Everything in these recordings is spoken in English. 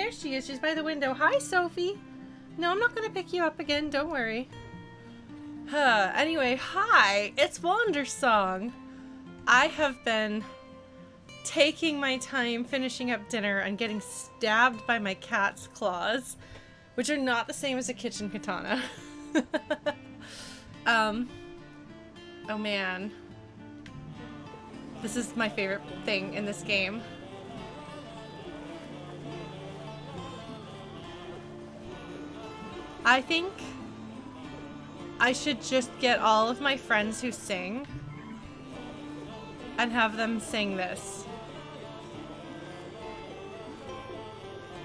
there she is. She's by the window. Hi, Sophie. No, I'm not going to pick you up again. Don't worry. Huh. Anyway, hi. It's Wandersong. I have been taking my time finishing up dinner and getting stabbed by my cat's claws, which are not the same as a kitchen katana. um, oh man. This is my favorite thing in this game. I think I should just get all of my friends who sing and have them sing this.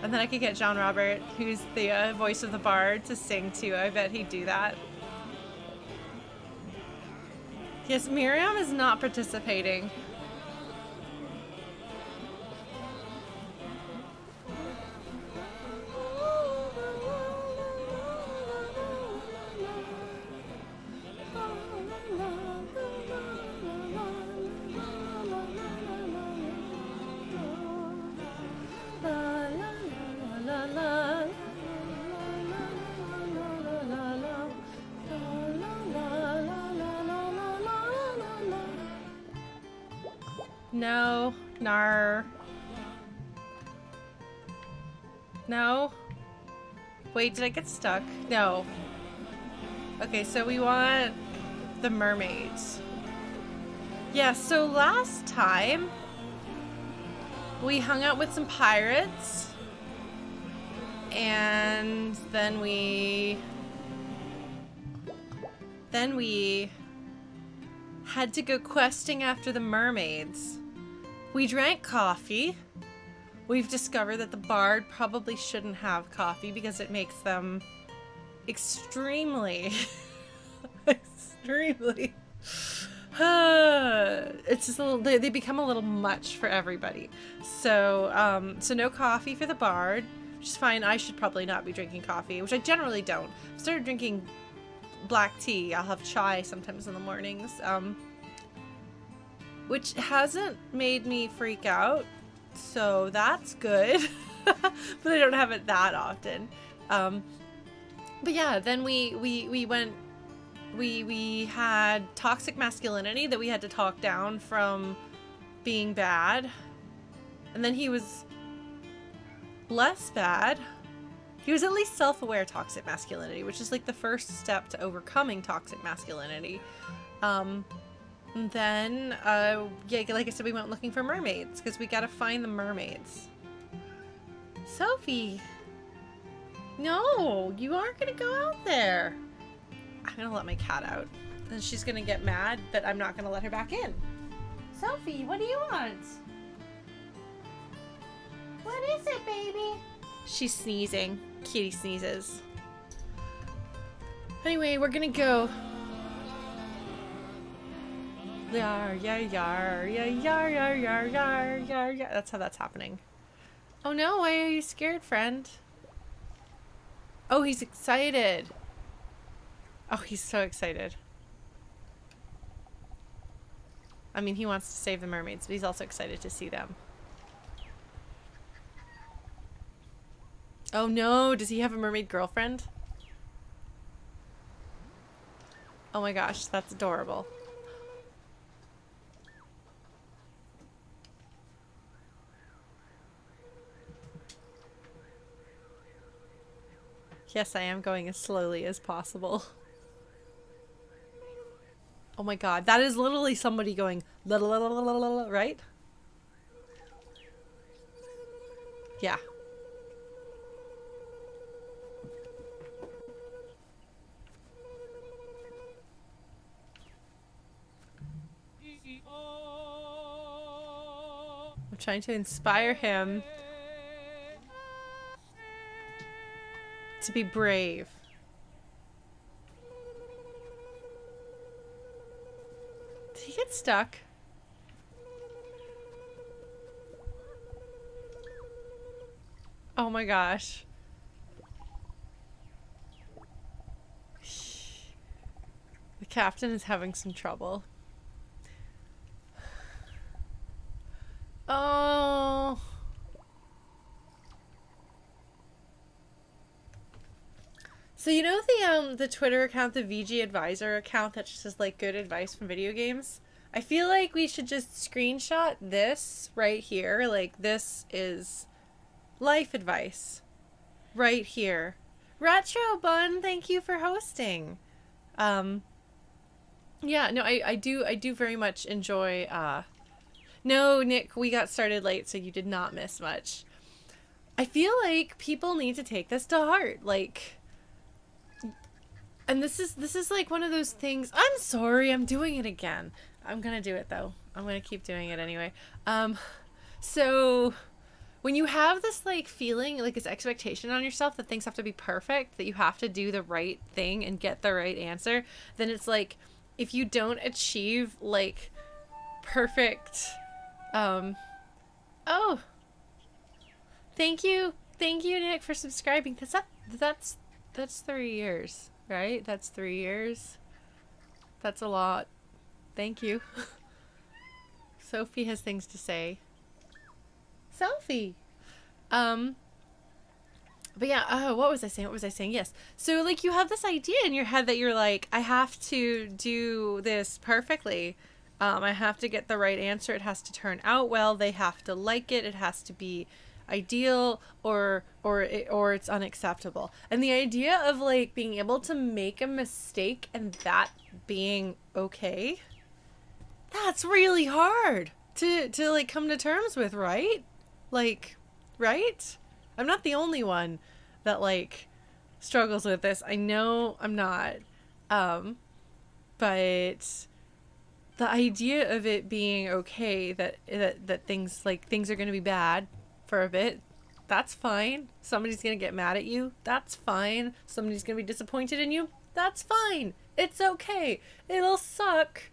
And then I could get John Robert, who's the uh, voice of the bard, to sing too. I bet he'd do that. Yes, Miriam is not participating. Wait, did I get stuck? No. Okay, so we want the mermaids. Yeah, so last time we hung out with some pirates and then we then we had to go questing after the mermaids. We drank coffee. We've discovered that the bard probably shouldn't have coffee because it makes them extremely, extremely. it's just a little. They, they become a little much for everybody. So, um, so no coffee for the bard, which is fine. I should probably not be drinking coffee, which I generally don't. I started drinking black tea. I'll have chai sometimes in the mornings. Um, which hasn't made me freak out, so that's good. but I don't have it that often. Um, but yeah, then we we we went we we had toxic masculinity that we had to talk down from being bad. And then he was less bad. He was at least self-aware toxic masculinity, which is like the first step to overcoming toxic masculinity. Um, then, uh, yeah, like I said, we went looking for mermaids because we gotta find the mermaids. Sophie! No, you aren't gonna go out there. I'm gonna let my cat out. And she's gonna get mad that I'm not gonna let her back in. Sophie, what do you want? What is it, baby? She's sneezing. Kitty sneezes. Anyway, we're gonna go. Yar, yar, yar, yar, yar, yar, yar, yar, yar. That's how that's happening. Oh no, why are you scared, friend? Oh, he's excited. Oh, he's so excited. I mean, he wants to save the mermaids, but he's also excited to see them. Oh no, does he have a mermaid girlfriend? Oh my gosh, that's adorable. Yes, I am going as slowly as possible. Oh my god, that is literally somebody going, la la la la la right? Yeah. I'm trying to inspire him to be brave. Did he get stuck? Oh my gosh. The captain is having some trouble. Oh. So you know the um the Twitter account, the VG Advisor account that just says like good advice from video games? I feel like we should just screenshot this right here. Like this is life advice. Right here. Retro Bun, thank you for hosting. Um Yeah, no, I, I do I do very much enjoy uh No, Nick, we got started late, so you did not miss much. I feel like people need to take this to heart. Like and this is this is like one of those things i'm sorry i'm doing it again. I'm gonna do it though. I'm gonna keep doing it anyway. Um so when you have this like feeling like this expectation on yourself that things have to be perfect that you have to do the right thing and get the right answer then it's like if you don't achieve like perfect um oh. Thank you thank you nick for subscribing. Because that that's that's three years right? That's three years. That's a lot. Thank you. Sophie has things to say. Sophie! Um, but yeah, oh, what was I saying? What was I saying? Yes. So, like, you have this idea in your head that you're like, I have to do this perfectly. Um, I have to get the right answer. It has to turn out well. They have to like it. It has to be ideal or or or it's unacceptable. And the idea of like being able to make a mistake and that being okay that's really hard to to like come to terms with, right? Like right? I'm not the only one that like struggles with this. I know I'm not. Um but the idea of it being okay that that that things like things are going to be bad for a bit. That's fine. Somebody's to get mad at you. That's fine. Somebody's to be disappointed in you. That's fine. It's okay. It'll suck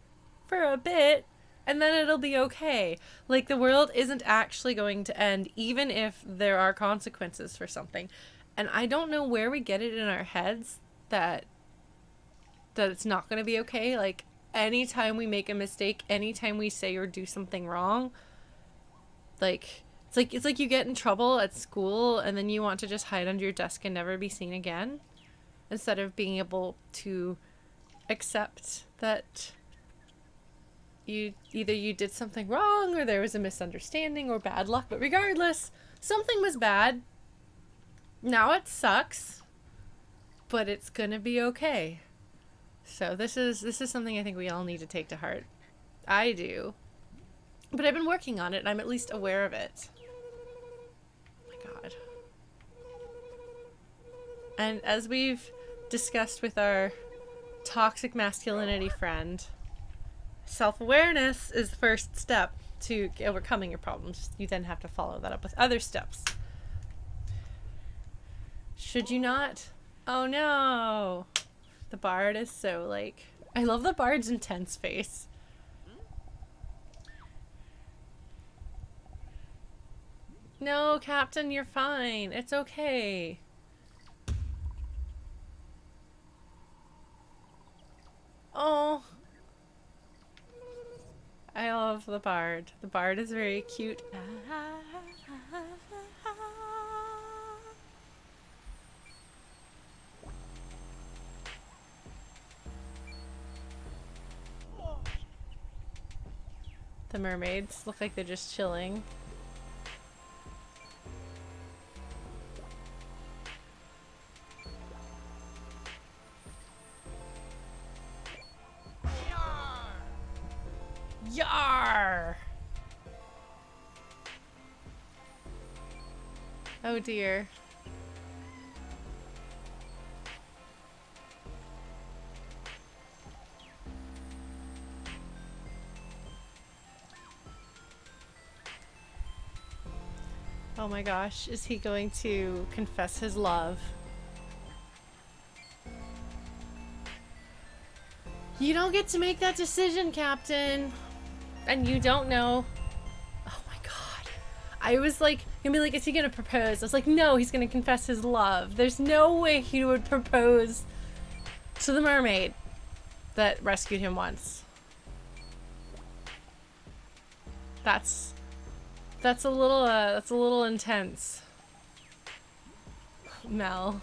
for a bit and then it'll be okay. Like the world isn't actually going to end even if there are consequences for something. And I don't know where we get it in our heads that that it's not going to be okay. Like anytime we make a mistake, anytime we say or do something wrong, like it's like it's like you get in trouble at school and then you want to just hide under your desk and never be seen again instead of being able to accept that you either you did something wrong or there was a misunderstanding or bad luck, but regardless, something was bad. Now it sucks, but it's going to be okay. So this is this is something I think we all need to take to heart. I do. But I've been working on it and I'm at least aware of it. And as we've discussed with our toxic masculinity friend, self awareness is the first step to overcoming your problems. You then have to follow that up with other steps. Should you not? Oh no! The bard is so like. I love the bard's intense face. No, Captain, you're fine. It's okay. Oh. I love the bard. The bard is very cute. The mermaids look like they're just chilling. Yar! Oh dear. Oh my gosh, is he going to confess his love? You don't get to make that decision, Captain and you don't know. Oh my god. I was like, gonna be like, is he gonna propose? I was like, no, he's gonna confess his love. There's no way he would propose to the mermaid that rescued him once. That's that's a little uh that's a little intense. Mel.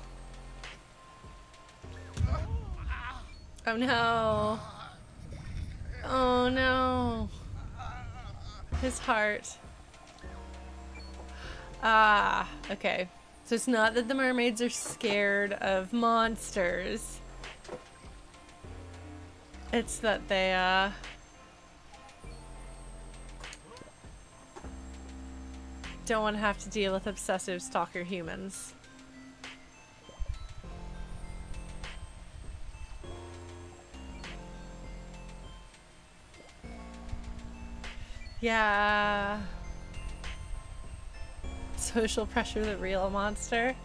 Oh no. Oh no. His heart. Ah, okay. So it's not that the mermaids are scared of monsters. It's that they, uh... Don't want to have to deal with obsessive stalker humans. Yeah. Social pressure, the real monster.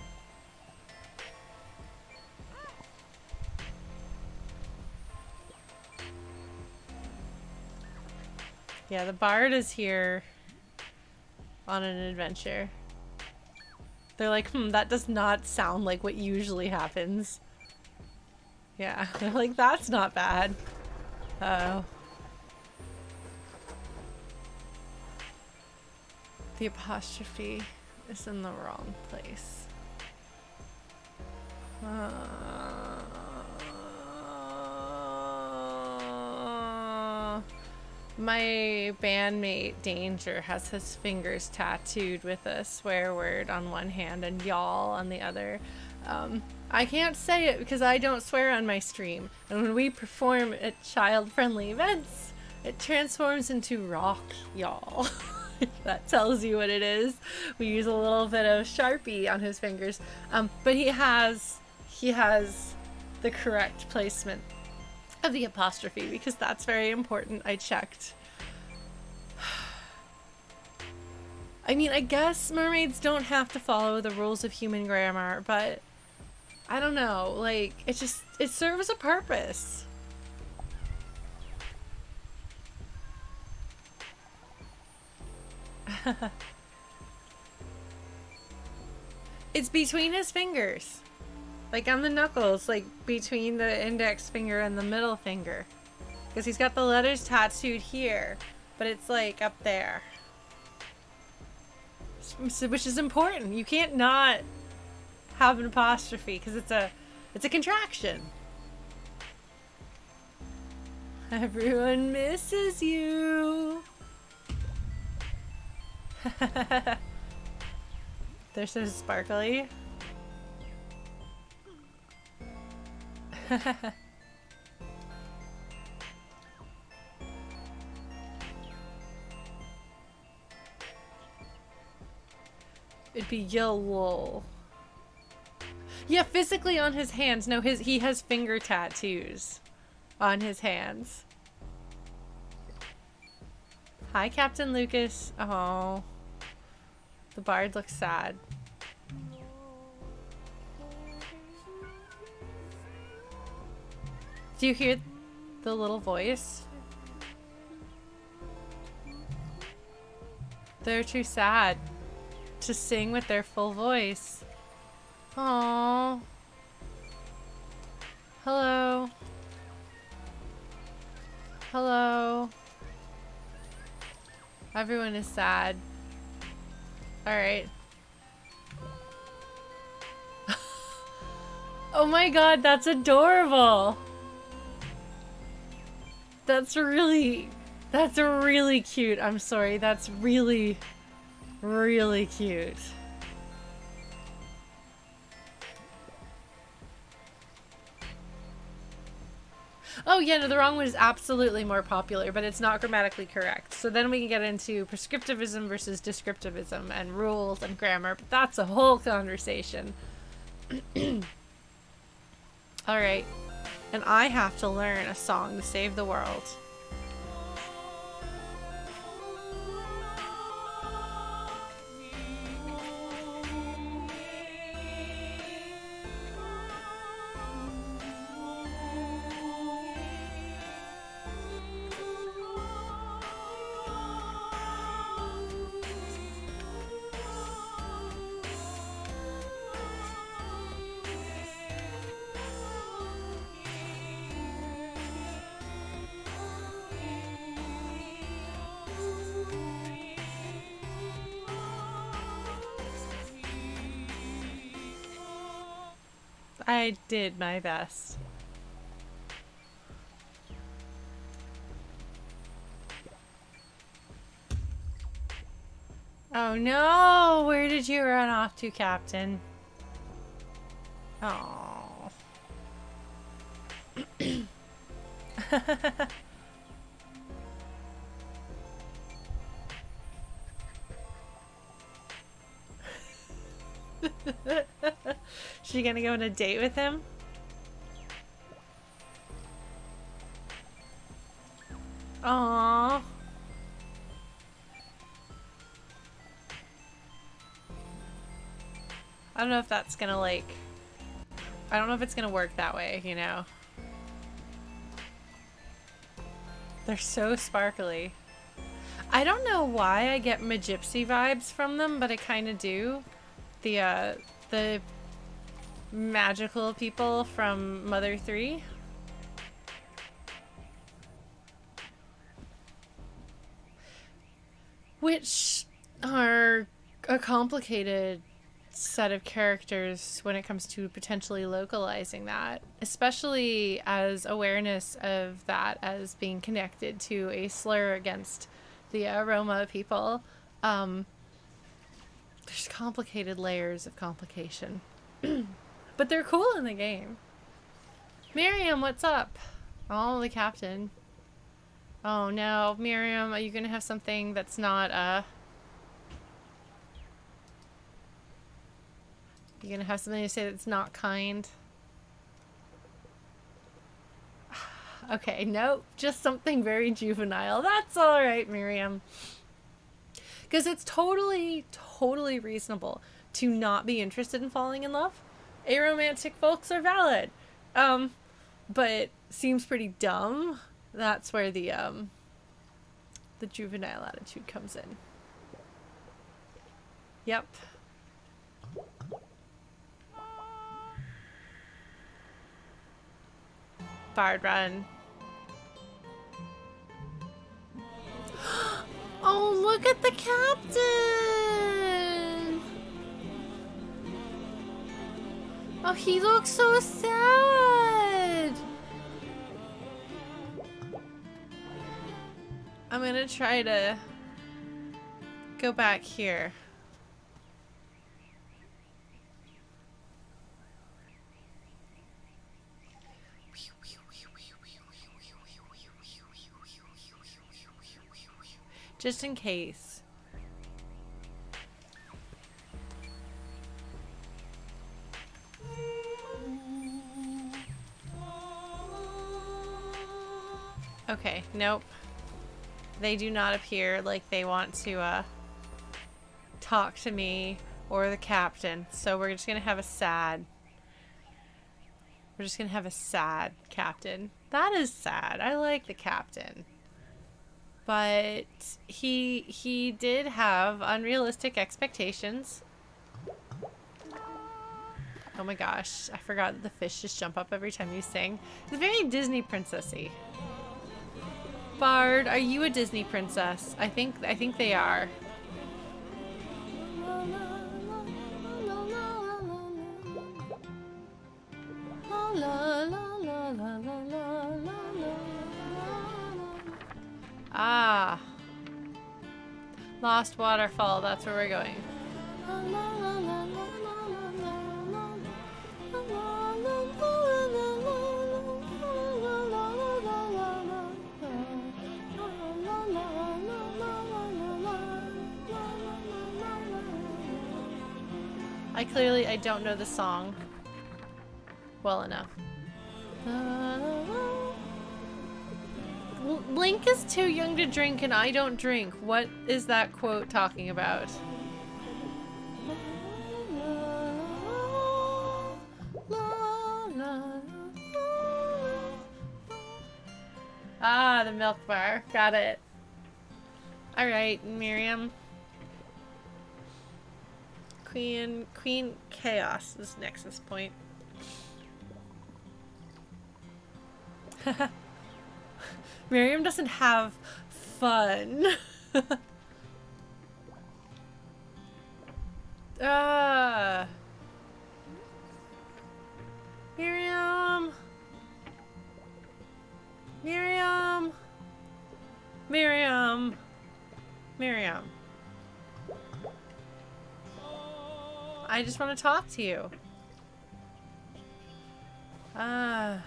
Yeah, the bard is here on an adventure. They're like, hmm, that does not sound like what usually happens. Yeah, they're like, that's not bad. Uh oh. The apostrophe is in the wrong place. Uh, my bandmate Danger has his fingers tattooed with a swear word on one hand and y'all on the other. Um, I can't say it because I don't swear on my stream. And when we perform at child friendly events, it transforms into rock, y'all. that tells you what it is. We use a little bit of Sharpie on his fingers. Um, but he has he has the correct placement of the apostrophe because that's very important. I checked. I mean, I guess mermaids don't have to follow the rules of human grammar, but I don't know. Like, it just it serves a purpose. it's between his fingers. Like on the knuckles, like between the index finger and the middle finger. Because he's got the letters tattooed here, but it's like up there. Which is important. You can't not have an apostrophe because it's a it's a contraction. Everyone misses you. They're so sparkly. It'd be yellow. Yeah, physically on his hands. No, his he has finger tattoos on his hands. Hi, Captain Lucas. Oh. The bard looks sad. Do you hear the little voice? They're too sad to sing with their full voice. Aww. Hello. Hello. Everyone is sad. Alright. oh my god, that's adorable! That's really... That's really cute. I'm sorry, that's really, really cute. Oh yeah, no, the wrong one is absolutely more popular, but it's not grammatically correct. So then we can get into prescriptivism versus descriptivism and rules and grammar, but that's a whole conversation. Alright. And I have to learn a song to save the world. I did my best. Oh no! Where did you run off to, Captain? Oh. she gonna go on a date with him? Aww. I don't know if that's gonna like I don't know if it's gonna work that way, you know. They're so sparkly. I don't know why I get Magypsy vibes from them, but I kind of do. The, uh, the magical people from Mother 3. Which are a complicated set of characters when it comes to potentially localizing that, especially as awareness of that as being connected to a slur against the Roma people. Um, there's complicated layers of complication. but they're cool in the game. Miriam, what's up? Oh, the captain. Oh no, Miriam, are you gonna have something that's not, uh, You gonna have something to say that's not kind? okay, nope. Just something very juvenile. That's alright, Miriam. Because it's totally, totally reasonable to not be interested in falling in love. Aromantic folks are valid. Um, but it seems pretty dumb. That's where the, um, the juvenile attitude comes in. Yep. Bard run. Oh, look at the captain! Oh, he looks so sad! I'm gonna try to go back here. Just in case. Okay, nope. They do not appear like they want to uh, talk to me or the captain. So we're just going to have a sad... We're just going to have a sad captain. That is sad. I like the captain but he he did have unrealistic expectations. Oh my gosh, I forgot the fish just jump up every time you sing. It's very Disney princessy. Bard, are you a Disney princess? I think I think they are. La, la, la, Ah. Lost Waterfall, that's where we're going. I clearly, I don't know the song well enough. Link is too young to drink and I don't drink. What is that quote talking about? Ah, the milk bar. Got it. Alright, Miriam. Queen Queen Chaos is Nexus point. Miriam doesn't have fun. Uh, Miriam. Miriam. Miriam. Miriam. I just want to talk to you. Ah.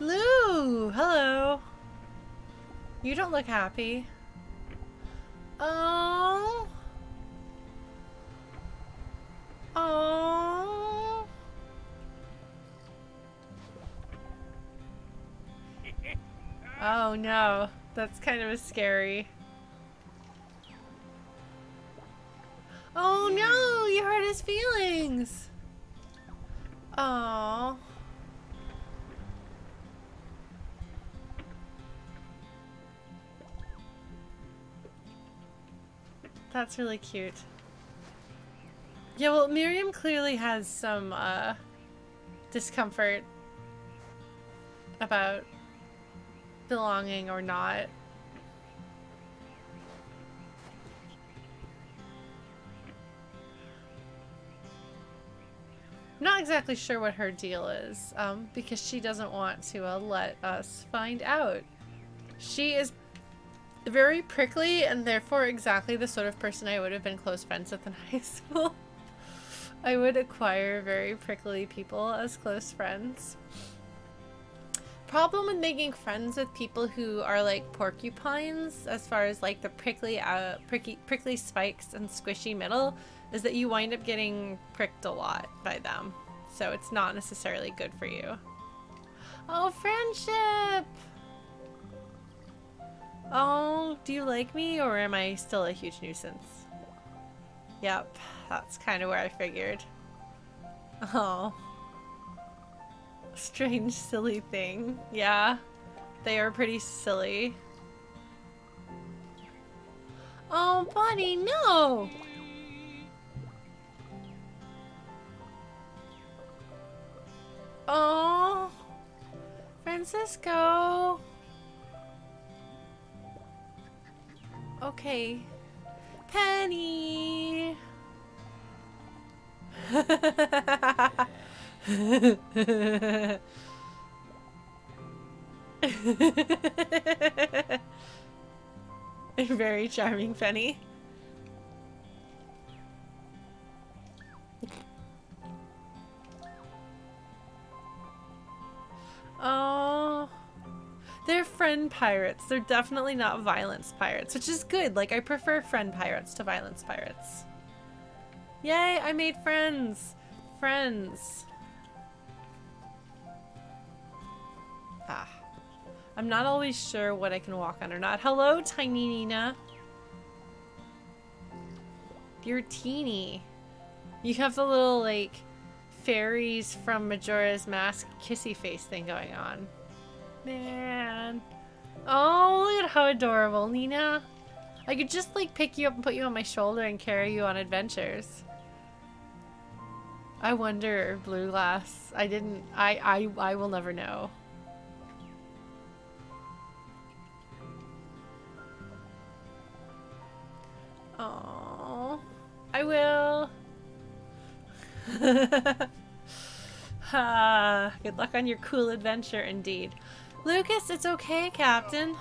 Blue! Hello. You don't look happy. Oh. Oh. Oh no. That's kind of a scary. Oh no, you hurt his feelings. Oh. That's really cute. Yeah, well, Miriam clearly has some uh, discomfort about belonging or not. Not exactly sure what her deal is, um, because she doesn't want to uh, let us find out. She is very prickly and therefore exactly the sort of person I would have been close friends with in high school. I would acquire very prickly people as close friends. Problem with making friends with people who are like porcupines, as far as like the prickly, uh, prickly, prickly spikes and squishy middle, is that you wind up getting pricked a lot by them. So it's not necessarily good for you. Oh, friendship! Oh, do you like me or am I still a huge nuisance? Yep, that's kind of where I figured. Oh. Strange, silly thing. Yeah, they are pretty silly. Oh, buddy, no! Oh, Francisco. Okay. Penny. Very charming Penny. Oh. They're friend pirates. They're definitely not violence pirates, which is good. Like, I prefer friend pirates to violence pirates. Yay, I made friends. Friends. Ah. I'm not always sure what I can walk on or not. Hello, Tiny Nina. You're teeny. You have the little, like, fairies from Majora's Mask kissy face thing going on. Man. Oh, look at how adorable, Nina. I could just like pick you up and put you on my shoulder and carry you on adventures. I wonder, Blue Glass. I didn't. I. I. I will never know. Oh, I will. ah, good luck on your cool adventure, indeed. Lucas, it's okay, Captain.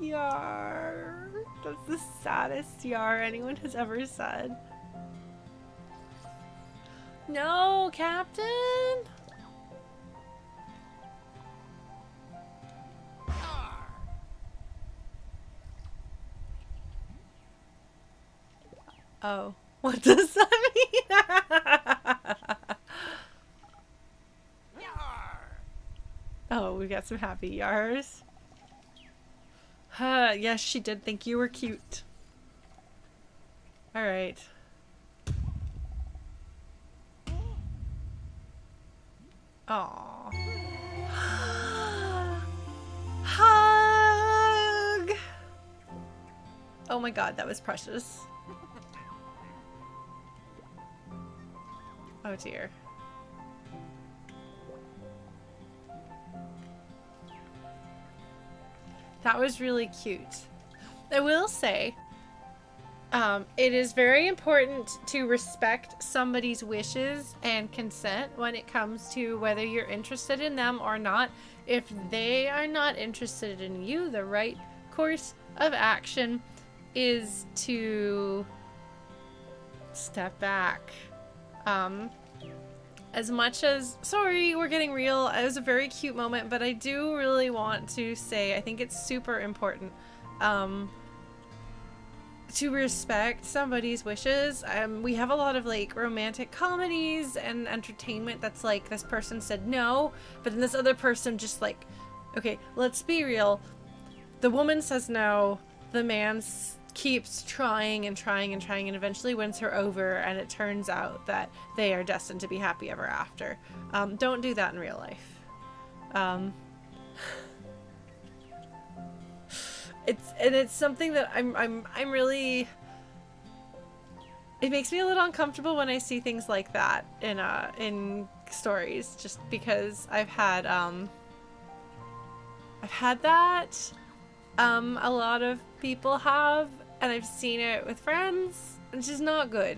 Yar. That's the saddest yar anyone has ever said. No, Captain! Oh. What does that mean? Oh, we got some happy yars. Uh, yes, she did think you were cute. Alright. Aww. Hug! Oh my god, that was precious. Oh dear. That was really cute. I will say, um, it is very important to respect somebody's wishes and consent when it comes to whether you're interested in them or not. If they are not interested in you, the right course of action is to step back. Um, as much as sorry we're getting real it was a very cute moment but i do really want to say i think it's super important um, to respect somebody's wishes. Um, we have a lot of like romantic comedies and entertainment that's like this person said no but then this other person just like okay let's be real. The woman says no the man keeps trying and trying and trying and eventually wins her over and it turns out that they are destined to be happy ever after. Um, don't do that in real life. Um, it's and it's something that I'm I'm I'm really it makes me a little uncomfortable when I see things like that in uh in stories just because I've had um I've had that um a lot of people have and I've seen it with friends, and it's just not good.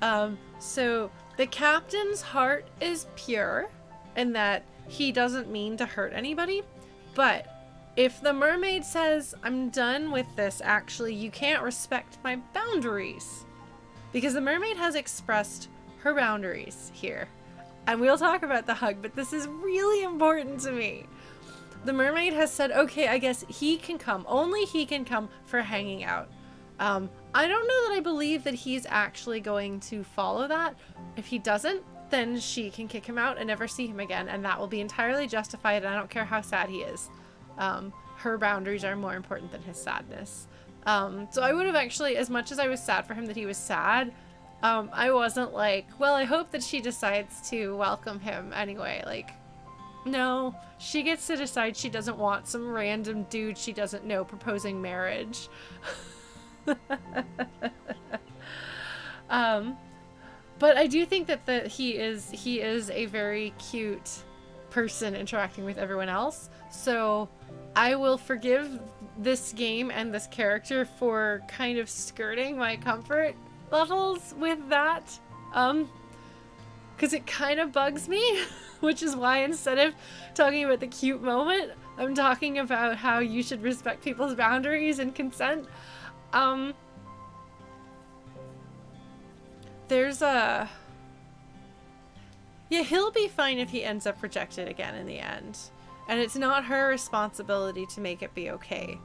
Um, so the captain's heart is pure in that he doesn't mean to hurt anybody, but if the mermaid says, I'm done with this, actually, you can't respect my boundaries. Because the mermaid has expressed her boundaries here. And we'll talk about the hug, but this is really important to me. The mermaid has said, okay, I guess he can come. Only he can come for hanging out. Um, I don't know that I believe that he's actually going to follow that. If he doesn't, then she can kick him out and never see him again, and that will be entirely justified, and I don't care how sad he is. Um, her boundaries are more important than his sadness. Um, so I would have actually, as much as I was sad for him that he was sad, um, I wasn't like, well, I hope that she decides to welcome him anyway. Like, no, she gets to decide she doesn't want some random dude she doesn't know proposing marriage. um, but I do think that the, he is he is a very cute person interacting with everyone else. So I will forgive this game and this character for kind of skirting my comfort levels with that. Um, because it kind of bugs me, which is why instead of talking about the cute moment, I'm talking about how you should respect people's boundaries and consent. Um, there's a... Yeah, he'll be fine if he ends up rejected again in the end. And it's not her responsibility to make it be okay.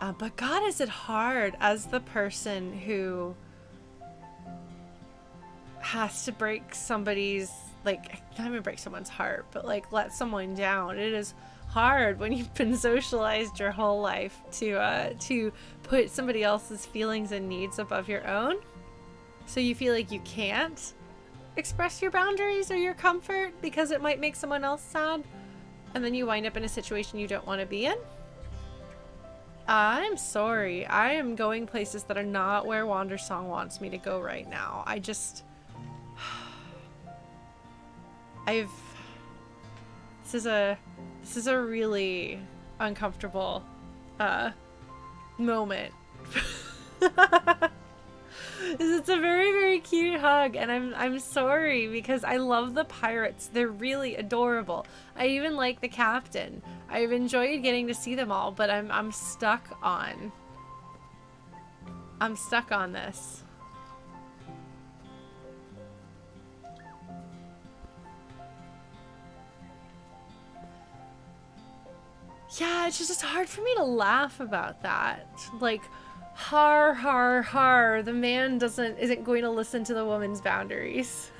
Uh, but God, is it hard as the person who has to break somebody's, like, not even break someone's heart, but like let someone down. It is hard when you've been socialized your whole life to uh, to put somebody else's feelings and needs above your own. So you feel like you can't express your boundaries or your comfort because it might make someone else sad, and then you wind up in a situation you don't want to be in. I'm sorry. I am going places that are not where Wandersong wants me to go right now. I just I've this is a this is a really uncomfortable uh, moment. it's a very very cute hug and I'm I'm sorry because I love the pirates. They're really adorable. I even like the captain. I've enjoyed getting to see them all, but I'm I'm stuck on I'm stuck on this. Yeah, it's just it's hard for me to laugh about that. Like, har har har, the man doesn't isn't going to listen to the woman's boundaries.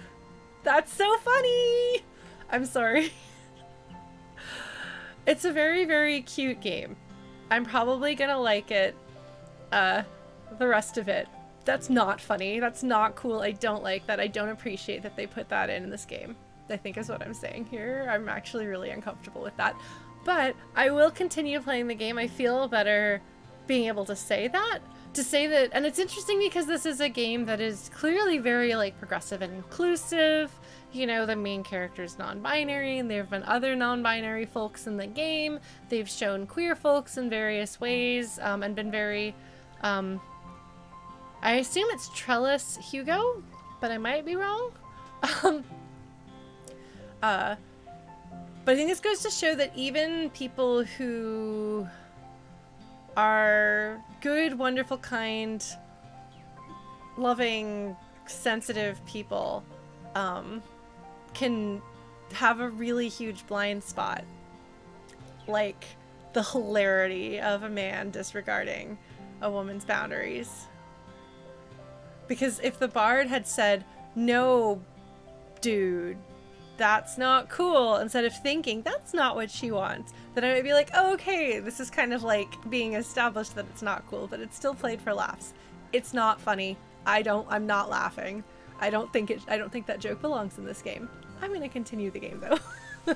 That's so funny. I'm sorry. it's a very very cute game. I'm probably gonna like it. Uh, the rest of it. That's not funny. That's not cool. I don't like that. I don't appreciate that they put that in in this game. I think is what I'm saying here. I'm actually really uncomfortable with that. But I will continue playing the game. I feel better being able to say that. To say that, and it's interesting because this is a game that is clearly very like progressive and inclusive. You know, the main character is non-binary, and there have been other non-binary folks in the game. They've shown queer folks in various ways, um, and been very, um, I assume it's Trellis Hugo, but I might be wrong. Um, uh, but I think this goes to show that even people who are good, wonderful, kind, loving, sensitive people um, can have a really huge blind spot. Like the hilarity of a man disregarding a woman's boundaries. Because if the bard had said, no, dude, that's not cool, instead of thinking, that's not what she wants, then I might be like, oh, okay, this is kind of like being established that it's not cool, but it's still played for laughs. It's not funny. I don't, I'm not laughing. I don't think it, I don't think that joke belongs in this game. I'm gonna continue the game though. I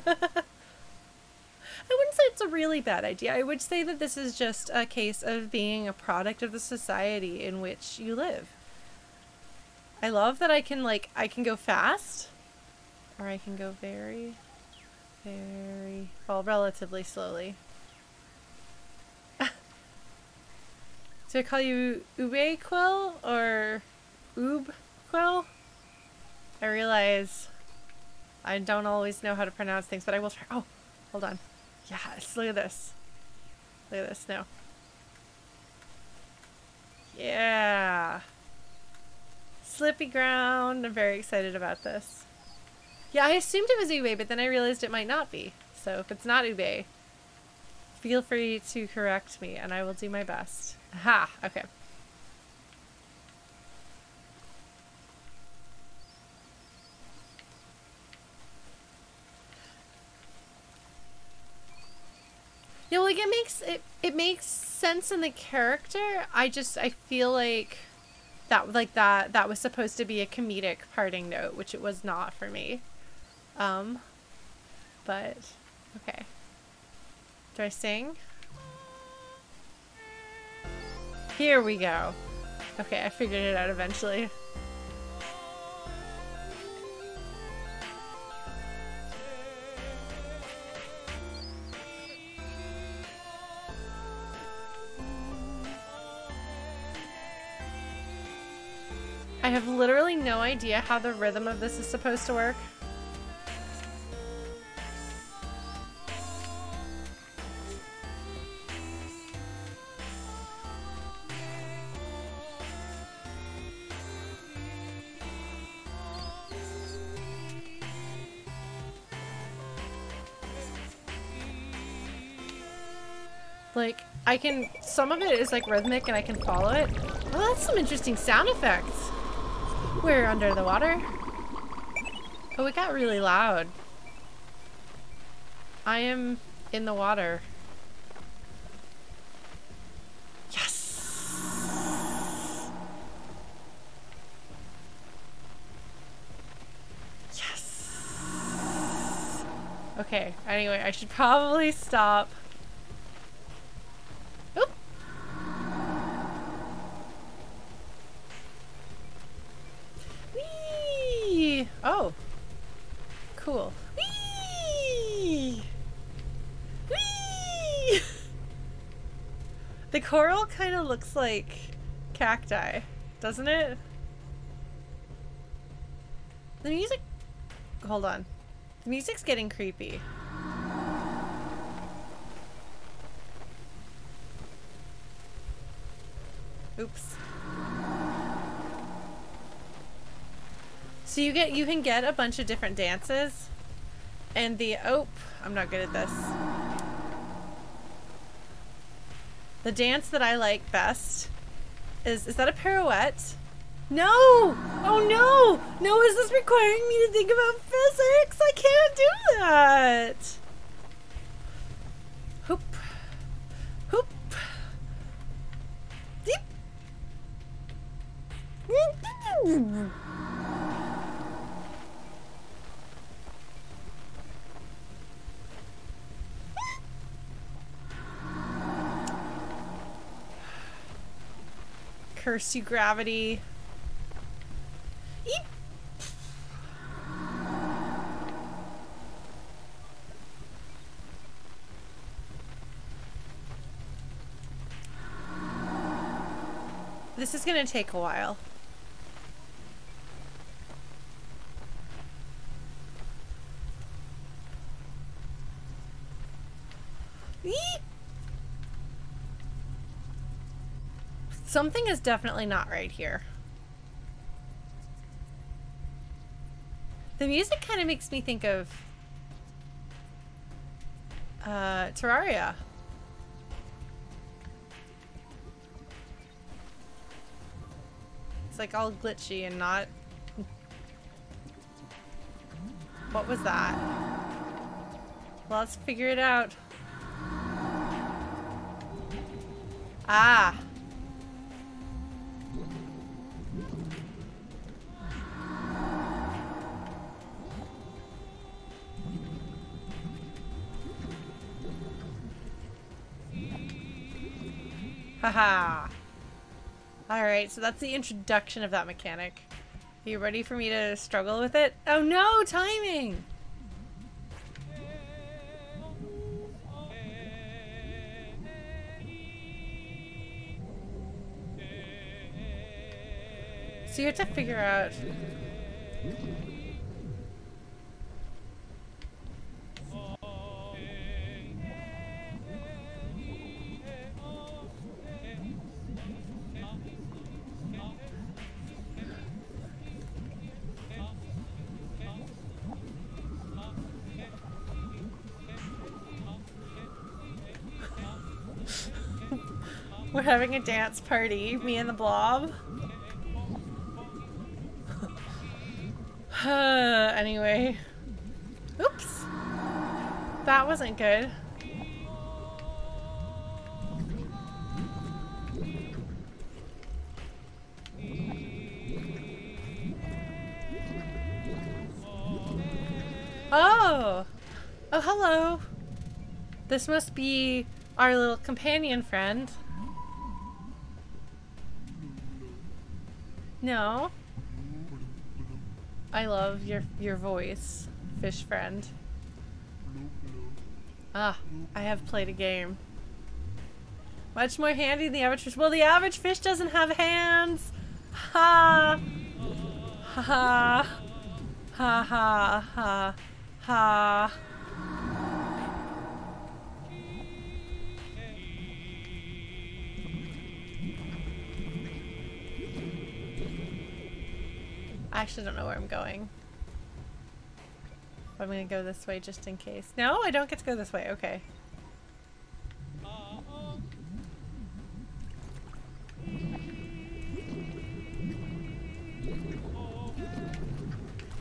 wouldn't say it's a really bad idea. I would say that this is just a case of being a product of the society in which you live. I love that I can like I can go fast or I can go very very well relatively slowly. Do I call you Ube Quill or Oob Quill? I realize I don't always know how to pronounce things, but I will try. Oh, hold on. Yes, look at this. Look at this now. Yeah. Slippy ground. I'm very excited about this. Yeah, I assumed it was Ube, but then I realized it might not be. So if it's not Ube, feel free to correct me and I will do my best. Aha, okay. Yeah, like it makes it it makes sense in the character. I just I feel like that like that that was supposed to be a comedic parting note, which it was not for me. Um but okay. Do I sing? Here we go. Okay, I figured it out eventually. I have literally no idea how the rhythm of this is supposed to work. I can, some of it is like rhythmic and I can follow it. Well, that's some interesting sound effects. We're under the water. Oh, it got really loud. I am in the water. Yes! Yes! Okay, anyway, I should probably stop. Oh. Cool. The coral kind of looks like cacti, doesn't it? The music... Hold on. The music's getting creepy. Oops. So you get you can get a bunch of different dances. And the oh, I'm not good at this. The dance that I like best is is that a pirouette? No! Oh no! No, is this requiring me to think about physics? I can't do that! Hoop. Hoop. Deep. Curse you, gravity. Eep. This is gonna take a while. Eep. Something is definitely not right here. The music kind of makes me think of uh, Terraria. It's like all glitchy and not... What was that? Well, let's figure it out. Ah! Haha. Alright, so that's the introduction of that mechanic. Are you ready for me to struggle with it? Oh no, timing! So you have to figure out... having a dance party, me and the blob. anyway. Oops. That wasn't good. Oh! Oh, hello! This must be our little companion friend. No. I love your your voice, fish friend. Ah, I have played a game. Much more handy than the average fish. Well, the average fish doesn't have hands. Ha. Ha ha. Ha ha ha. Actually don't know where I'm going. I'm gonna go this way just in case. No, I don't get to go this way. Okay.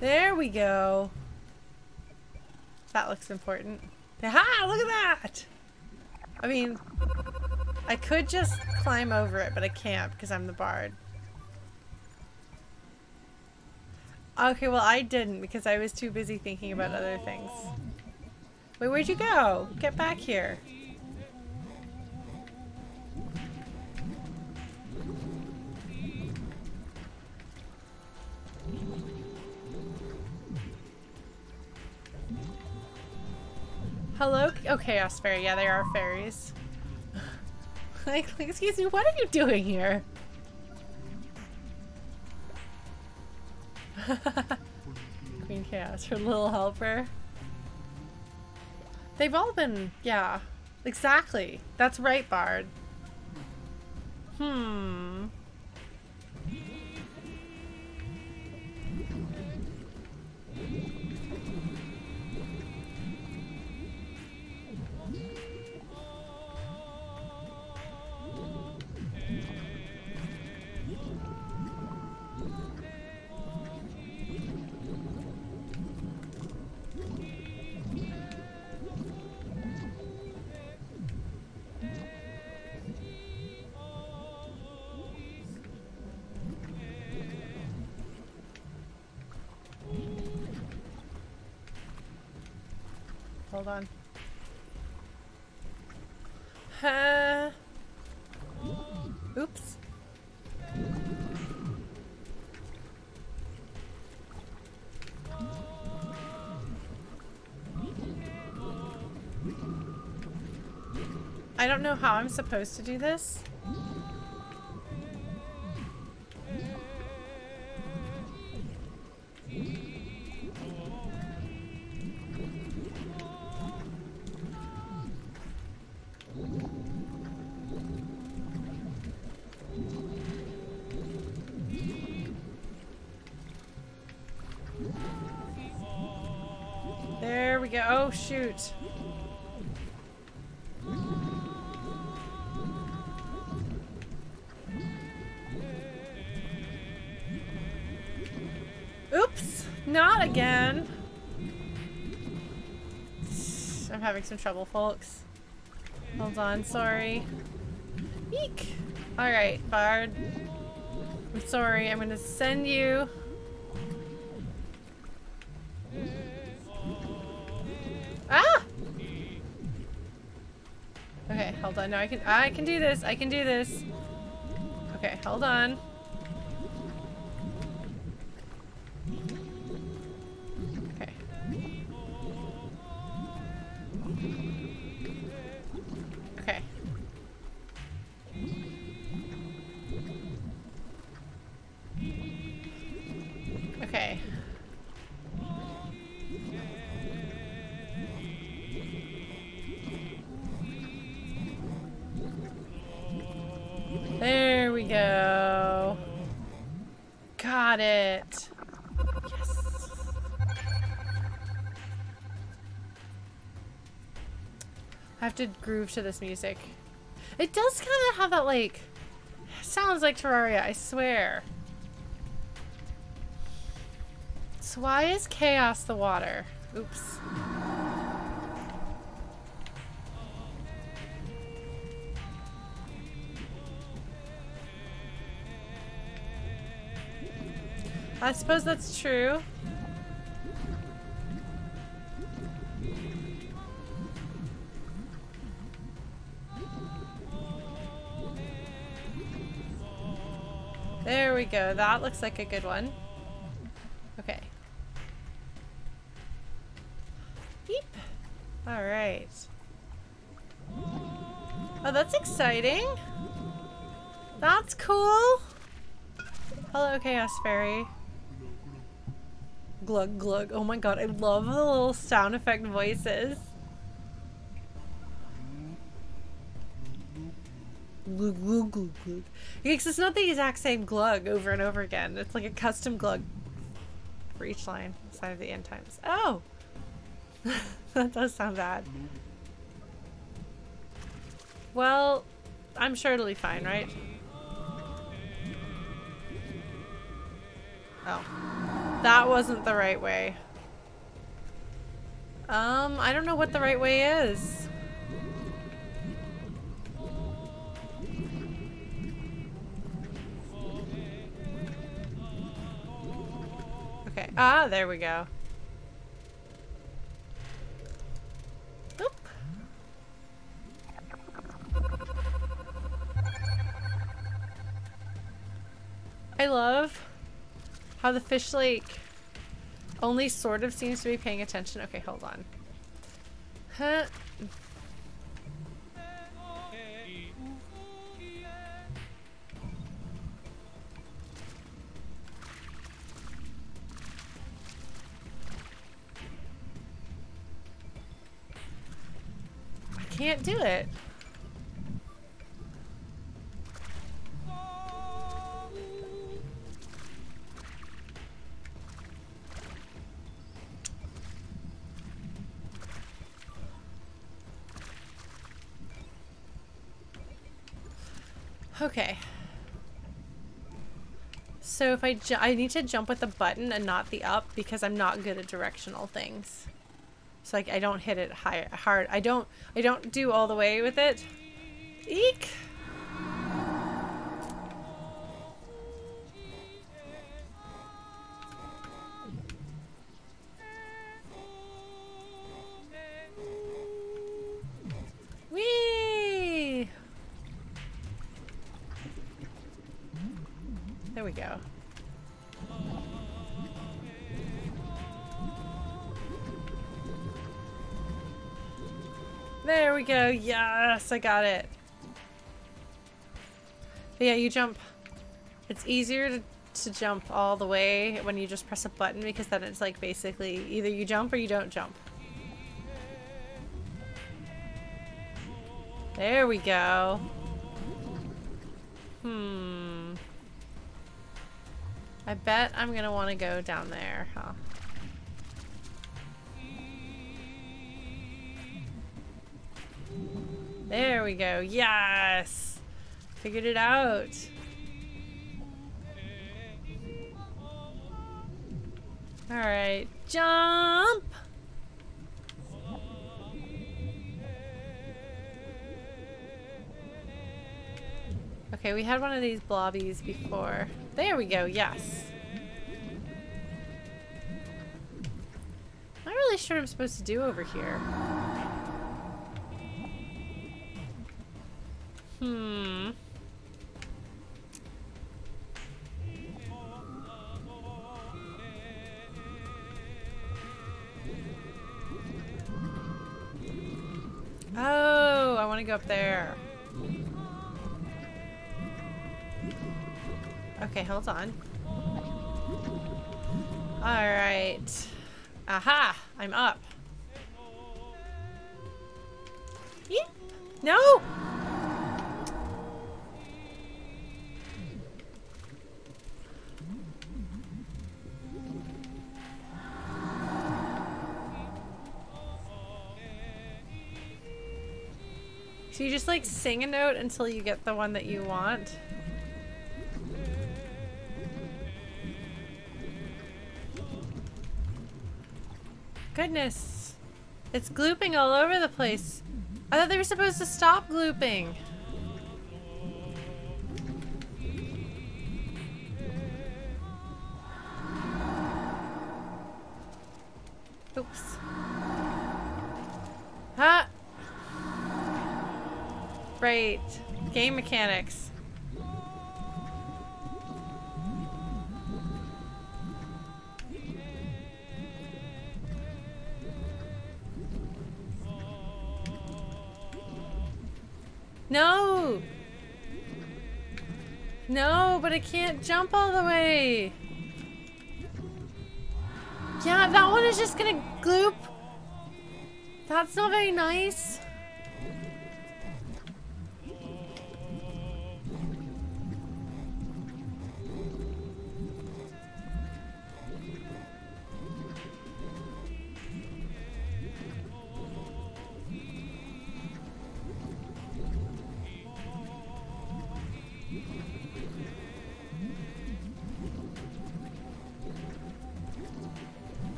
There we go. That looks important. Ha! Look at that! I mean, I could just climb over it, but I can't because I'm the bard. Okay, well I didn't because I was too busy thinking about other things. Wait, where'd you go? Get back here. Hello? Oh, Chaos Fairy. Yeah, they are fairies. like, excuse me, what are you doing here? Queen Chaos, her little helper. They've all been, yeah, exactly. That's right, Bard. Hmm. Hold on. Uh, oops. I don't know how I'm supposed to do this. Oops! Not again! I'm having some trouble, folks. Hold on, sorry. Eek! Alright, Bard. I'm sorry, I'm gonna send you... hold on. No, I can I can do this. I can do this. Okay, hold on. Groove to this music. It does kind of have that like sounds like Terraria, I swear. So why is chaos the water? Oops. I suppose that's true. We go. That looks like a good one. Okay. Beep. All right. Oh, that's exciting. That's cool. Hello, Chaos Fairy. Glug glug. Oh my god, I love the little sound effect voices. Glug glug glug glug. Because it's not the exact same glug over and over again. It's like a custom glug for each line side of the end times. Oh! that does sound bad. Well, I'm sure it'll be fine, right? Oh. That wasn't the right way. Um, I don't know what the right way is. Ah, there we go. Oop. I love how the fish lake only sort of seems to be paying attention. Okay, hold on. Huh. Can't do it. Okay. So if I I need to jump with the button and not the up because I'm not good at directional things. So like I don't hit it high hard. I don't I don't do all the way with it. Eek. There we go. There we go. Yes, I got it. But yeah, you jump. It's easier to, to jump all the way when you just press a button because then it's like basically either you jump or you don't jump. There we go. Hmm. I bet I'm gonna want to go down there, huh? There we go. Yes! Figured it out. Alright. Jump! Okay, we had one of these blobbies before. There we go, yes. Not really sure what I'm supposed to do over here. Hmm. Oh, I want to go up there. Okay, hold on. Alright. Aha! I'm up. Sing a note until you get the one that you want? Goodness. It's glooping all over the place. I thought they were supposed to stop glooping. Mechanics. No! No, but I can't jump all the way. Yeah, that one is just gonna gloop. That's not very nice.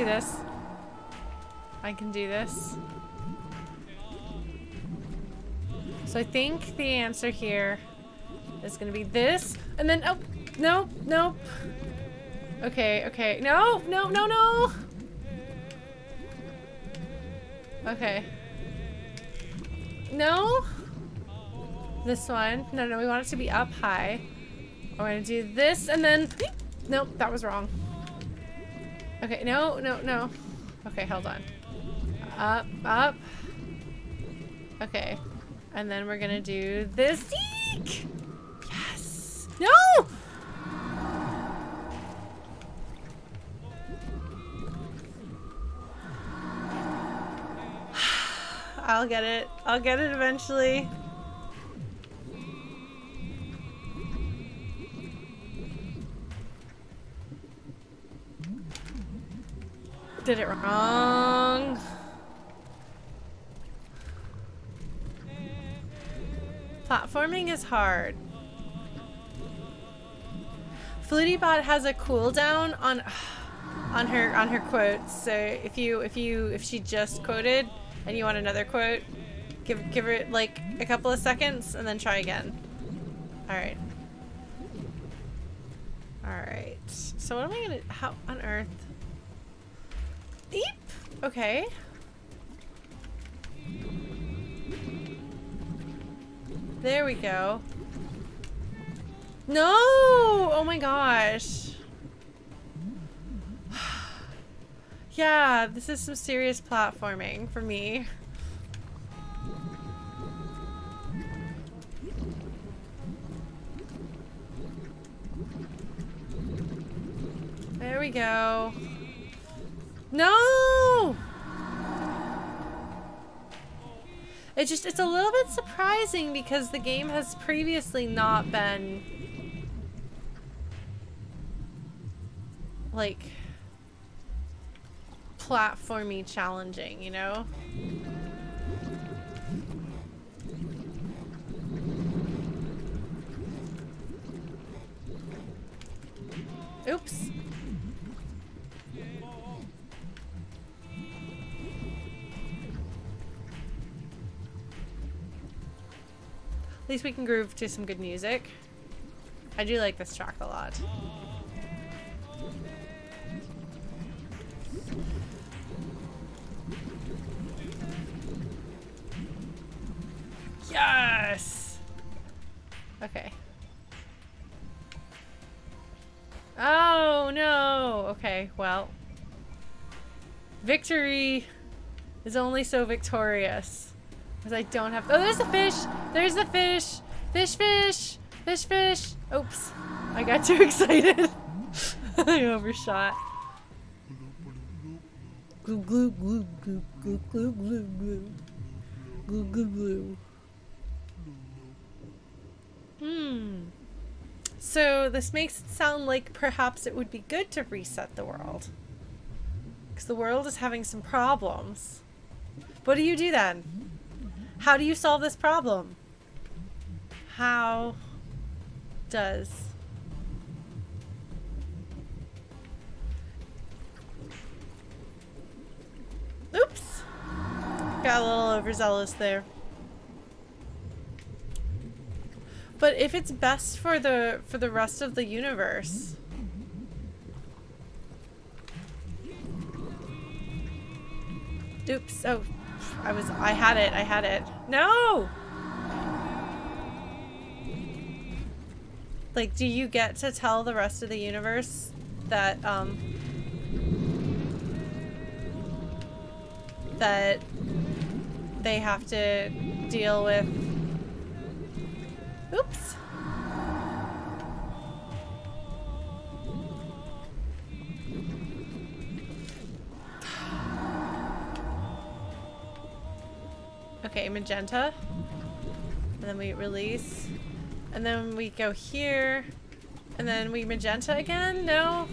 Do this. I can do this. So I think the answer here is gonna be this, and then, oh, no, no. Okay, okay, no, no, no, no. Okay. No? This one. No, no, we want it to be up high. I'm gonna do this and then... Nope, that was wrong. Okay, no, no, no. Okay, hold on. Up, up. Okay. And then we're gonna do this. Eek! Yes! No! I'll get it. I'll get it eventually. Did it wrong. Platforming is hard. FlutyBot has a cooldown on on her on her quotes. So if you if you if she just quoted and you want another quote, give give her like a couple of seconds and then try again. All right. All right. So what am I gonna? How on earth? Okay. There we go. No! Oh my gosh. yeah, this is some serious platforming for me. There we go. It just, it's a little bit surprising because the game has previously not been like platformy challenging, you know? Oops. Least we can groove to some good music. I do like this track a lot. Yes! Okay. Oh, no! Okay, well. Victory is only so victorious. Because I don't have- Oh, there's the fish! There's the fish! Fish, fish! Fish, fish! Oops. I got too excited. I overshot. Glue, glue, glue, glue, glue, glue, glue, glue. Glue, glue, glue. Hmm. So this makes it sound like perhaps it would be good to reset the world. Because the world is having some problems. What do you do then? How do you solve this problem? How does Oops. Got a little overzealous there. But if it's best for the for the rest of the universe. Oops. Oh, I was I had it. I had it. No. Like do you get to tell the rest of the universe that um that they have to deal with Oops. Okay, magenta. And then we release. And then we go here. And then we magenta again? No?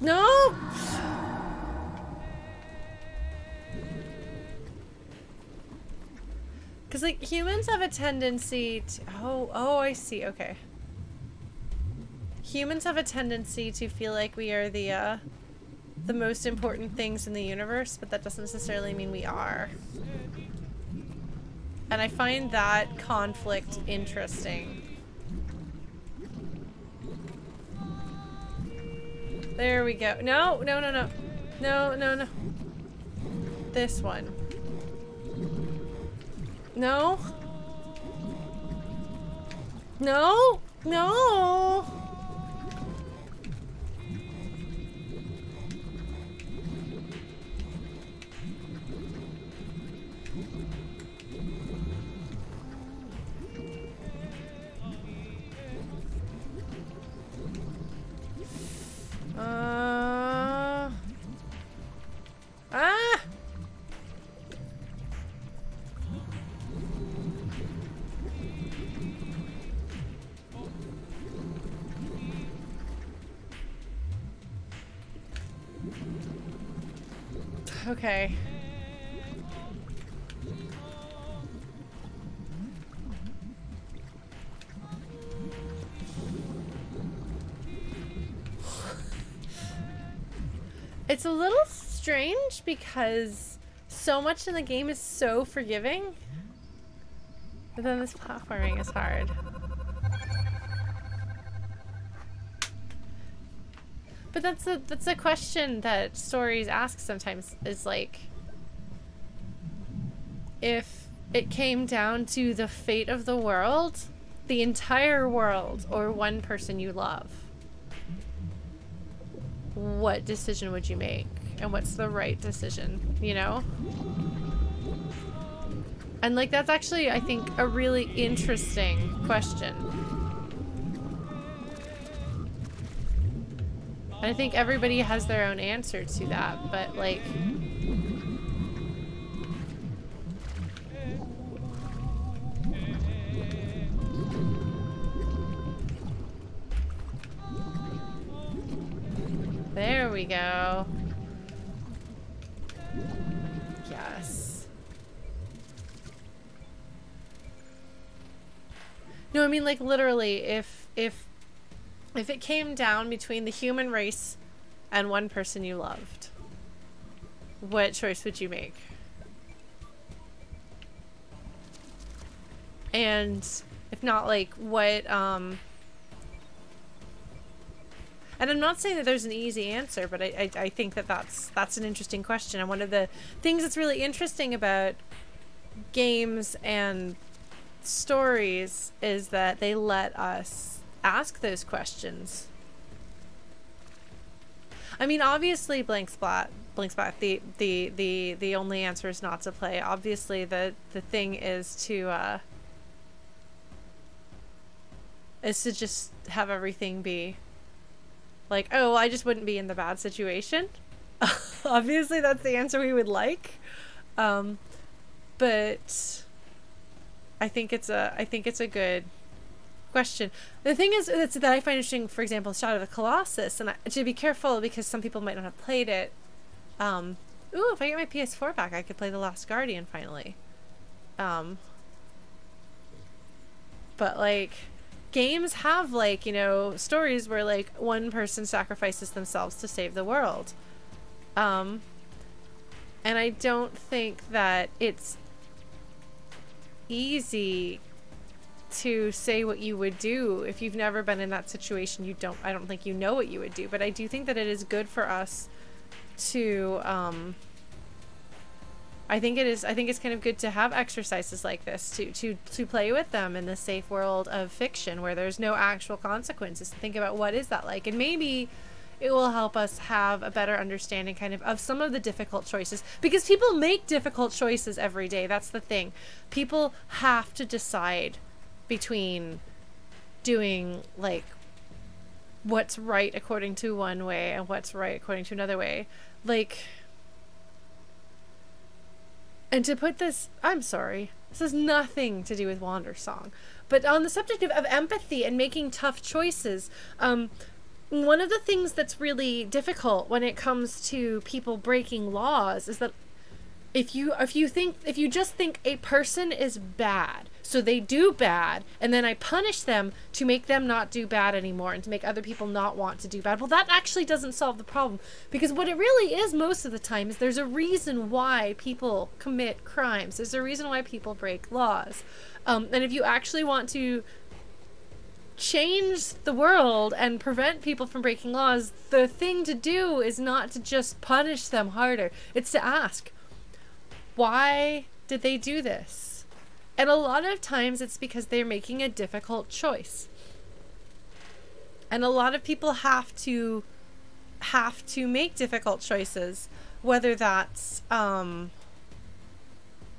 No! Because, like, humans have a tendency to... Oh, oh, I see. Okay. Humans have a tendency to feel like we are the, uh, the most important things in the universe, but that doesn't necessarily mean we are. And I find that conflict interesting. There we go. No, no, no, no. No, no, no. This one. No. No. No. Uh. Ah! Okay. It's a little strange because so much in the game is so forgiving. But then this platforming is hard. But that's a that's a question that stories ask sometimes is like if it came down to the fate of the world, the entire world or one person you love, what decision would you make? And what's the right decision, you know? And like, that's actually, I think, a really interesting question. And I think everybody has their own answer to that, but like, There we go. Yes. No, I mean like literally if if if it came down between the human race and one person you loved, what choice would you make? And if not like what um and I'm not saying that there's an easy answer, but I, I, I think that that's that's an interesting question. And one of the things that's really interesting about games and stories is that they let us ask those questions. I mean, obviously, blank spot, blank spot. The the the the only answer is not to play. Obviously, the the thing is to uh, is to just have everything be like, oh, I just wouldn't be in the bad situation. Obviously, that's the answer we would like. Um, but I think it's a I think it's a good question. The thing is that's, that I find interesting, for example, Shadow of the Colossus, and I, to be careful because some people might not have played it. Um, ooh, if I get my PS4 back, I could play The Last Guardian finally. Um, but like games have like you know stories where like one person sacrifices themselves to save the world. Um and i don't think that it's easy to say what you would do if you've never been in that situation. You don't i don't think you know what you would do but i do think that it is good for us to um I think it is. I think it's kind of good to have exercises like this to to to play with them in the safe world of fiction where there's no actual consequences. Think about what is that like, and maybe it will help us have a better understanding kind of of some of the difficult choices because people make difficult choices every day. That's the thing. People have to decide between doing like what's right according to one way and what's right according to another way. Like and to put this, I'm sorry, this has nothing to do with Wandersong, but on the subject of, of empathy and making tough choices, um, one of the things that's really difficult when it comes to people breaking laws is that if you if you think if you just think a person is bad so they do bad and then i punish them to make them not do bad anymore and to make other people not want to do bad. Well that actually doesn't solve the problem because what it really is most of the time is there's a reason why people commit crimes. There's a reason why people break laws. Um, and if you actually want to change the world and prevent people from breaking laws the thing to do is not to just punish them harder. It's to ask why did they do this? And a lot of times it's because they're making a difficult choice. And a lot of people have to have to make difficult choices, whether that's um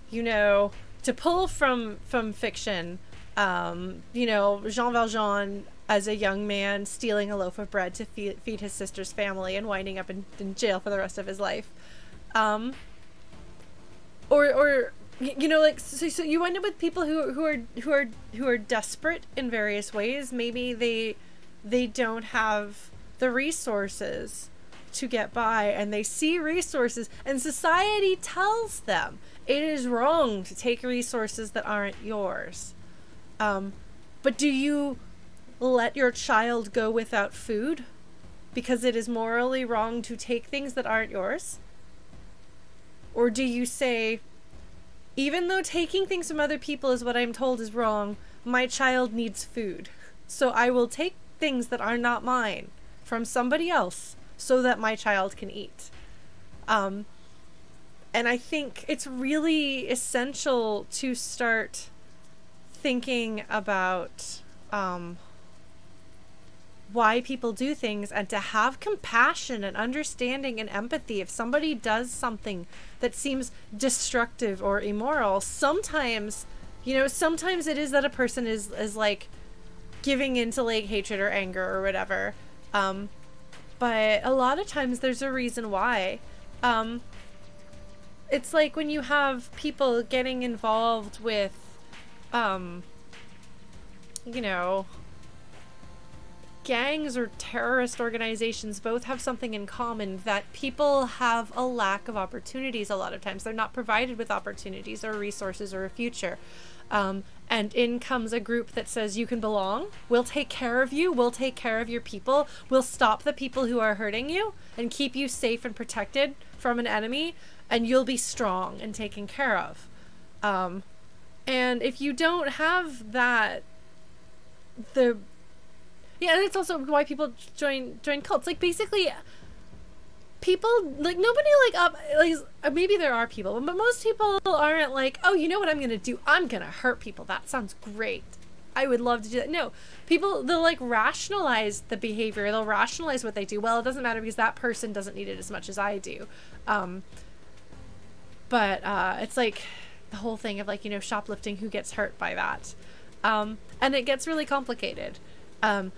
you know, to pull from from fiction, um, you know, Jean Valjean as a young man stealing a loaf of bread to feed, feed his sister's family and winding up in, in jail for the rest of his life. Um, or or you know like so, so you wind up with people who who are who are who are desperate in various ways. Maybe they they don't have the resources to get by and they see resources and society tells them it is wrong to take resources that aren't yours. Um, but do you let your child go without food because it is morally wrong to take things that aren't yours? Or do you say, even though taking things from other people is what I'm told is wrong, my child needs food. So I will take things that are not mine from somebody else so that my child can eat. Um, and I think it's really essential to start thinking about um, why people do things and to have compassion and understanding and empathy if somebody does something that seems destructive or immoral sometimes you know sometimes it is that a person is is like giving into like hatred or anger or whatever um but a lot of times there's a reason why. Um, it's like when you have people getting involved with, um, you know, gangs or terrorist organizations both have something in common that people have a lack of opportunities a lot of times. They're not provided with opportunities or resources or a future. Um, and in comes a group that says you can belong we'll take care of you we'll take care of your people we'll stop the people who are hurting you and keep you safe and protected from an enemy and you'll be strong and taken care of um, and if you don't have that the yeah and it's also why people join join cults. Like basically people like nobody like up like uh, maybe there are people but most people aren't like oh you know what i'm gonna do? I'm gonna hurt people. That sounds great. I would love to do that. No. People they'll like rationalize the behavior. They'll rationalize what they do. Well it doesn't matter because that person doesn't need it as much as i do. Um but uh it's like the whole thing of like you know shoplifting who gets hurt by that? Um and it gets really complicated. Um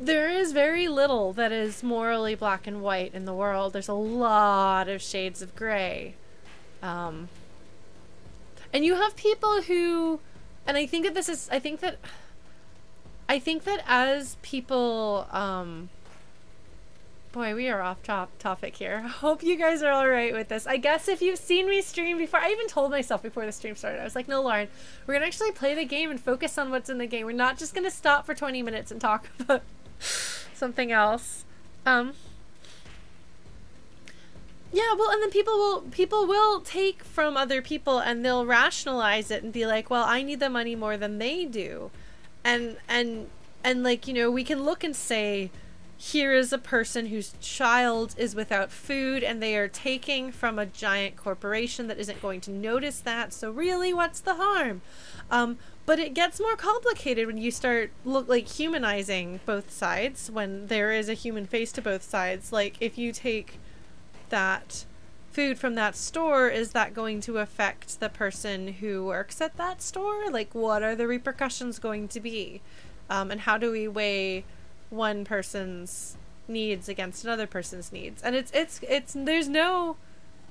there is very little that is morally black and white in the world. There's a lot of shades of gray. Um, and you have people who, and I think that this is, I think that, I think that as people, um, boy, we are off top topic here. I hope you guys are all right with this. I guess if you've seen me stream before, I even told myself before the stream started, I was like, no, Lauren, we're gonna actually play the game and focus on what's in the game. We're not just gonna stop for 20 minutes and talk about something else. Um, yeah, well, and then people will people will take from other people and they'll rationalize it and be like, "Well, I need the money more than they do," and and and like you know, we can look and say, "Here is a person whose child is without food, and they are taking from a giant corporation that isn't going to notice that. So really, what's the harm?" Um, but it gets more complicated when you start look like humanizing both sides when there is a human face to both sides. Like if you take that food from that store is that going to affect the person who works at that store? Like what are the repercussions going to be? Um, and how do we weigh one person's needs against another person's needs? And it's it's it's there's no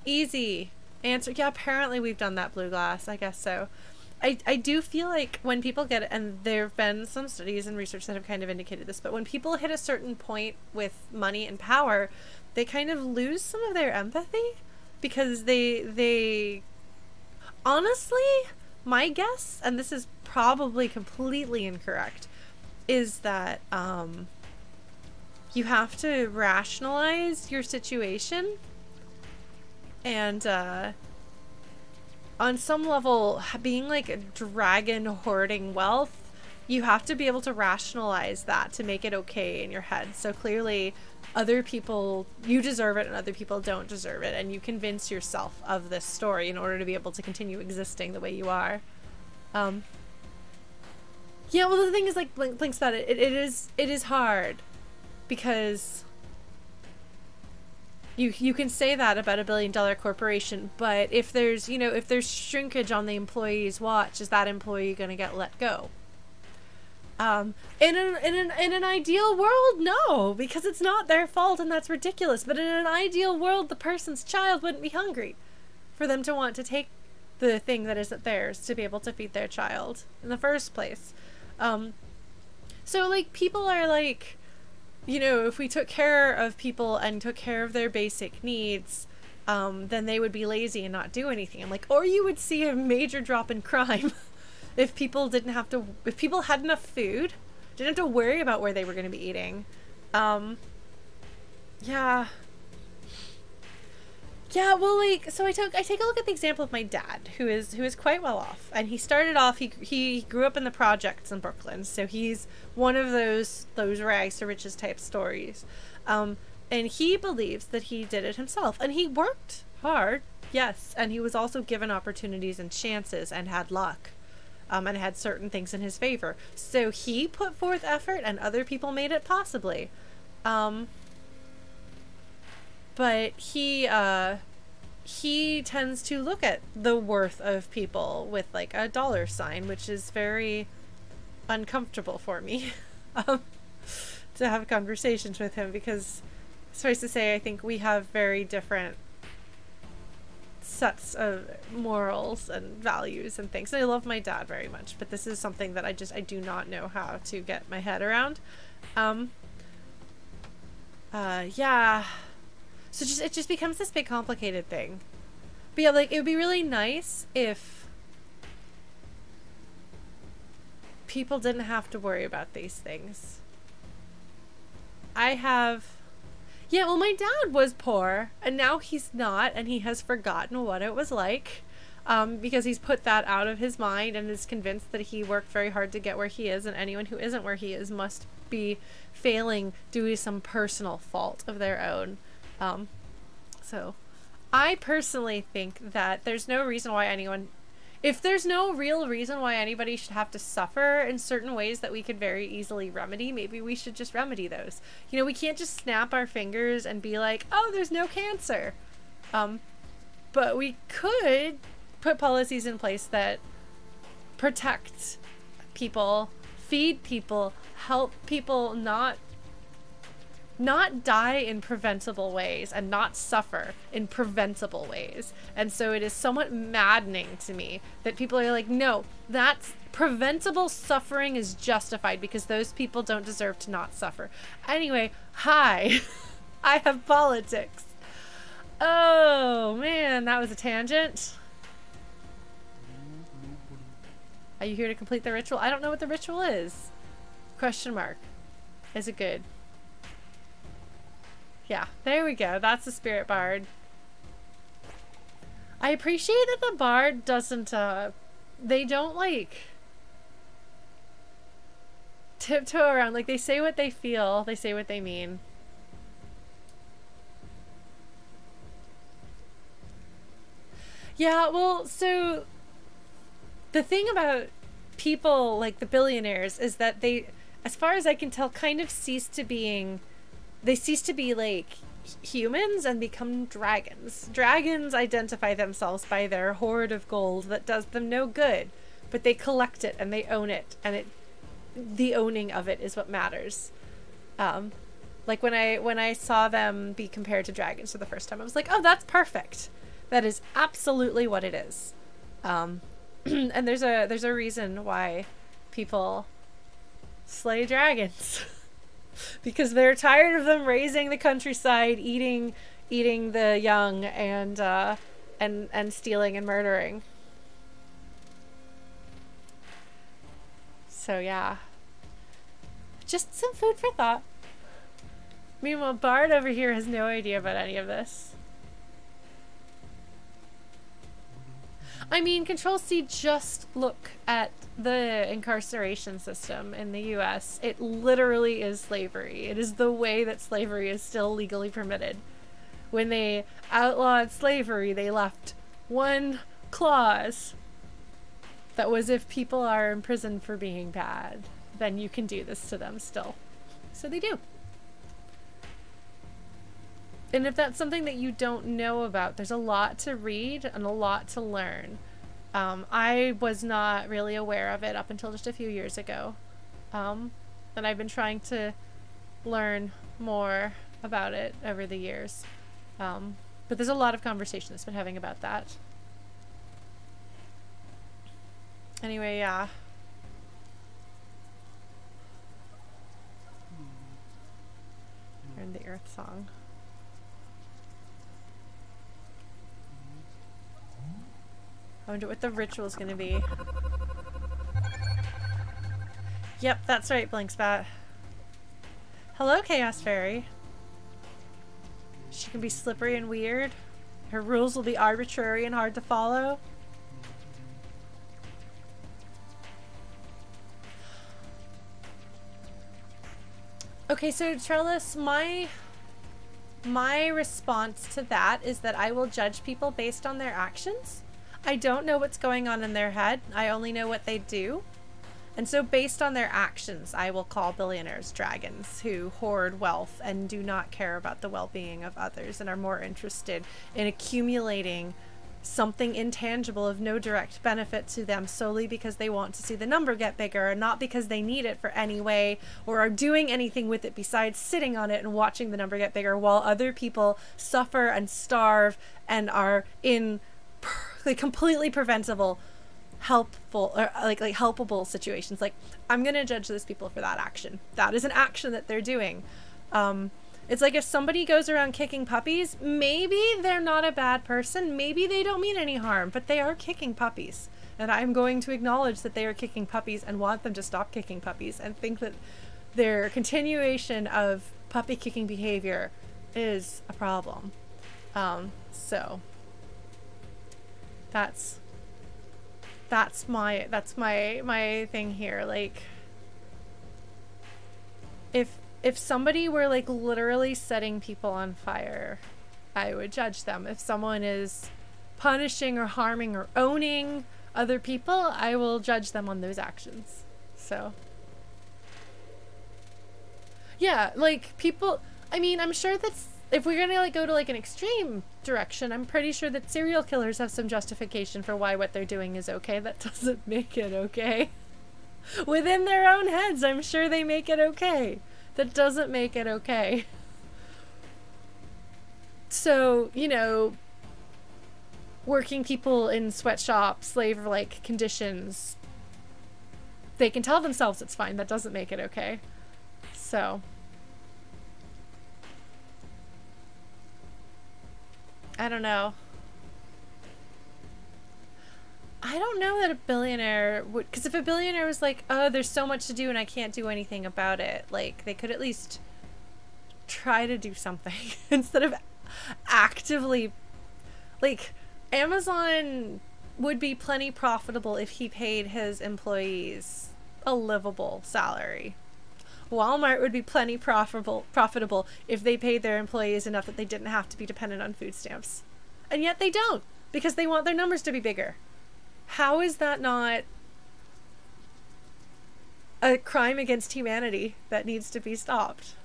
easy answer. Yeah apparently we've done that blue glass. I guess so I, I do feel like when people get and there have been some studies and research that have kind of indicated this, but when people hit a certain point with money and power, they kind of lose some of their empathy because they they honestly, my guess, and this is probably completely incorrect, is that um, you have to rationalize your situation and uh, on some level, being like a dragon hoarding wealth, you have to be able to rationalize that to make it okay in your head. So clearly, other people, you deserve it and other people don't deserve it. And you convince yourself of this story in order to be able to continue existing the way you are. Um, yeah, well, the thing is, like Blink, Blink said, it, it is it is hard because you you can say that about a billion dollar corporation, but if there's you know if there's shrinkage on the employee's watch, is that employee going to get let go? Um, in an in an in an ideal world, no, because it's not their fault and that's ridiculous. But in an ideal world, the person's child wouldn't be hungry, for them to want to take the thing that isn't theirs to be able to feed their child in the first place. Um, so like people are like you know, if we took care of people and took care of their basic needs, um, then they would be lazy and not do anything. I'm like, or you would see a major drop in crime if people didn't have to, if people had enough food, didn't have to worry about where they were going to be eating. Um, yeah, yeah, well, like so I took I take a look at the example of my dad, who is who is quite well off, and he started off he he grew up in the projects in Brooklyn, so he's one of those those rags to riches type stories, um, and he believes that he did it himself, and he worked hard, yes, and he was also given opportunities and chances and had luck. Um, and had certain things in his favor. So he put forth effort, and other people made it possibly. Um, but he uh he tends to look at the worth of people with like a dollar sign, which is very uncomfortable for me. um, to have conversations with him because, suffice to say, I think we have very different sets of morals and values and things. I love my dad very much, but this is something that I just I do not know how to get my head around. Um uh yeah. So just it just becomes this big complicated thing. But yeah, like it would be really nice if people didn't have to worry about these things. I have yeah, well, my dad was poor, and now he's not, and he has forgotten what it was like. Um, because he's put that out of his mind and is convinced that he worked very hard to get where he is, and anyone who isn't where he is must be failing due to some personal fault of their own. Um, so, I personally think that there's no reason why anyone if there's no real reason why anybody should have to suffer in certain ways that we could very easily remedy, maybe we should just remedy those. You know, we can't just snap our fingers and be like, "Oh, there's no cancer." Um, but we could put policies in place that protect people, feed people, help people not not die in preventable ways and not suffer in preventable ways. And so it is somewhat maddening to me that people are like, no, that's preventable suffering is justified because those people don't deserve to not suffer. Anyway, hi. I have politics. Oh man, that was a tangent. Are you here to complete the ritual? I don't know what the ritual is. Question mark. Is it good? Yeah, there we go. That's the spirit bard. I appreciate that the bard doesn't, uh, they don't, like, tiptoe around. Like, they say what they feel, they say what they mean. Yeah, well, so the thing about people like the billionaires is that they, as far as I can tell, kind of cease to being they cease to be like humans and become dragons. Dragons identify themselves by their hoard of gold that does them no good, but they collect it and they own it, and it the owning of it is what matters. Um, like when I when I saw them be compared to dragons for the first time, I was like, oh, that's perfect. That is absolutely what it is. Um, and there's a there's a reason why people slay dragons. because they're tired of them razing the countryside, eating eating the young and uh, and and stealing and murdering. So yeah. Just some food for thought. Meanwhile, Bard over here has no idea about any of this. I mean, Control C, just look at the incarceration system in the US. It literally is slavery. It is the way that slavery is still legally permitted. When they outlawed slavery, they left one clause that was if people are imprisoned for being bad, then you can do this to them still. So they do. And if that's something that you don't know about, there's a lot to read and a lot to learn. Um, I was not really aware of it up until just a few years ago. Um, and I've been trying to learn more about it over the years. Um, but there's a lot of conversation that's been having about that. Anyway, yeah. Learn the Earth song. I wonder what the ritual is going to be. Yep, that's right, Blinkspat. Hello, Chaos Fairy. She can be slippery and weird. Her rules will be arbitrary and hard to follow. Okay, so Trellis, my my response to that is that I will judge people based on their actions. I don't know what's going on in their head. I only know what they do. And so, based on their actions, I will call billionaires dragons who hoard wealth and do not care about the well being of others and are more interested in accumulating something intangible of no direct benefit to them solely because they want to see the number get bigger and not because they need it for any way or are doing anything with it besides sitting on it and watching the number get bigger while other people suffer and starve and are in like completely preventable helpful or like like helpable situations like i'm going to judge those people for that action that is an action that they're doing um it's like if somebody goes around kicking puppies, maybe they're not a bad person. Maybe they don't mean any harm, but they are kicking puppies. And I'm going to acknowledge that they are kicking puppies and want them to stop kicking puppies and think that their continuation of puppy kicking behavior is a problem. Um, so that's that's my that's my my thing here like if if somebody were like literally setting people on fire, I would judge them. If someone is punishing or harming or owning other people, I will judge them on those actions. So, yeah, like people, I mean, I'm sure that's if we're gonna like go to like an extreme direction, I'm pretty sure that serial killers have some justification for why what they're doing is okay. That doesn't make it okay. Within their own heads, I'm sure they make it okay that doesn't make it okay. So, you know, working people in sweatshops, slave like conditions, they can tell themselves it's fine. That doesn't make it okay. So. I don't know. I don't know that a billionaire would, because if a billionaire was like, oh, there's so much to do and I can't do anything about it, like they could at least try to do something instead of actively, like, Amazon would be plenty profitable if he paid his employees a livable salary. Walmart would be plenty profitable profitable if they paid their employees enough that they didn't have to be dependent on food stamps. And yet they don't because they want their numbers to be bigger. How is that not a crime against humanity that needs to be stopped?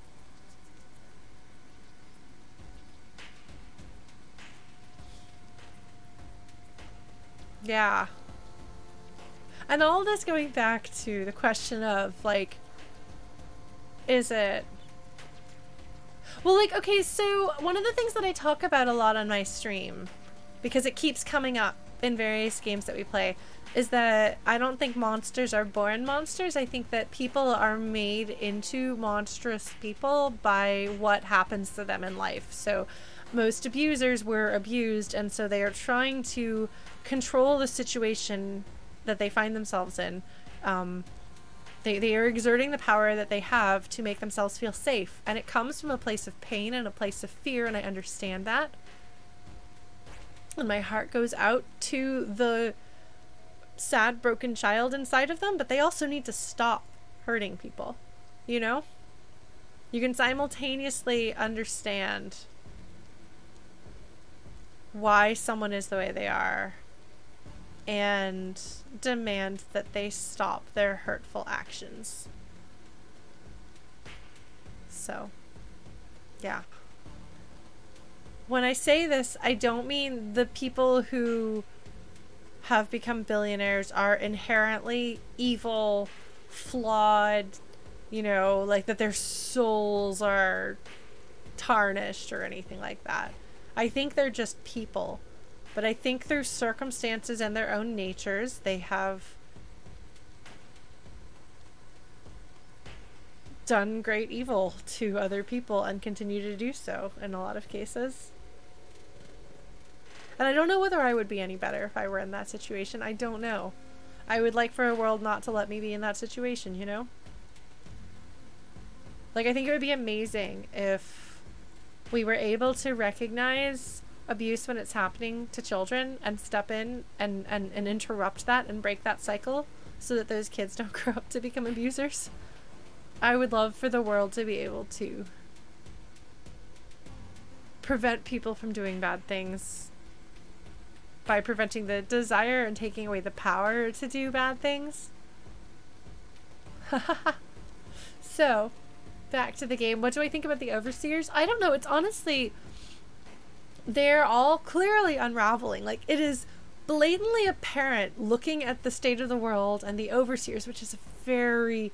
Yeah. And all this going back to the question of like, is it. Well, like, okay, so one of the things that I talk about a lot on my stream, because it keeps coming up in various games that we play is that I don't think monsters are born monsters. I think that people are made into monstrous people by what happens to them in life. So most abusers were abused and so they are trying to control the situation that they find themselves in. Um, they, they are exerting the power that they have to make themselves feel safe. And it comes from a place of pain and a place of fear, and I understand that. And my heart goes out to the sad broken child inside of them but they also need to stop hurting people you know? You can simultaneously understand why someone is the way they are and demand that they stop their hurtful actions so yeah when I say this, I don't mean the people who have become billionaires are inherently evil, flawed, you know, like that their souls are tarnished or anything like that. I think they're just people. But I think through circumstances and their own natures, they have done great evil to other people and continue to do so in a lot of cases. And I don't know whether I would be any better if I were in that situation. I don't know. I would like for a world not to let me be in that situation, you know? Like, I think it would be amazing if we were able to recognize abuse when it's happening to children and step in and, and, and interrupt that and break that cycle so that those kids don't grow up to become abusers. I would love for the world to be able to prevent people from doing bad things by preventing the desire and taking away the power to do bad things. so, back to the game. What do I think about the overseers? I don't know. It's honestly they're all clearly unraveling. Like it is blatantly apparent looking at the state of the world and the overseers, which is a very,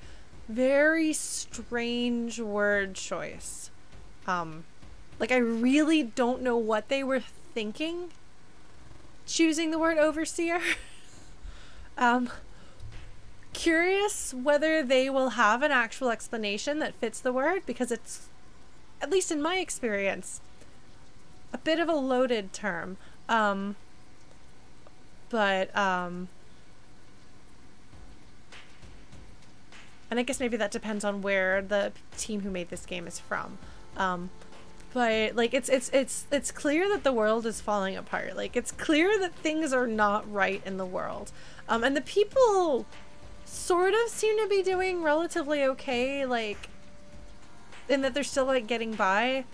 very strange word choice. Um, like I really don't know what they were thinking choosing the word overseer. um, curious whether they will have an actual explanation that fits the word because it's, at least in my experience, a bit of a loaded term. Um, but, um, and I guess maybe that depends on where the team who made this game is from. Um, but like it's it's it's it's clear that the world is falling apart. Like it's clear that things are not right in the world. Um, and the people sort of seem to be doing relatively okay, like in that they're still like getting by.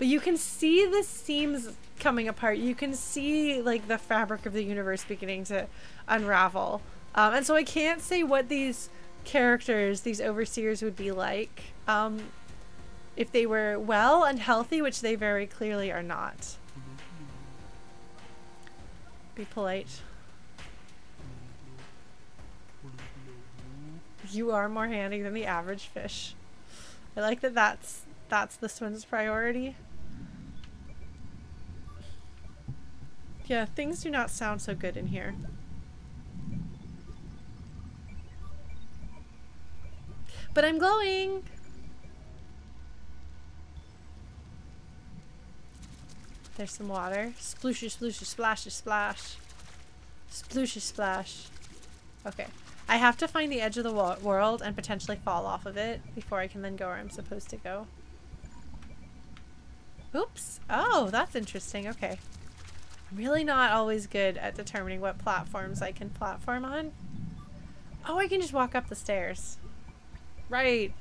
But you can see the seams coming apart. You can see like the fabric of the universe beginning to unravel. Um, and so I can't say what these characters, these overseers, would be like. Um, if they were well and healthy, which they very clearly are not. Be polite. You are more handy than the average fish. I like that that's that's the swim's priority. Yeah, things do not sound so good in here. But I'm glowing! There's some water. Splooshy, splooshy, splashy, splash. Splooshy, splash. Okay. I have to find the edge of the world and potentially fall off of it before I can then go where I'm supposed to go. Oops. Oh, that's interesting. Okay. I'm really not always good at determining what platforms I can platform on. Oh, I can just walk up the stairs. Right.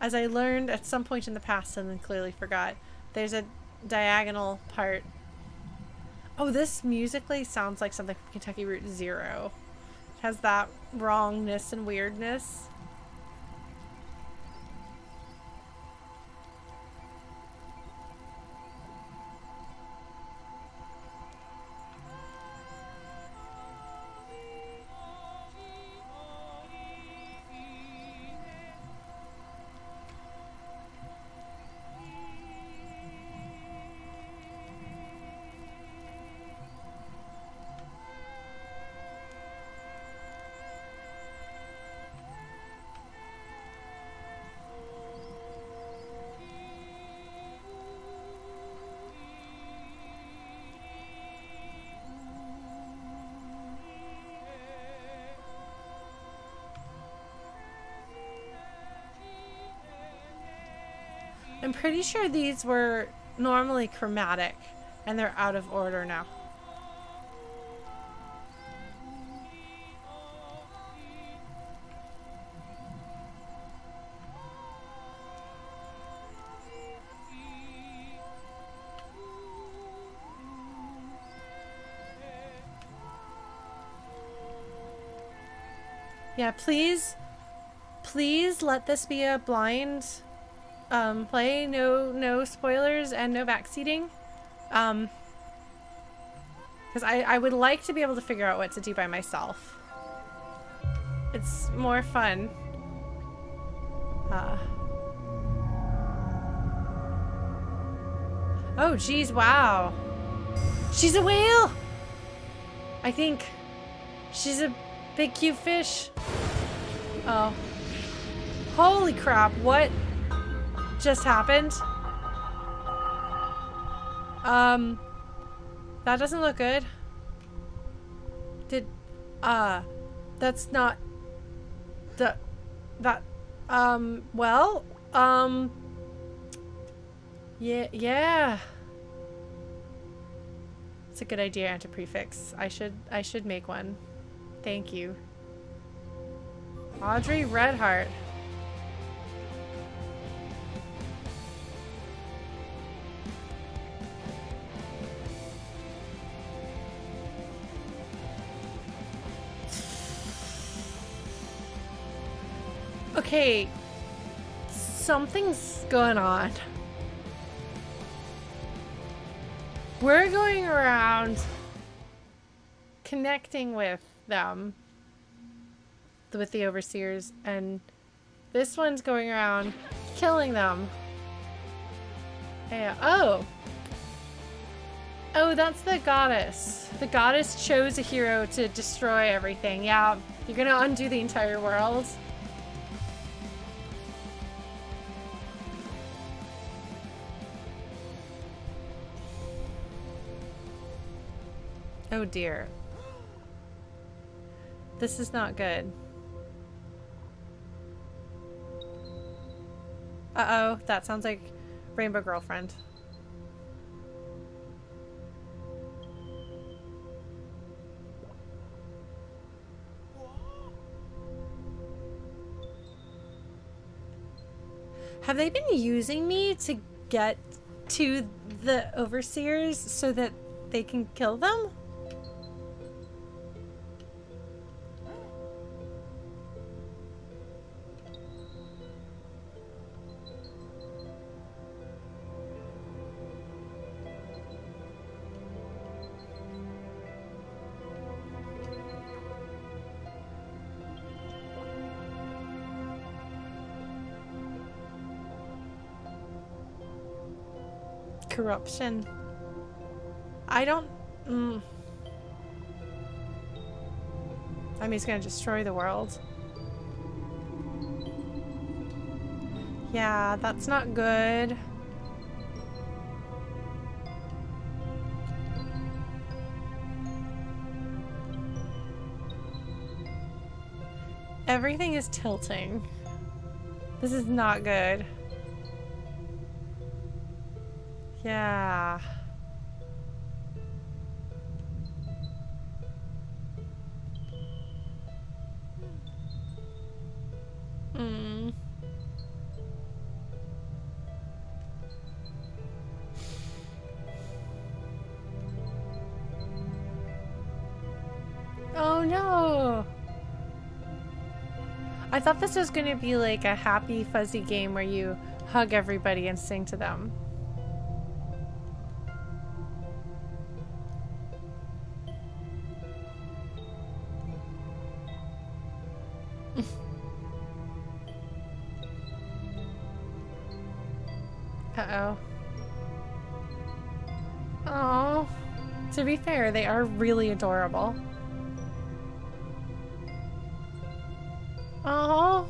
As I learned at some point in the past and then clearly forgot, there's a diagonal part. Oh, this musically sounds like something from Kentucky Route Zero. It has that wrongness and weirdness. Pretty sure these were normally chromatic and they're out of order now. Yeah, please, please let this be a blind um, play. No, no spoilers and no backseating. Um, because I, I would like to be able to figure out what to do by myself. It's more fun. Uh. Oh, geez, wow. She's a whale! I think. She's a big cute fish. Oh. Holy crap, what? Just happened? Um, that doesn't look good. Did, uh, that's not, the, that, um, well, um, yeah, yeah. It's a good idea, anti-prefix. I should, I should make one. Thank you. Audrey Redheart. Okay, something's going on. We're going around connecting with them, with the overseers, and this one's going around killing them. Yeah. Oh! Oh, that's the goddess. The goddess chose a hero to destroy everything. Yeah, you're gonna undo the entire world. Oh dear. This is not good. Uh-oh, that sounds like Rainbow Girlfriend. Have they been using me to get to the overseers so that they can kill them? Corruption. I don't... Mm. I mean, he's gonna destroy the world. Yeah, that's not good. Everything is tilting. This is not good. Yeah. Hmm. Oh no! I thought this was going to be like a happy fuzzy game where you hug everybody and sing to them. Are really adorable. Oh.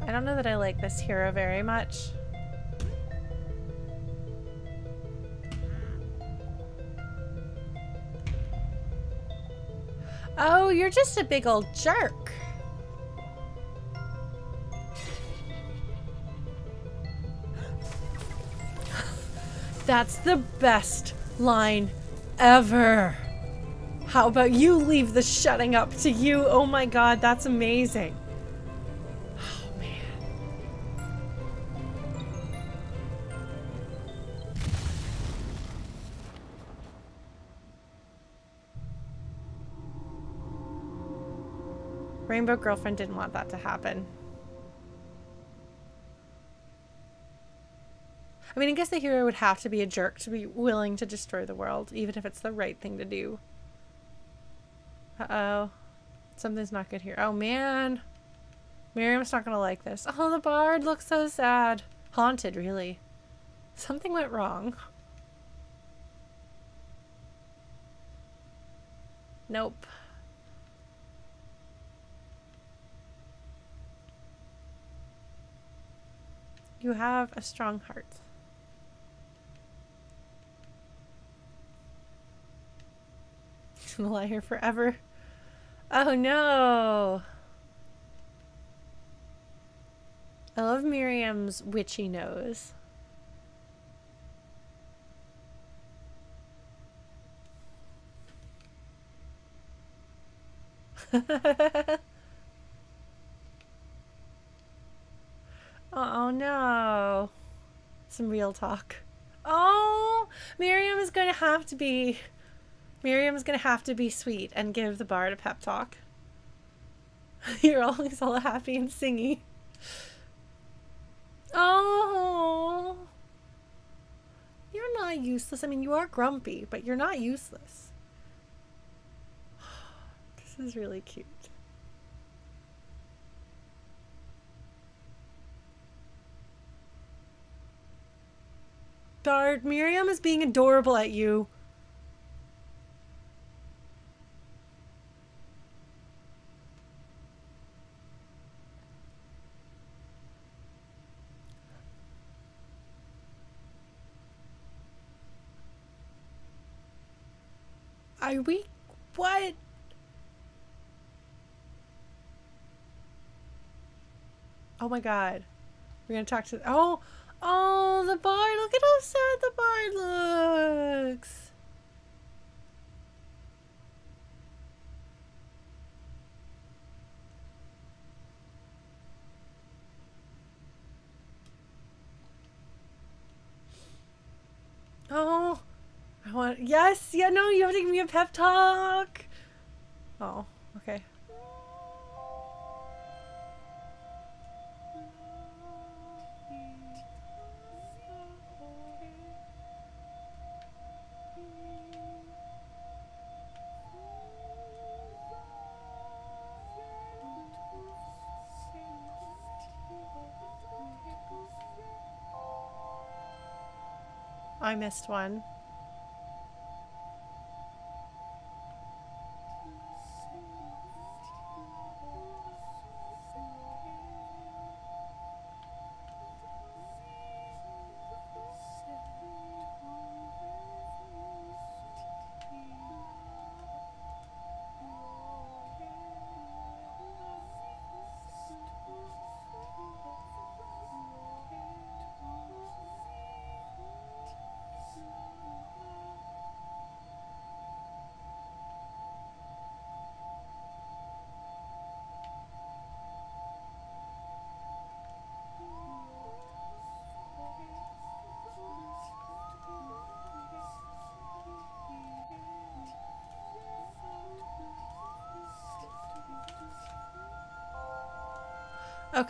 I don't know that I like this hero very much. You're just a big old jerk. That's the best line ever. How about you leave the shutting up to you? Oh my god, that's amazing. Rainbow Girlfriend didn't want that to happen. I mean, I guess the hero would have to be a jerk to be willing to destroy the world, even if it's the right thing to do. Uh-oh. Something's not good here. Oh, man. Miriam's not going to like this. Oh, the bard looks so sad. Haunted, really. Something went wrong. Nope. You have a strong heart. lie here forever. Oh no! I love Miriam's witchy nose. Oh no. Some real talk. Oh, Miriam is going to have to be. Miriam is going to have to be sweet and give the bard a pep talk. You're always all happy and singy. Oh. You're not useless. I mean, you are grumpy, but you're not useless. This is really cute. Dart, Miriam is being adorable at you. Are we? What? Oh my god. We're gonna talk to. Oh! Oh, the bard! Look at how sad the bard looks! Oh, I want. Yes, yeah, no, you have to give me a pep talk. Oh, okay. I missed one.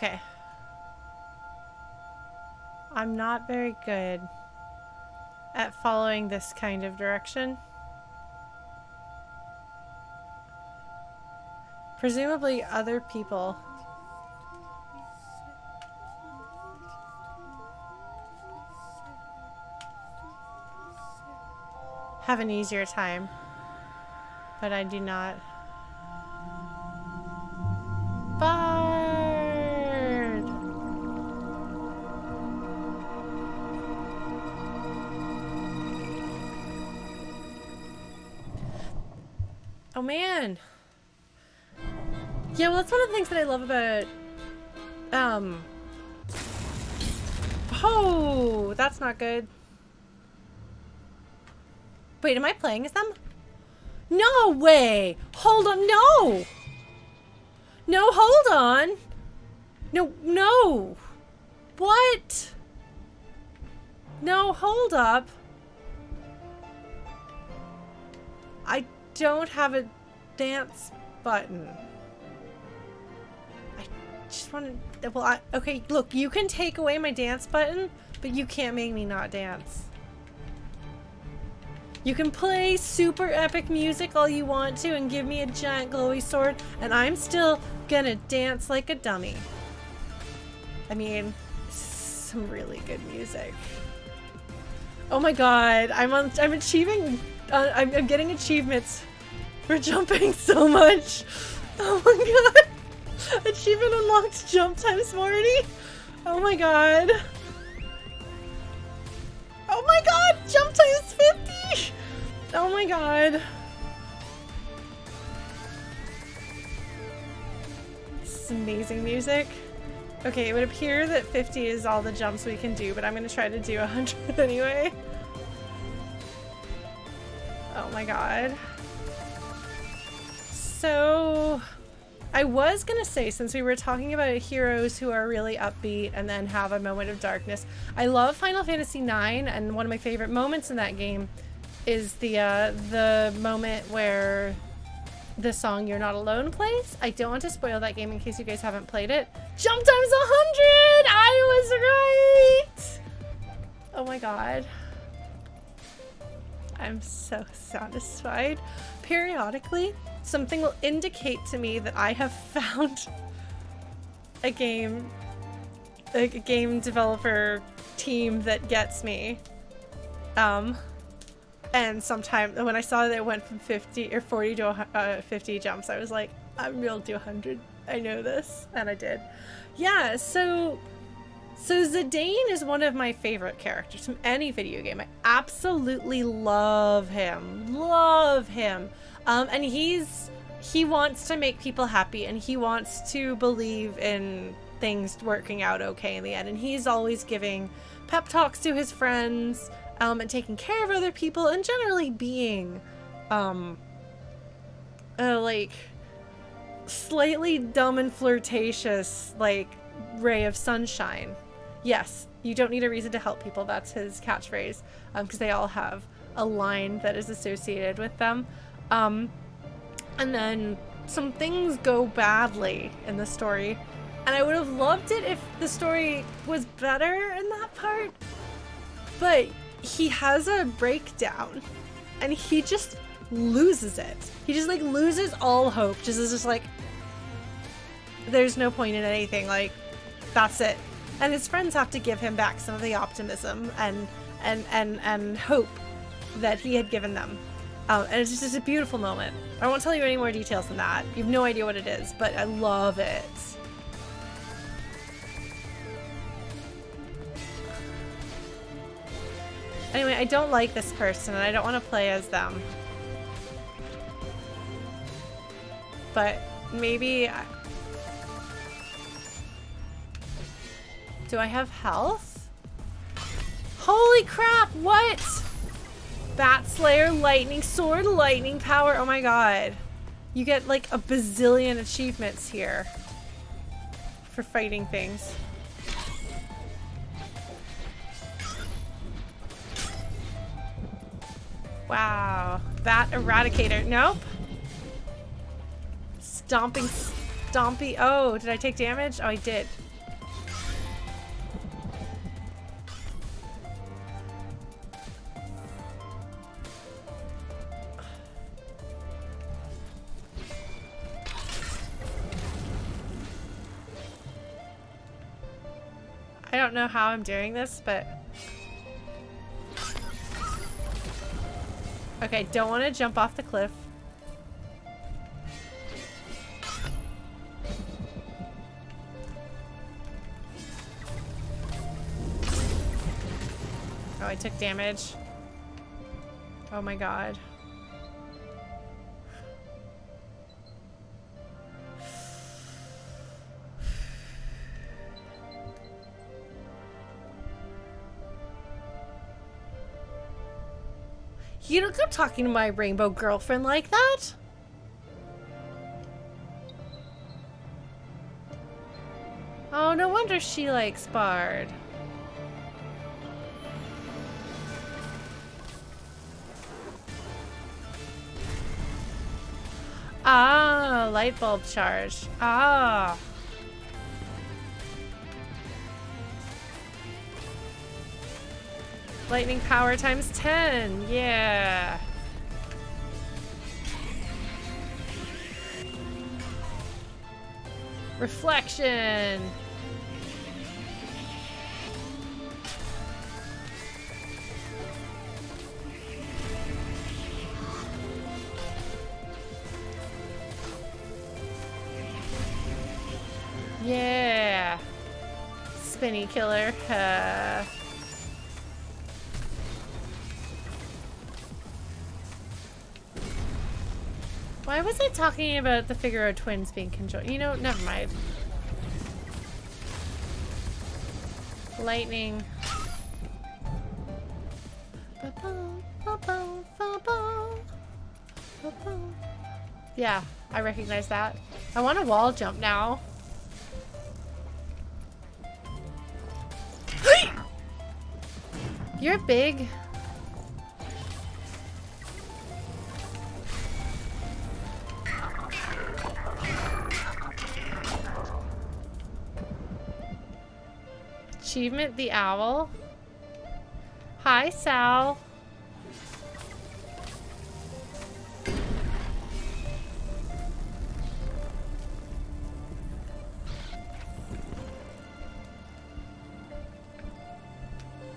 Okay. I'm not very good at following this kind of direction. Presumably other people have an easier time, but I do not. One of the things that I love about um Oh, that's not good. Wait, am I playing as them? No way! Hold on, no! No, hold on! No, no! What? No, hold up. I don't have a dance button. Want to... Well, I, okay, look, you can take away my dance button, but you can't make me not dance. You can play super epic music all you want to and give me a giant glowy sword, and I'm still gonna dance like a dummy. I mean, some really good music. Oh my god, I'm on, I'm achieving, uh, I'm, I'm getting achievements for jumping so much. Oh my god. Achievement unlocked jump times 40. Oh my god. Oh my god, jump times 50! Oh my god. This is amazing music. Okay, it would appear that 50 is all the jumps we can do, but I'm gonna try to do 100 anyway. Oh my god. So, I was gonna say, since we were talking about heroes who are really upbeat and then have a moment of darkness, I love Final Fantasy IX, and one of my favorite moments in that game is the uh, the moment where the song "You're Not Alone" plays. I don't want to spoil that game in case you guys haven't played it. Jump times a hundred! I was right. Oh my god. I'm so satisfied. Periodically, something will indicate to me that I have found a game, a game developer team that gets me. Um, and sometimes when I saw that it went from 50 or 40 to uh, 50 jumps, I was like, I'm real to 100. I know this, and I did. Yeah, so so Zidane is one of my favorite characters from any video game. I absolutely love him. Love him. Um, and he's he wants to make people happy and he wants to believe in things working out okay in the end. And he's always giving pep talks to his friends um, and taking care of other people and generally being um, uh, like slightly dumb and flirtatious like ray of sunshine. Yes, you don't need a reason to help people. That's his catchphrase because um, they all have a line that is associated with them. Um, and then some things go badly in the story. And I would have loved it if the story was better in that part. But he has a breakdown and he just loses it. He just like loses all hope. Just is just like there's no point in anything. Like that's it. And his friends have to give him back some of the optimism and and and and hope that he had given them. Um, and it's just, a beautiful moment. I won't tell you any more details than that. You have no idea what it is, but I love it. Anyway, I don't like this person and I don't want to play as them. But maybe... I... Do I have health? Holy crap, what? Bat Slayer, Lightning Sword, Lightning Power. Oh my god. You get like a bazillion achievements here for fighting things. Wow. Bat Eradicator. Nope. Stomping. Stompy. Oh, did I take damage? Oh, I did. I don't know how I'm doing this, but... Okay, don't want to jump off the cliff. Oh, I took damage. Oh my god. You don't go talking to my rainbow girlfriend like that. Oh, no wonder she likes Bard. Ah, light bulb charge. Ah. Lightning power times 10. Yeah. Reflection. Yeah. Spinny killer. Uh, Why was I talking about the Figaro twins being conjoined? You know, never mind. Lightning. Yeah, I recognize that. I want a wall jump now. You're big. Achievement the owl. Hi, Sal.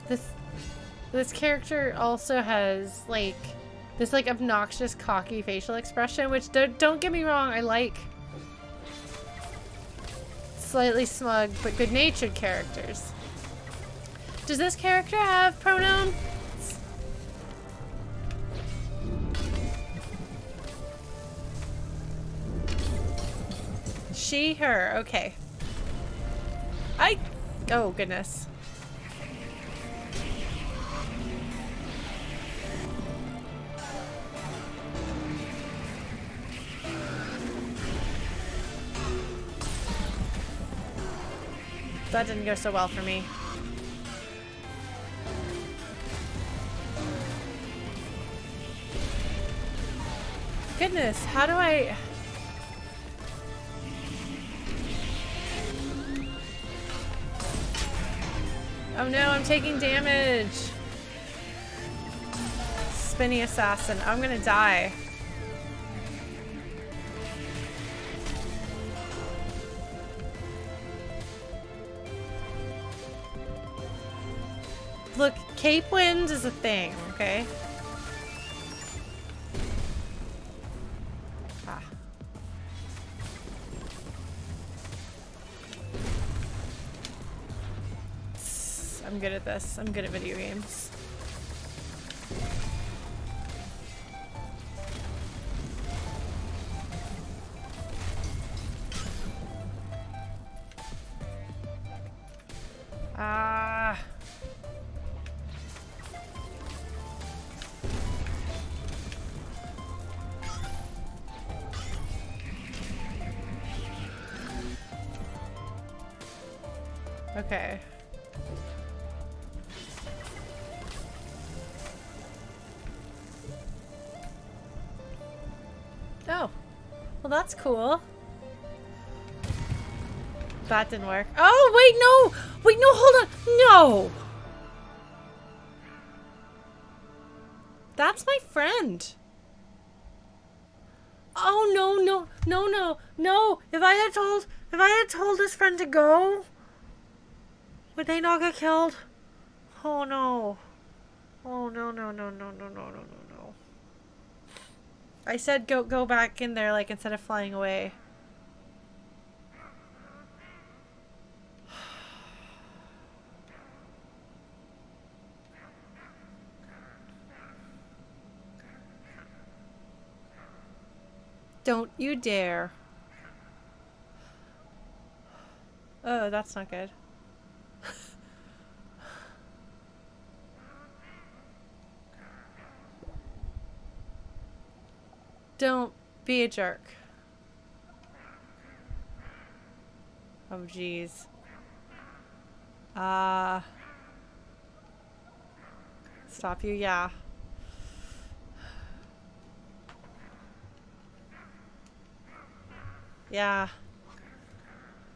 This this character also has like this like obnoxious cocky facial expression which don't, don't get me wrong I like slightly smug but good-natured characters does this character have pronouns? She her okay. I oh goodness. That didn't go so well for me. Goodness, how do I... Oh no, I'm taking damage! Spinny assassin, I'm gonna die. Look, Cape Wind is a thing, okay? Good at this. I'm good at video games. That's cool. That didn't work. Oh, wait, no! Wait, no, hold on! No! That's my friend. Oh, no, no, no, no, no. If I had told, if I had told this friend to go, would they not get killed? Oh, no. Oh, no, no, no, no, no, no, no, no. I said go, go back in there, like, instead of flying away. Don't you dare. Oh, that's not good. Don't be a jerk. Oh, jeez. Uh, stop you, yeah. Yeah.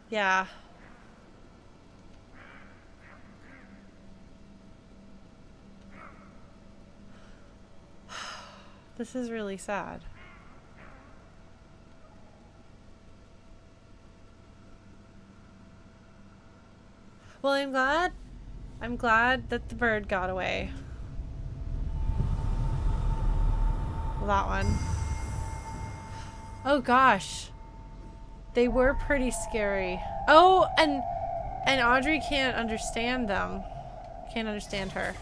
Yeah. This is really sad. Well, I'm glad. I'm glad that the bird got away. That one. Oh gosh. They were pretty scary. Oh, and and Audrey can't understand them. Can't understand her.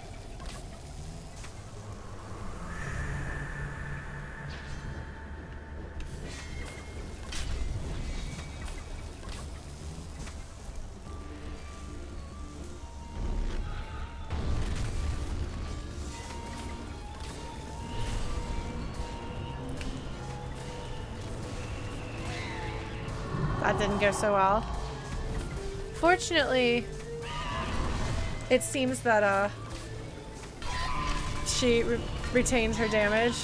Didn't go so well. Fortunately, it seems that uh, she re retains her damage.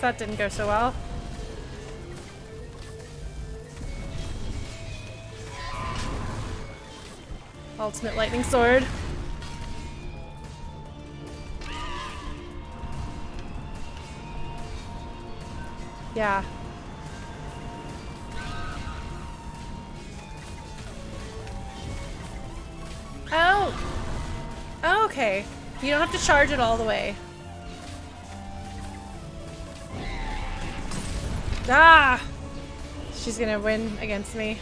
That didn't go so well. Ultimate lightning sword. Yeah. Oh! Okay. You don't have to charge it all the way. Ah! She's gonna win against me.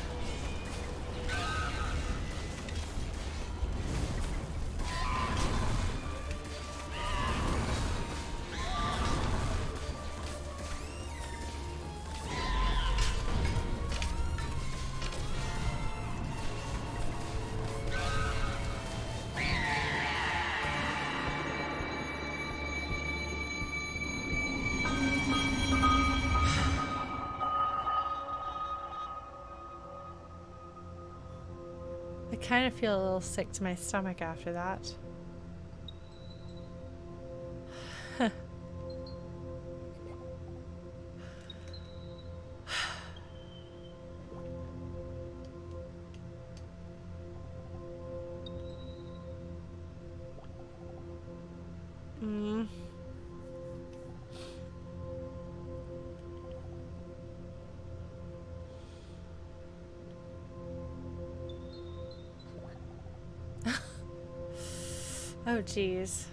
Feel a little sick to my stomach after that. Jeez.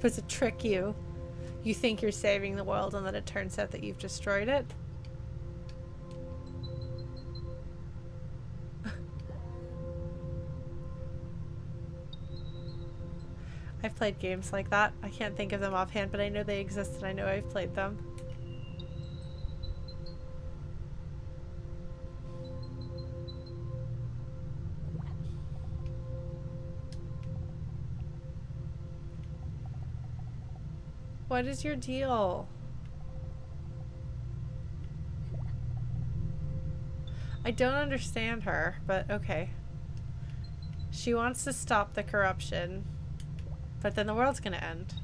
supposed to trick you. You think you're saving the world and then it turns out that you've destroyed it? Played games like that. I can't think of them offhand, but I know they exist and I know I've played them. What is your deal? I don't understand her, but okay. She wants to stop the corruption. But then the world's gonna end.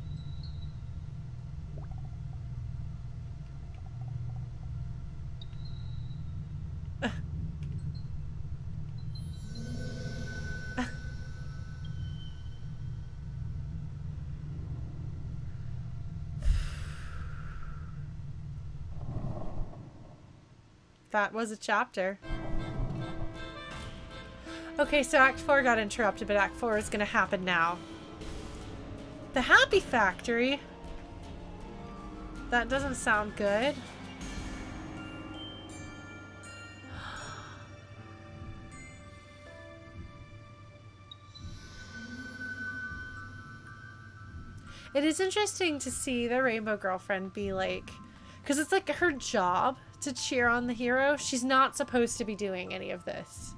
that was a chapter. Okay, so Act 4 got interrupted, but Act 4 is going to happen now. The Happy Factory? That doesn't sound good. It is interesting to see the Rainbow Girlfriend be like, because it's like her job to cheer on the hero. She's not supposed to be doing any of this.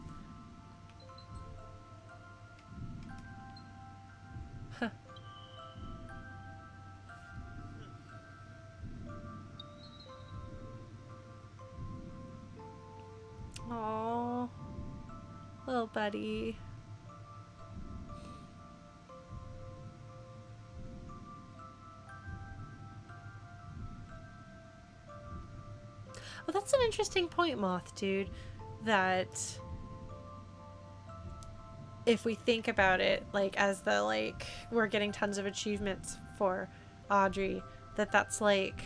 Well, oh, that's an interesting point, Moth Dude, that if we think about it like as the like we're getting tons of achievements for Audrey that that's like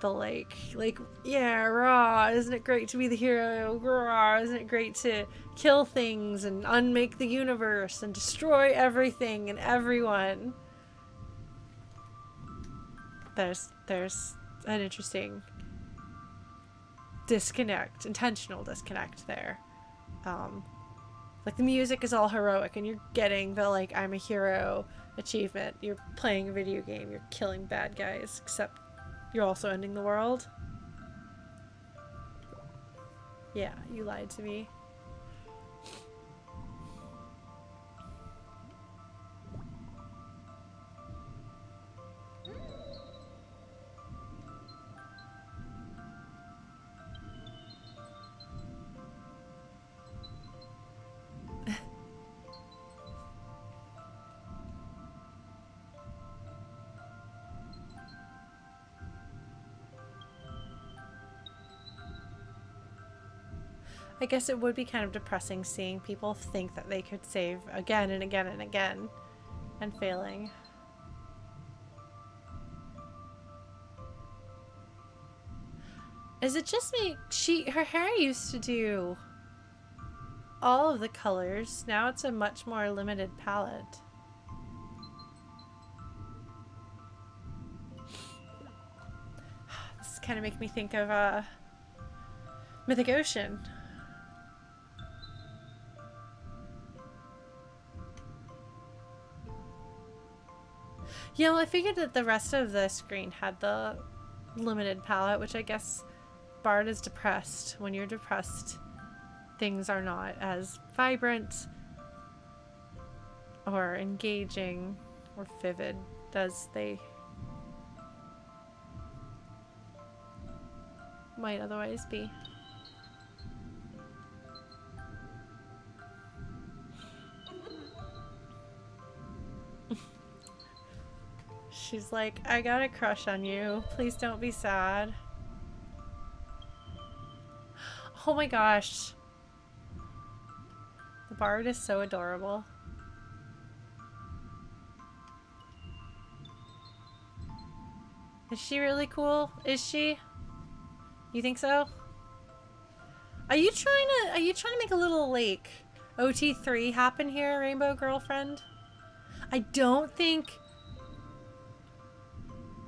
the like like yeah raw. Isn't it great to be the hero? Raw. Isn't it great to kill things and unmake the universe and destroy everything and everyone? There's there's an interesting disconnect intentional disconnect there. Um like the music is all heroic and you're getting the like i'm a hero achievement. You're playing a video game. You're killing bad guys except you're also ending the world? Yeah, you lied to me. I guess it would be kind of depressing seeing people think that they could save again and again and again and failing. Is it just me? She her hair used to do all of the colors. Now it's a much more limited palette. This kind of make me think of uh, Mythic Ocean. Yeah, I figured that the rest of the screen had the limited palette, which I guess Bard is depressed. When you're depressed, things are not as vibrant or engaging or vivid as they might otherwise be. She's like, I got a crush on you. Please don't be sad. Oh my gosh. The bard is so adorable. Is she really cool? Is she? You think so? Are you trying to are you trying to make a little like OT3 happen here, Rainbow Girlfriend? I don't think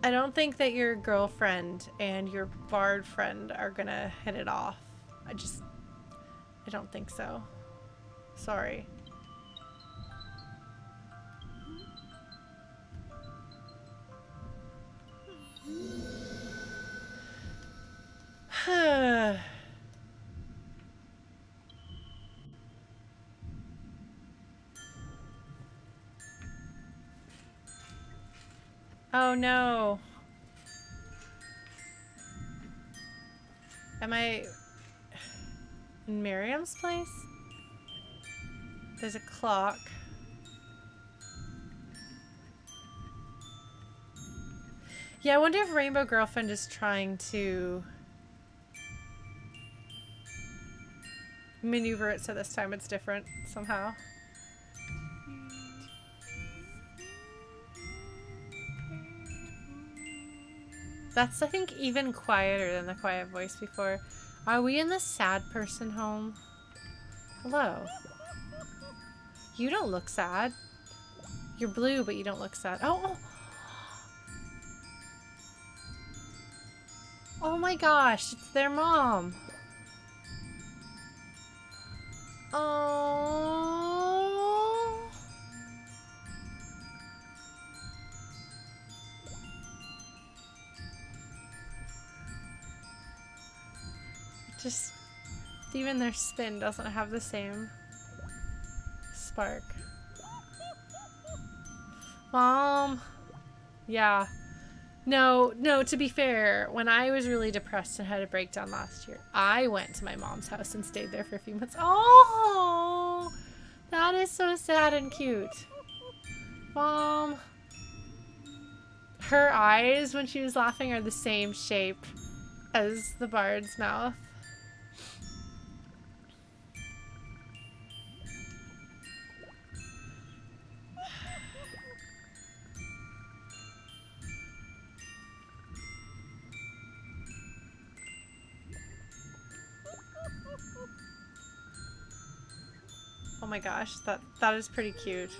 I don't think that your girlfriend and your bard friend are gonna hit it off. I just, I don't think so. Sorry. Oh no. Am I in Miriam's place? There's a clock. Yeah, I wonder if Rainbow Girlfriend is trying to maneuver it so this time it's different somehow. That's, I think, even quieter than the quiet voice before. Are we in the sad person home? Hello. You don't look sad. You're blue, but you don't look sad. Oh, oh. Oh my gosh, it's their mom. Oh. Just even their spin doesn't have the same spark. Mom. Yeah. No, no, to be fair, when I was really depressed and had a breakdown last year, I went to my mom's house and stayed there for a few months. Oh, that is so sad and cute. Mom. Her eyes when she was laughing are the same shape as the bard's mouth. My gosh, that that is pretty cute.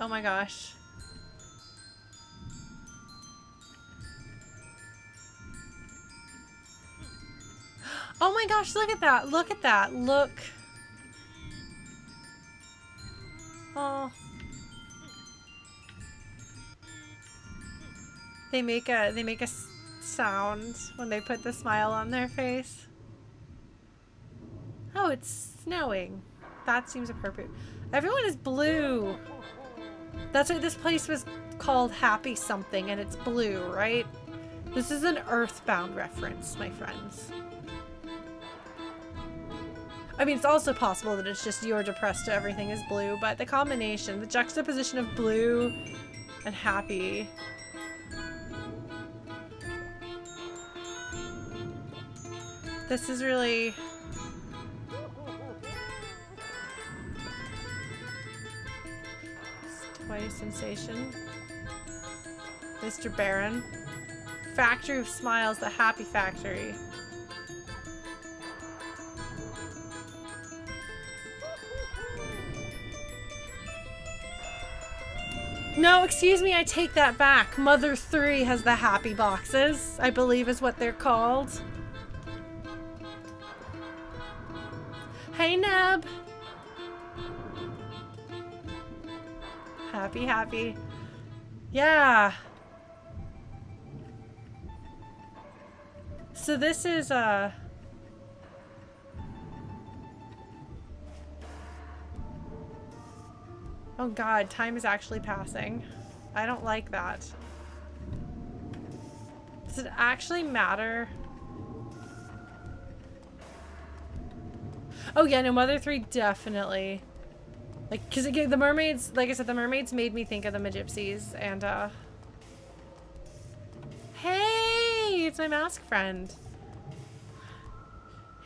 Oh my gosh. Oh my gosh, look at that. Look at that. Look. Oh. They make a they make a sound when they put the smile on their face. Oh, it's snowing. That seems appropriate. Everyone is blue. That's why this place was called Happy Something, and it's blue, right? This is an Earthbound reference, my friends. I mean, it's also possible that it's just you're depressed, so everything is blue, but the combination, the juxtaposition of blue and happy. This is really... Toy sensation. Mr. Baron. Factory of Smiles, the Happy Factory. No, excuse me, I take that back. Mother 3 has the happy boxes, I believe is what they're called. Hey, Neb. Happy, happy. Yeah. So this is, uh... Oh god, time is actually passing. I don't like that. Does it actually matter? Oh yeah, no, Mother 3 definitely. Like, cause the mermaids, like I said, the mermaids made me think of the Magypsies, and uh... Hey! It's my mask friend.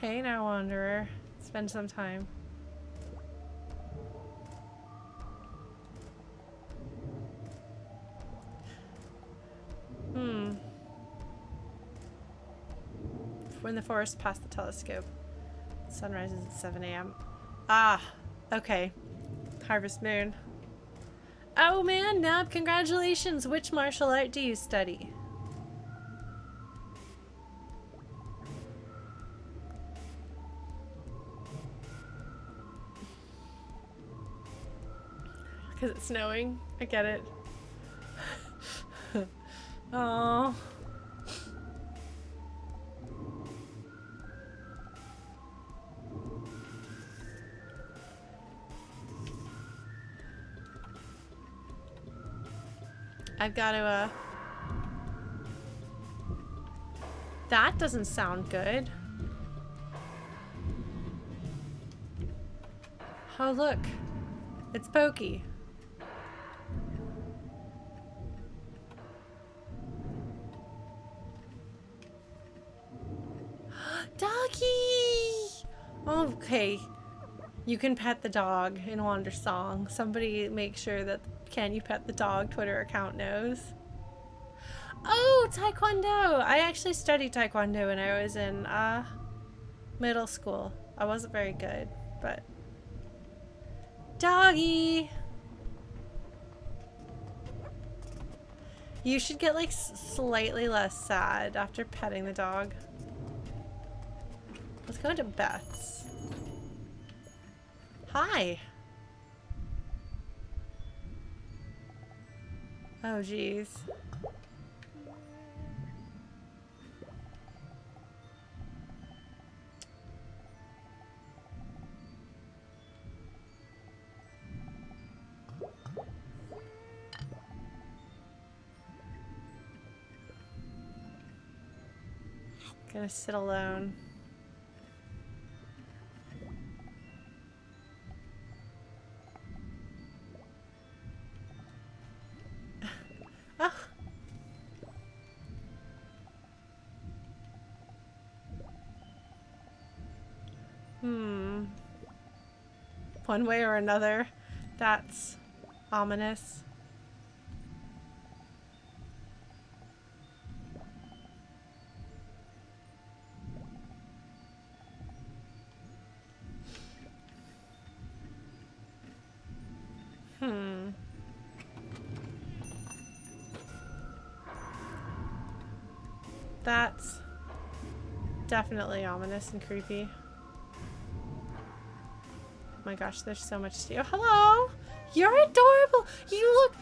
Hey now, Wanderer. Spend some time. Hmm. When the forest past the telescope. Sun rises at 7 a.m. Ah, okay. Harvest Moon. Oh man, Nab, congratulations! Which martial art do you study? Because it's snowing. I get it. Oh. I've got to, uh... That doesn't sound good. Oh, look. It's Pokey. Doggy! Okay. You can pet the dog in Wandersong. Somebody make sure that Can You Pet the Dog Twitter account knows. Oh, Taekwondo! I actually studied Taekwondo when I was in uh, middle school. I wasn't very good, but... Doggy! You should get like slightly less sad after petting the dog. Let's go into Beth's. Hi. Oh, jeez. Gonna sit alone. one way or another. That's ominous. Hmm. That's definitely ominous and creepy. Oh my gosh, there's so much to do. Hello! You're adorable! You look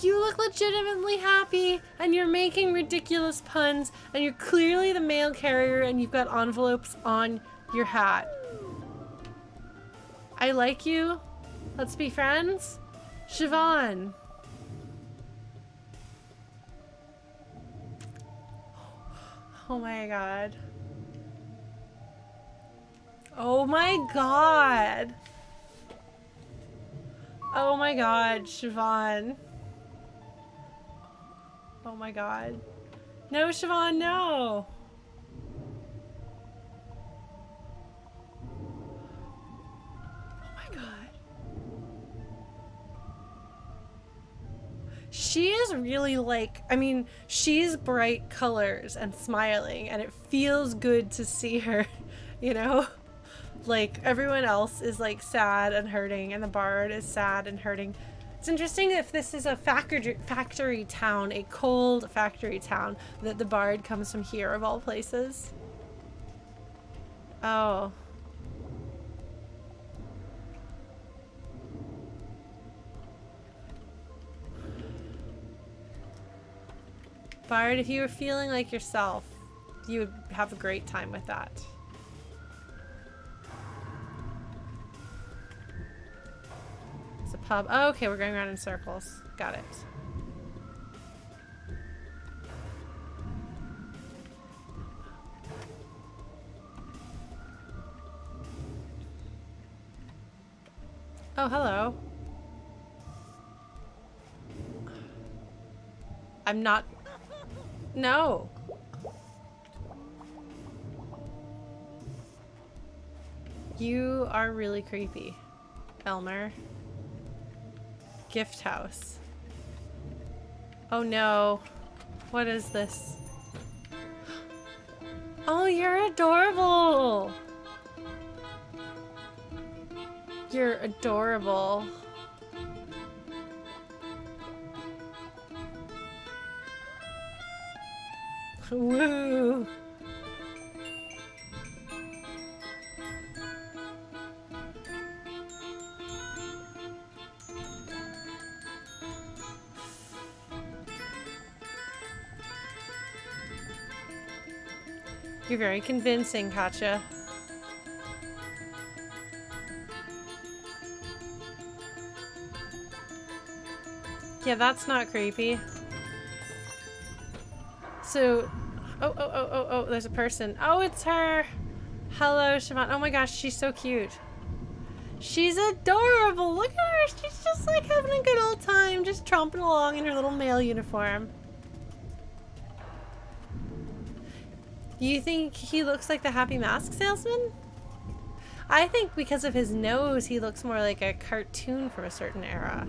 you look legitimately happy and you're making ridiculous puns and you're clearly the mail carrier and you've got envelopes on your hat. I like you. Let's be friends. Siobhan. Oh my god. Oh my god. Oh my god, Siobhan. Oh my god. No, Siobhan, no! Oh my god. She is really like, I mean, she's bright colors and smiling, and it feels good to see her, you know? Like, everyone else is like sad and hurting, and the bard is sad and hurting. It's interesting if this is a factory factory town, a cold factory town, that the bard comes from here of all places. Oh. Bard, if you were feeling like yourself, you would have a great time with that. Pub. Oh, okay, we're going around in circles. Got it. Oh, hello. I'm not... No. You are really creepy, Elmer. Gift house. Oh no. What is this? Oh, you're adorable! You're adorable. Woo! You're very convincing, Katya. Yeah, that's not creepy. So, oh, oh, oh, oh, oh, there's a person. Oh, it's her. Hello, Siobhan. Oh my gosh, she's so cute. She's adorable. Look at her. She's just like having a good old time, just tromping along in her little mail uniform. Do you think he looks like the Happy Mask salesman? I think because of his nose, he looks more like a cartoon from a certain era.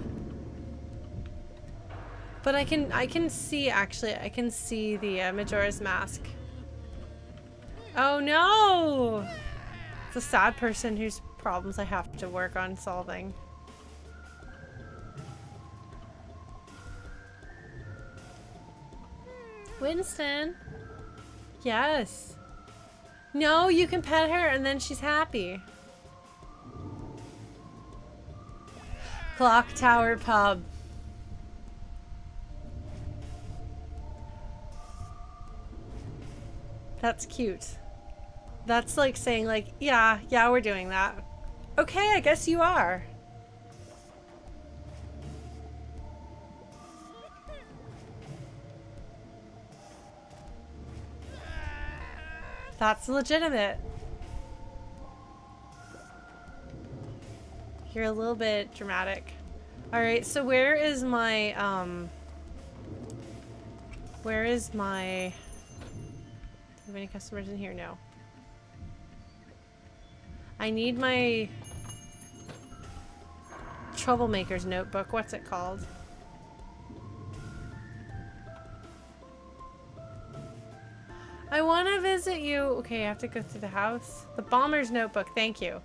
But I can I can see actually I can see the uh, Majora's Mask. Oh no! It's a sad person whose problems I have to work on solving. Winston. Yes. No, you can pet her and then she's happy. Clock Tower Pub. That's cute. That's like saying like, yeah, yeah, we're doing that. Okay, I guess you are. That's legitimate. You're a little bit dramatic. Alright, so where is my, um... Where is my... Do have any customers in here? No. I need my... Troublemaker's notebook. What's it called? I want to visit you. Okay, I have to go through the house. The bomber's notebook. Thank you.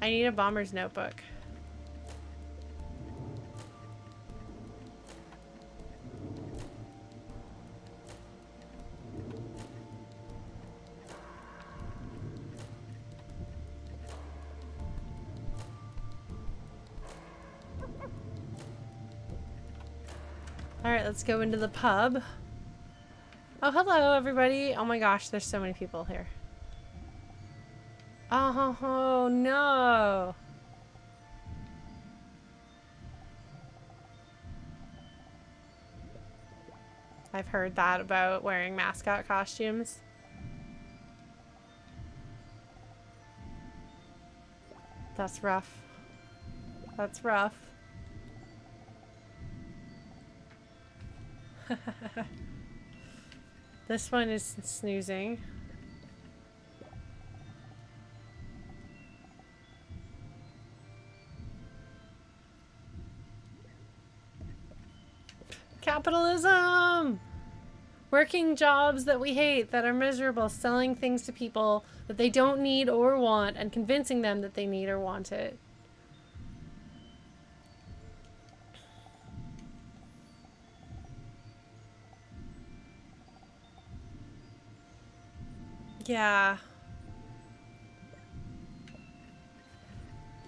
I need a bomber's notebook. All right, let's go into the pub. Oh, hello, everybody. Oh my gosh, there's so many people here. Oh, oh no. I've heard that about wearing mascot costumes. That's rough. That's rough. this one is snoozing. Capitalism! Working jobs that we hate, that are miserable, selling things to people that they don't need or want, and convincing them that they need or want it. Yeah.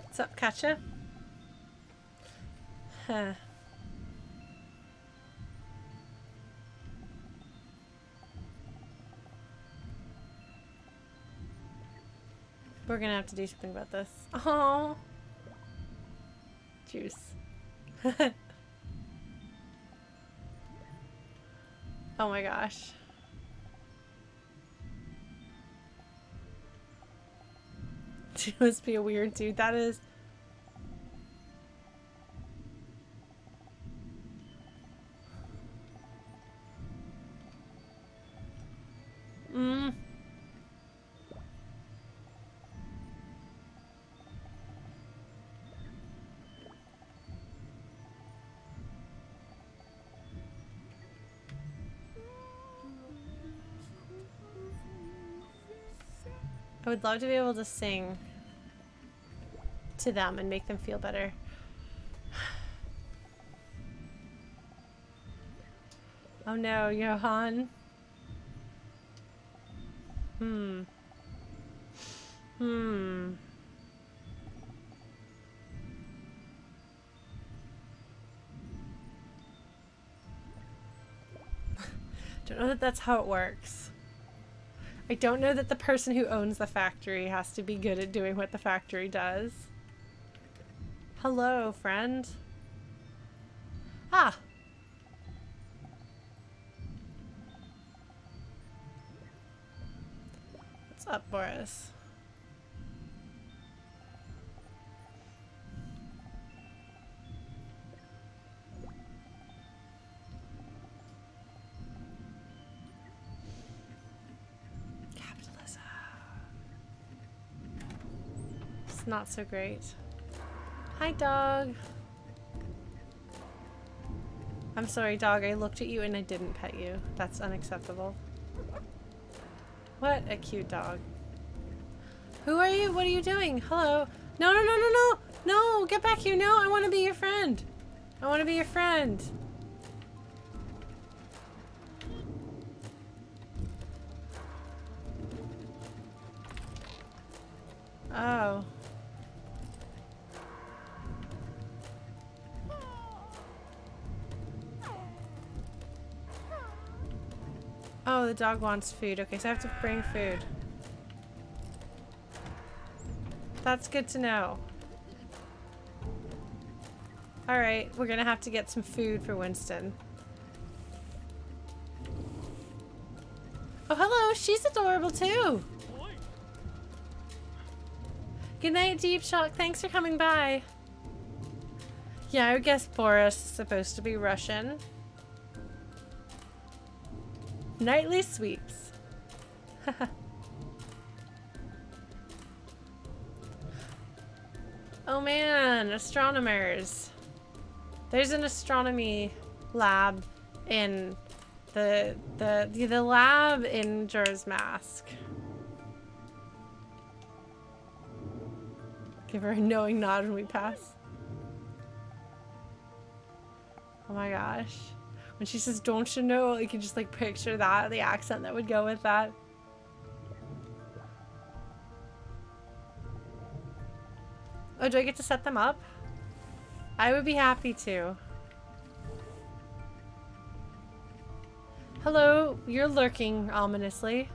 What's up, Katja? Huh. We're gonna have to do something about this. Oh, juice. oh my gosh. She must be a weird dude. That is. Mm. I would love to be able to sing to them and make them feel better. Oh no, Johan. Hmm. Hmm. Don't know that that's how it works. I don't know that the person who owns the factory has to be good at doing what the factory does. Hello, friend. Ah! What's up, Boris? Capitalism. It's not so great. Hi, dog. I'm sorry, dog. I looked at you and I didn't pet you. That's unacceptable. What a cute dog. Who are you? What are you doing? Hello? No, no, no, no, no! No! Get back here! No! I want to be your friend! I want to be your friend! Dog wants food. Okay, so I have to bring food. That's good to know. Alright, we're gonna have to get some food for Winston. Oh, hello! She's adorable too! Good night, Deep Shock. Thanks for coming by. Yeah, I guess Boris is supposed to be Russian. Nightly sweeps. oh man, astronomers. There's an astronomy lab in the the the lab in Majora's Mask. Give her a knowing nod when we pass. Oh my gosh. When she says, don't you know, you can just like picture that, the accent that would go with that. Oh, do I get to set them up? I would be happy to. Hello, you're lurking ominously.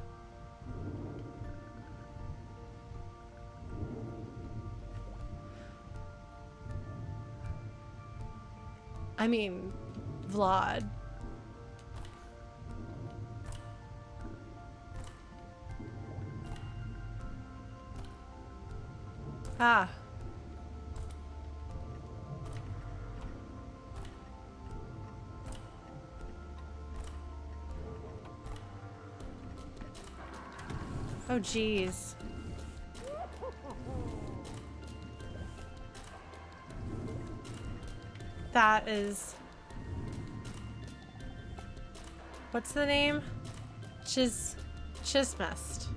I mean, Vlad. Ah. Oh, jeez. That is... What's the name? Chis... Chismust.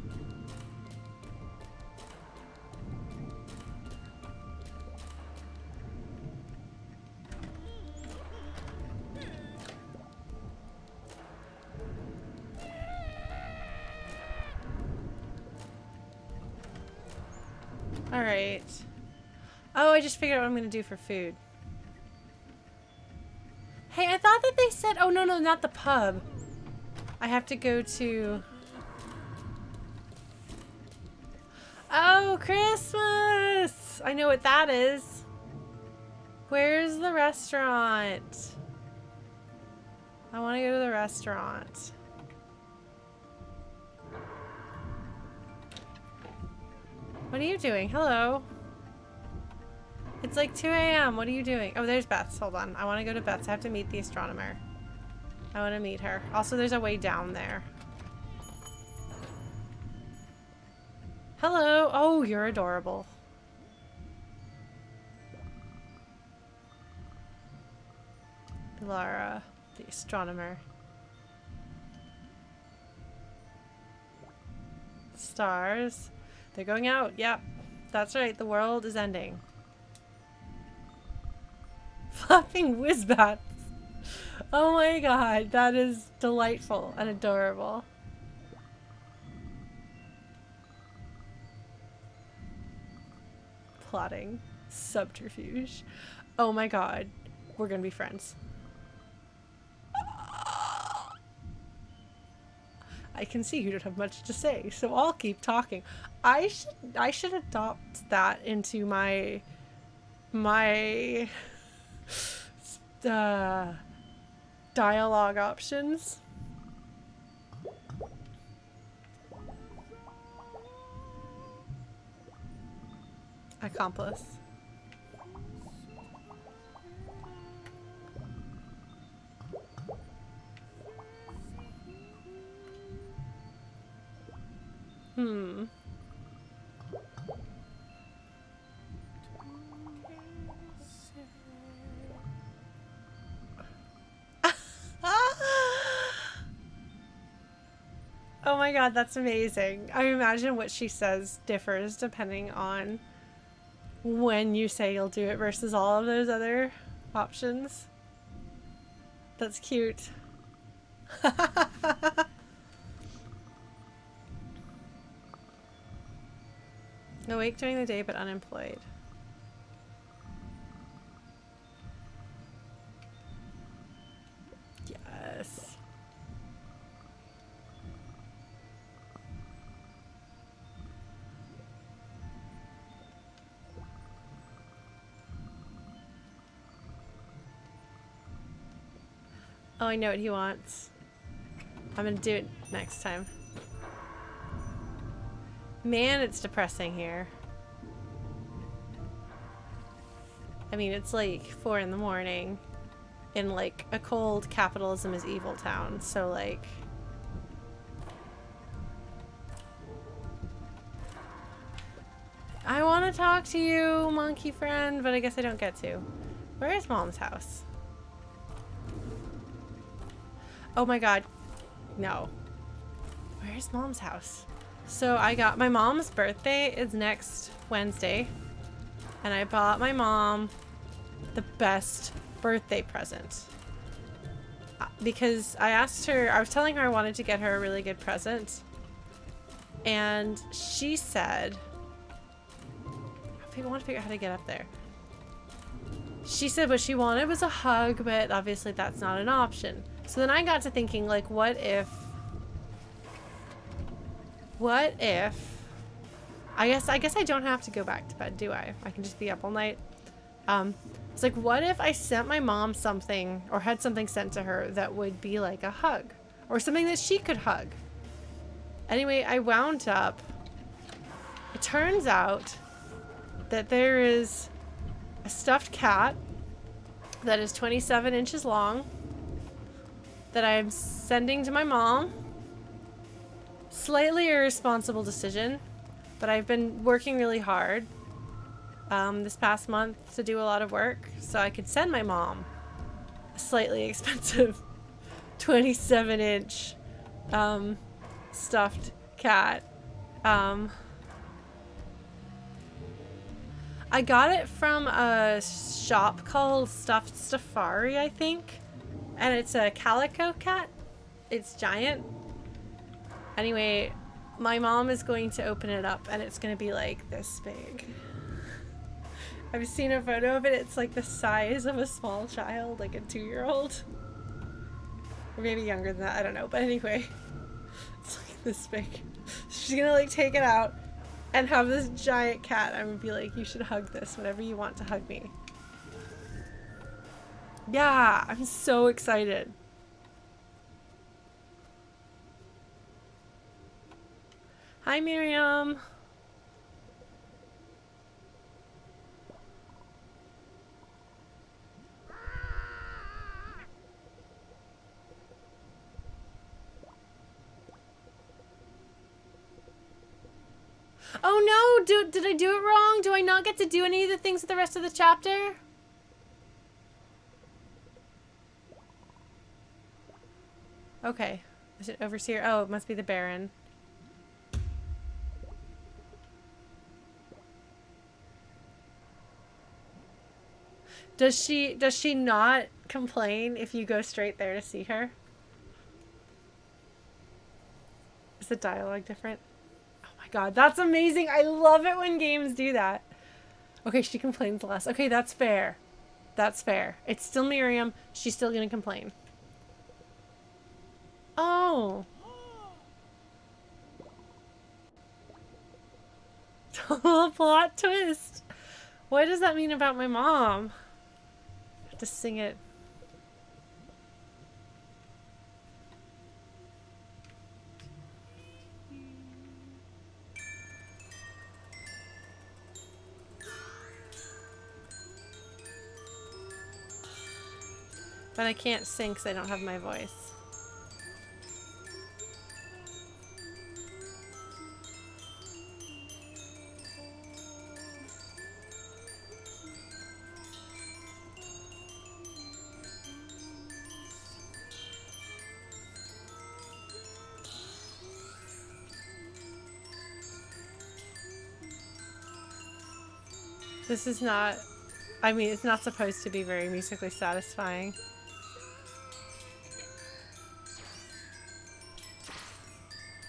Alright. Oh, I just figured out what I'm going to do for food. Hey, I thought that they said... Oh, no, no, not the pub. I have to go to... Oh, Christmas! I know what that is. Where's the restaurant? I want to go to the restaurant. What are you doing? Hello. It's like 2 a.m. What are you doing? Oh, there's Beth's. Hold on. I want to go to Beth's. I have to meet the astronomer. I want to meet her. Also, there's a way down there. Hello. Oh, you're adorable. Lara, the astronomer. Stars. They're going out. Yep. That's right. The world is ending. Flapping whizbats. Oh my god. That is delightful and adorable. Plotting. Subterfuge. Oh my god. We're gonna be friends. I can see you don't have much to say, so I'll keep talking. I should I should adopt that into my my uh, dialogue options. Accomplice. Hmm. oh my god, that's amazing. I imagine what she says differs depending on when you say you'll do it versus all of those other options. That's cute. Awake during the day but unemployed. Oh, I know what he wants. I'm gonna do it next time. Man, it's depressing here. I mean, it's like 4 in the morning in like a cold capitalism is evil town, so like... I want to talk to you, monkey friend, but I guess I don't get to. Where is mom's house? Oh my god. No. Where's mom's house? So I got my mom's birthday is next Wednesday. And I bought my mom the best birthday present. Uh, because I asked her, I was telling her I wanted to get her a really good present. And she said, I want to figure out how to get up there. She said what she wanted was a hug, but obviously that's not an option. So then I got to thinking, like, what if... What if... I guess I guess I don't have to go back to bed, do I? I can just be up all night. Um, it's like, what if I sent my mom something or had something sent to her that would be like a hug or something that she could hug? Anyway, I wound up. It turns out that there is a stuffed cat that is 27 inches long that I'm sending to my mom. Slightly irresponsible decision, but I've been working really hard um, this past month to do a lot of work so I could send my mom a slightly expensive 27 inch um, stuffed cat. Um, I got it from a shop called Stuffed Safari, I think. And it's a calico cat. It's giant. Anyway, my mom is going to open it up and it's going to be like this big. I've seen a photo of it. It's like the size of a small child, like a two-year-old. Or maybe younger than that, I don't know. But anyway, it's like this big. She's gonna like take it out and have this giant cat. I'm gonna be like, you should hug this whenever you want to hug me. Yeah, I'm so excited. Hi, Miriam. Oh no! Do, did I do it wrong? Do I not get to do any of the things with the rest of the chapter? Okay. Is it Overseer? Oh, it must be the Baron. Does she does she not complain if you go straight there to see her? Is the dialogue different? Oh my god, that's amazing. I love it when games do that. Okay, she complains less. Okay, that's fair. That's fair. It's still Miriam. She's still gonna complain. Oh. Total plot twist. What does that mean about my mom? I have to sing it. But I can't sing because I don't have my voice. This is not, I mean, it's not supposed to be very musically satisfying.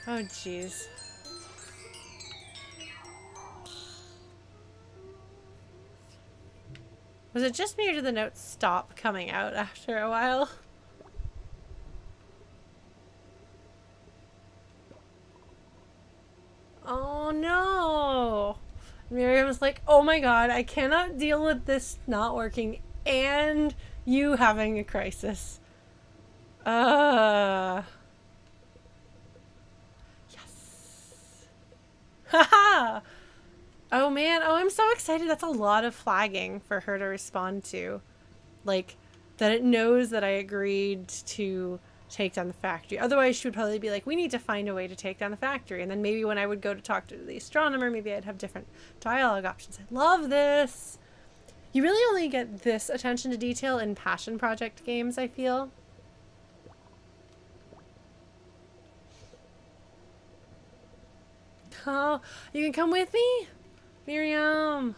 Oh, jeez. Was it just me or did the notes stop coming out after a while? Oh no! Miriam was like, oh my god, I cannot deal with this not working and you having a crisis. Uh... Yes. Haha! oh man, oh I'm so excited. That's a lot of flagging for her to respond to. Like, that it knows that I agreed to take down the factory. Otherwise, she would probably be like, we need to find a way to take down the factory. And then maybe when I would go to talk to the astronomer, maybe I'd have different dialogue options. I love this. You really only get this attention to detail in passion project games, I feel. Oh, you can come with me? Miriam.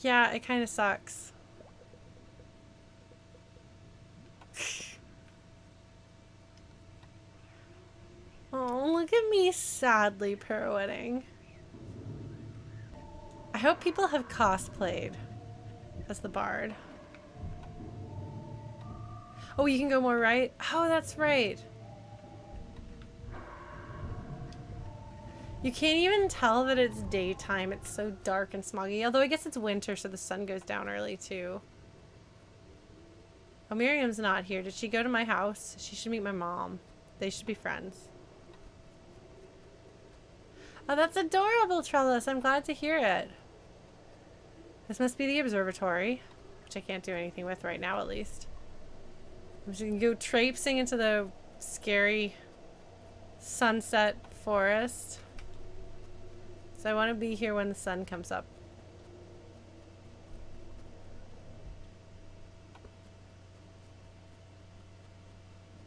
Yeah, it kind of sucks. Oh, look at me sadly pirouetting. I hope people have cosplayed as the bard. Oh, you can go more right? Oh, that's right. You can't even tell that it's daytime. It's so dark and smoggy. Although I guess it's winter, so the sun goes down early too. Oh, Miriam's not here. Did she go to my house? She should meet my mom. They should be friends. Oh, that's adorable, Trellis. I'm glad to hear it. This must be the observatory, which I can't do anything with right now, at least. I'm just gonna go traipsing into the scary sunset forest. So I want to be here when the sun comes up.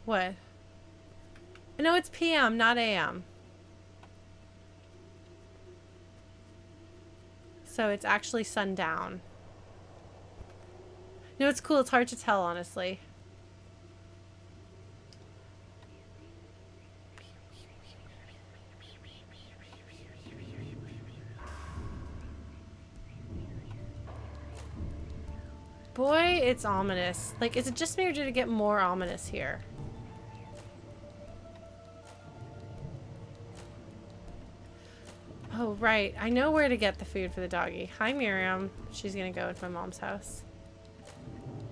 What? No, it's PM, not AM. So it's actually sundown. No, it's cool. It's hard to tell, honestly. Boy, it's ominous. Like, is it just me or did it get more ominous here? Right. I know where to get the food for the doggy. Hi, Miriam. She's gonna go to my mom's house.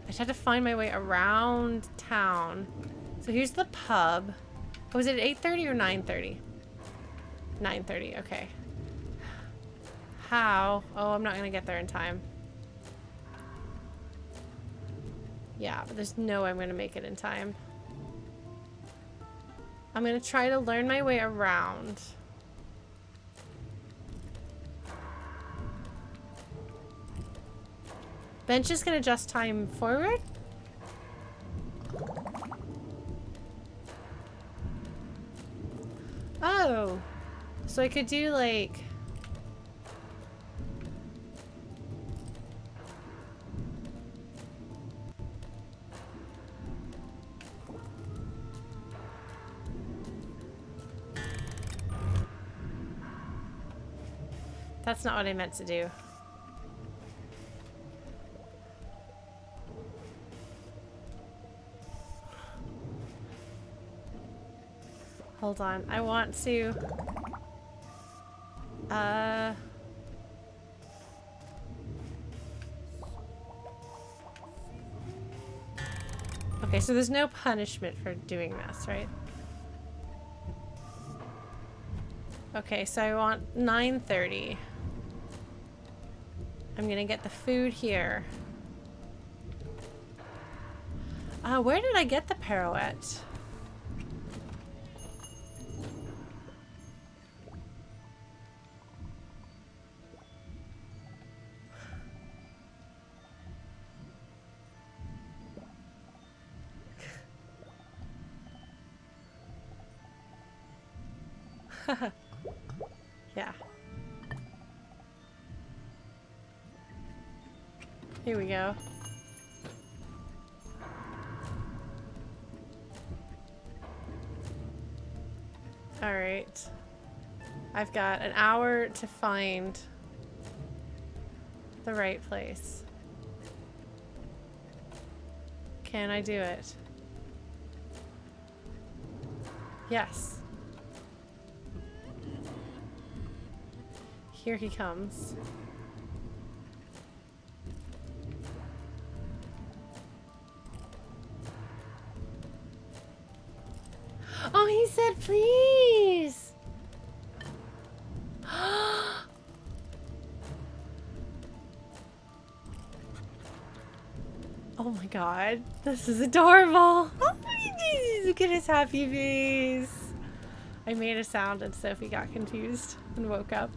I just had to find my way around town. So here's the pub. Oh, was it 8.30 or 9.30? 9.30, okay. How? Oh, I'm not gonna get there in time. Yeah, but there's no way I'm gonna make it in time. I'm gonna try to learn my way around. Bench is gonna adjust time forward. Oh, so I could do like That's not what I meant to do. Hold on. I want to... Uh... Okay, so there's no punishment for doing this, right? Okay, so I want 9.30. I'm gonna get the food here. Uh, where did I get the pirouette? Got an hour to find the right place. Can I do it? Yes. Here he comes. Oh, he said please. God. This is adorable. Look at his happy face. I made a sound and Sophie got confused and woke up.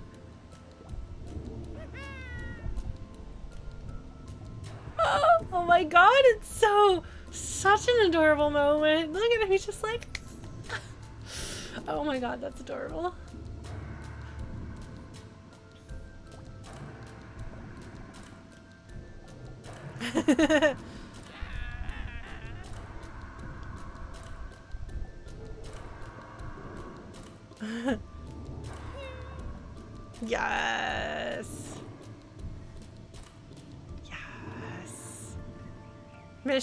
Oh my god, it's so such an adorable moment. Look at him, he's just like Oh my god, that's adorable.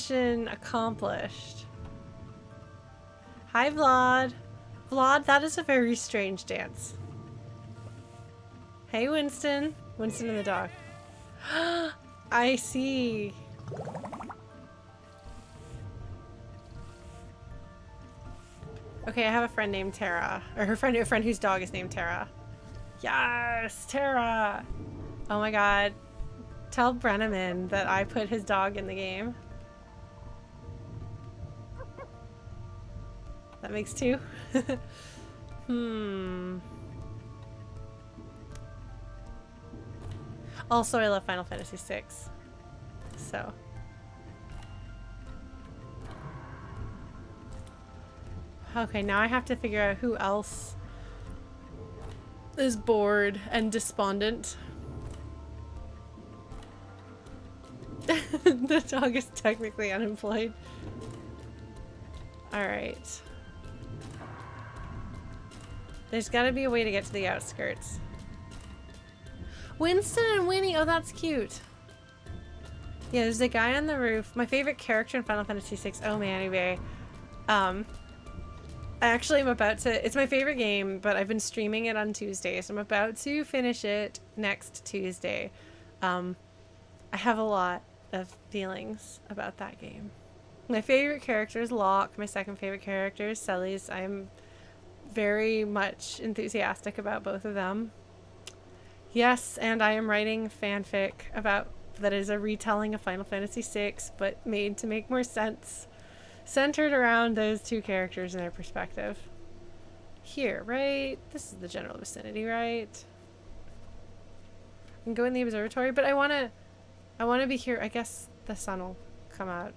Mission accomplished. Hi, Vlad. Vlad, that is a very strange dance. Hey, Winston. Winston and the dog. I see. Okay, I have a friend named Tara. Or her friend, a friend whose dog is named Tara. Yes, Tara! Oh my god. Tell Brenneman that I put his dog in the game. Makes two. hmm. Also, I love Final Fantasy VI. So. Okay, now I have to figure out who else is bored and despondent. the dog is technically unemployed. Alright. There's gotta be a way to get to the outskirts. Winston and Winnie! Oh, that's cute. Yeah, there's a guy on the roof. My favorite character in Final Fantasy VI. Oh man, anyway. Um, I actually am about to, it's my favorite game, but I've been streaming it on Tuesdays. I'm about to finish it next Tuesday. Um, I have a lot of feelings about that game. My favorite character is Locke. My second favorite character is Celes. I'm very much enthusiastic about both of them. Yes, and I am writing fanfic about that is a retelling of Final Fantasy VI, but made to make more sense centered around those two characters and their perspective. Here, right? This is the general vicinity, right? I can go in the observatory, but I want to I want to be here. I guess the sun will come out.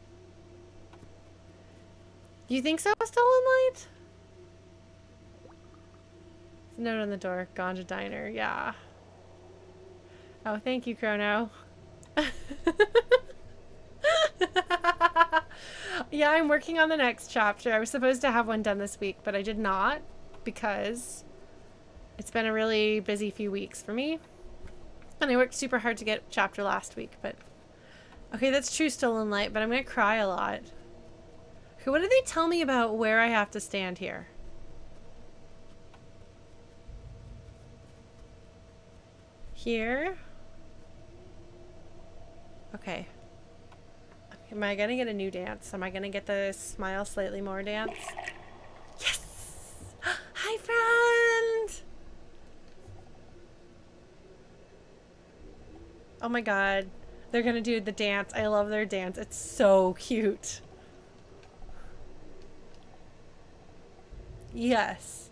You think so, Stolen Light? Note on the door. Ganja Diner. Yeah. Oh, thank you, Chrono. yeah, I'm working on the next chapter. I was supposed to have one done this week, but I did not because it's been a really busy few weeks for me. And I worked super hard to get chapter last week, but... Okay, that's true Stolen Light, but I'm gonna cry a lot. Okay, what did they tell me about where I have to stand here? Here? Okay. Am I gonna get a new dance? Am I gonna get the smile slightly more dance? Yes! Hi, friend! Oh my god. They're gonna do the dance. I love their dance. It's so cute. Yes.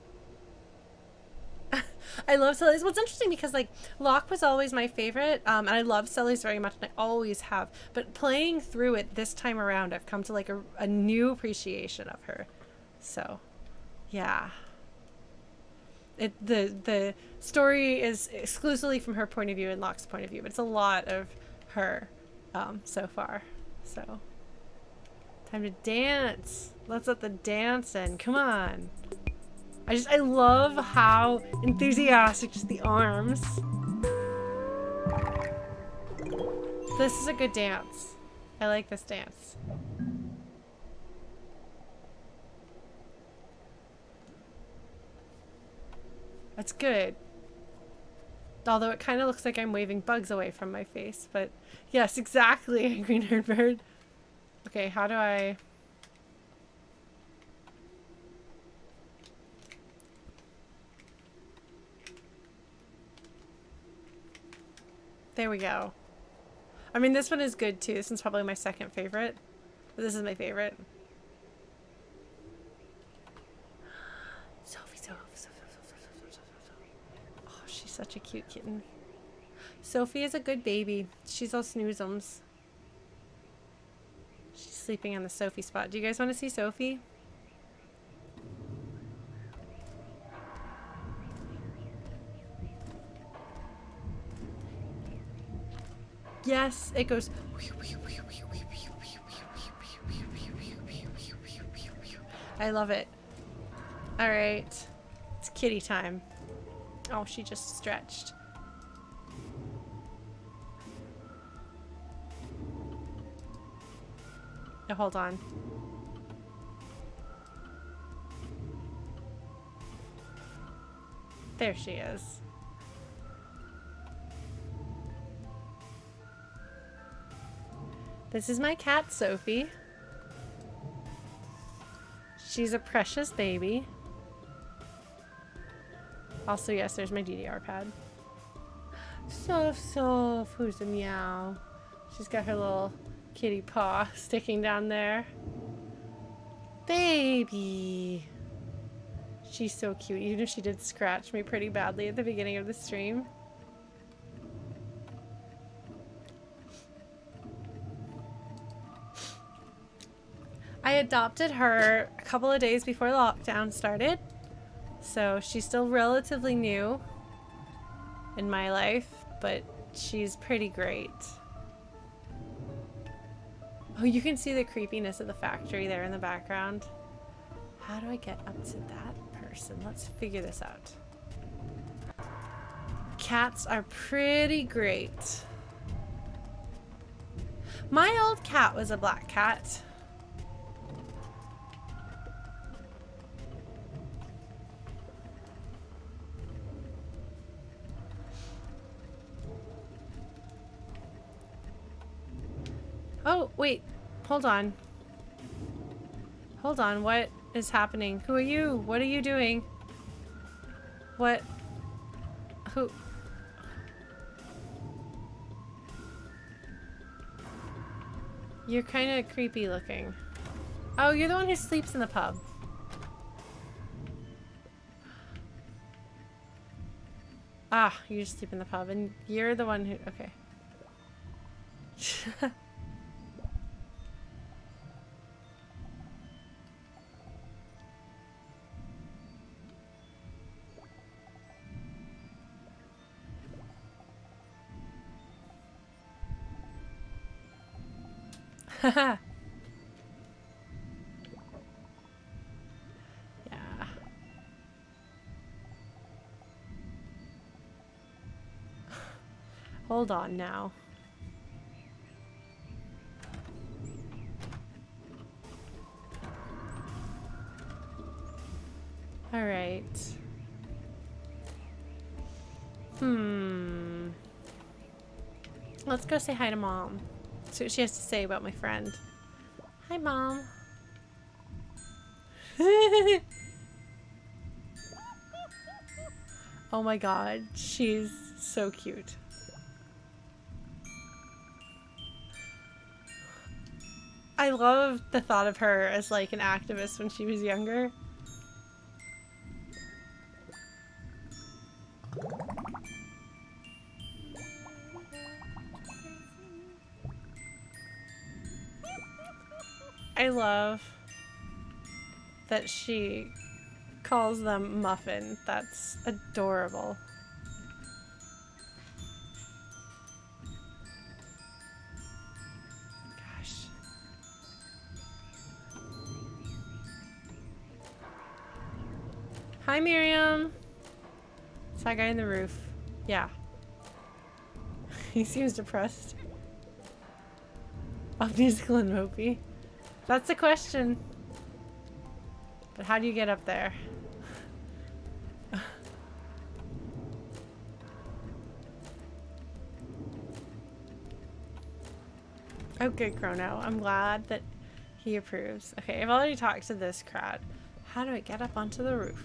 I love Celes. What's interesting because like Locke was always my favorite, um, and I love Celes very much, and I always have. But playing through it this time around, I've come to like a, a new appreciation of her. So, yeah. It the the story is exclusively from her point of view and Locke's point of view, but it's a lot of her um, so far. So, time to dance. Let's let the dance in. Come on. I just, I love how enthusiastic just the arms. This is a good dance. I like this dance. That's good. Although it kind of looks like I'm waving bugs away from my face, but yes, exactly, green haired bird. Okay, how do I... There we go. I mean, this one is good too. This one's probably my second favorite. But this is my favorite. Sophie, Sophie, Sophie, Sophie, Sophie. Oh, she's such a cute kitten. Sophie is a good baby. She's all snoozums. She's sleeping on the Sophie spot. Do you guys want to see Sophie? Yes, it goes. I love it. All right. It's kitty time. Oh, she just stretched. Oh, hold on. There she is. This is my cat, Sophie. She's a precious baby. Also, yes, there's my DDR pad. Soph, Soph, who's a meow? She's got her little kitty paw sticking down there. Baby. She's so cute, even if she did scratch me pretty badly at the beginning of the stream. I adopted her a couple of days before lockdown started. So she's still relatively new in my life, but she's pretty great. Oh, you can see the creepiness of the factory there in the background. How do I get up to that person? Let's figure this out. Cats are pretty great. My old cat was a black cat. Oh, wait. Hold on. Hold on. What is happening? Who are you? What are you doing? What? Who? You're kind of creepy looking. Oh, you're the one who sleeps in the pub. Ah, you just sleep in the pub, and you're the one who... Okay. yeah. Hold on now. All right. Hmm. Let's go say hi to mom. See what she has to say about my friend. Hi, Mom. oh my god, she's so cute. I love the thought of her as like an activist when she was younger. Love that she calls them muffin. That's adorable. Gosh. Hi, Miriam. It's that guy in the roof. Yeah. he seems depressed. Musical and mopey. That's the question. But how do you get up there? oh, good, Chrono. I'm glad that he approves. Okay, I've already talked to this crowd. How do I get up onto the roof?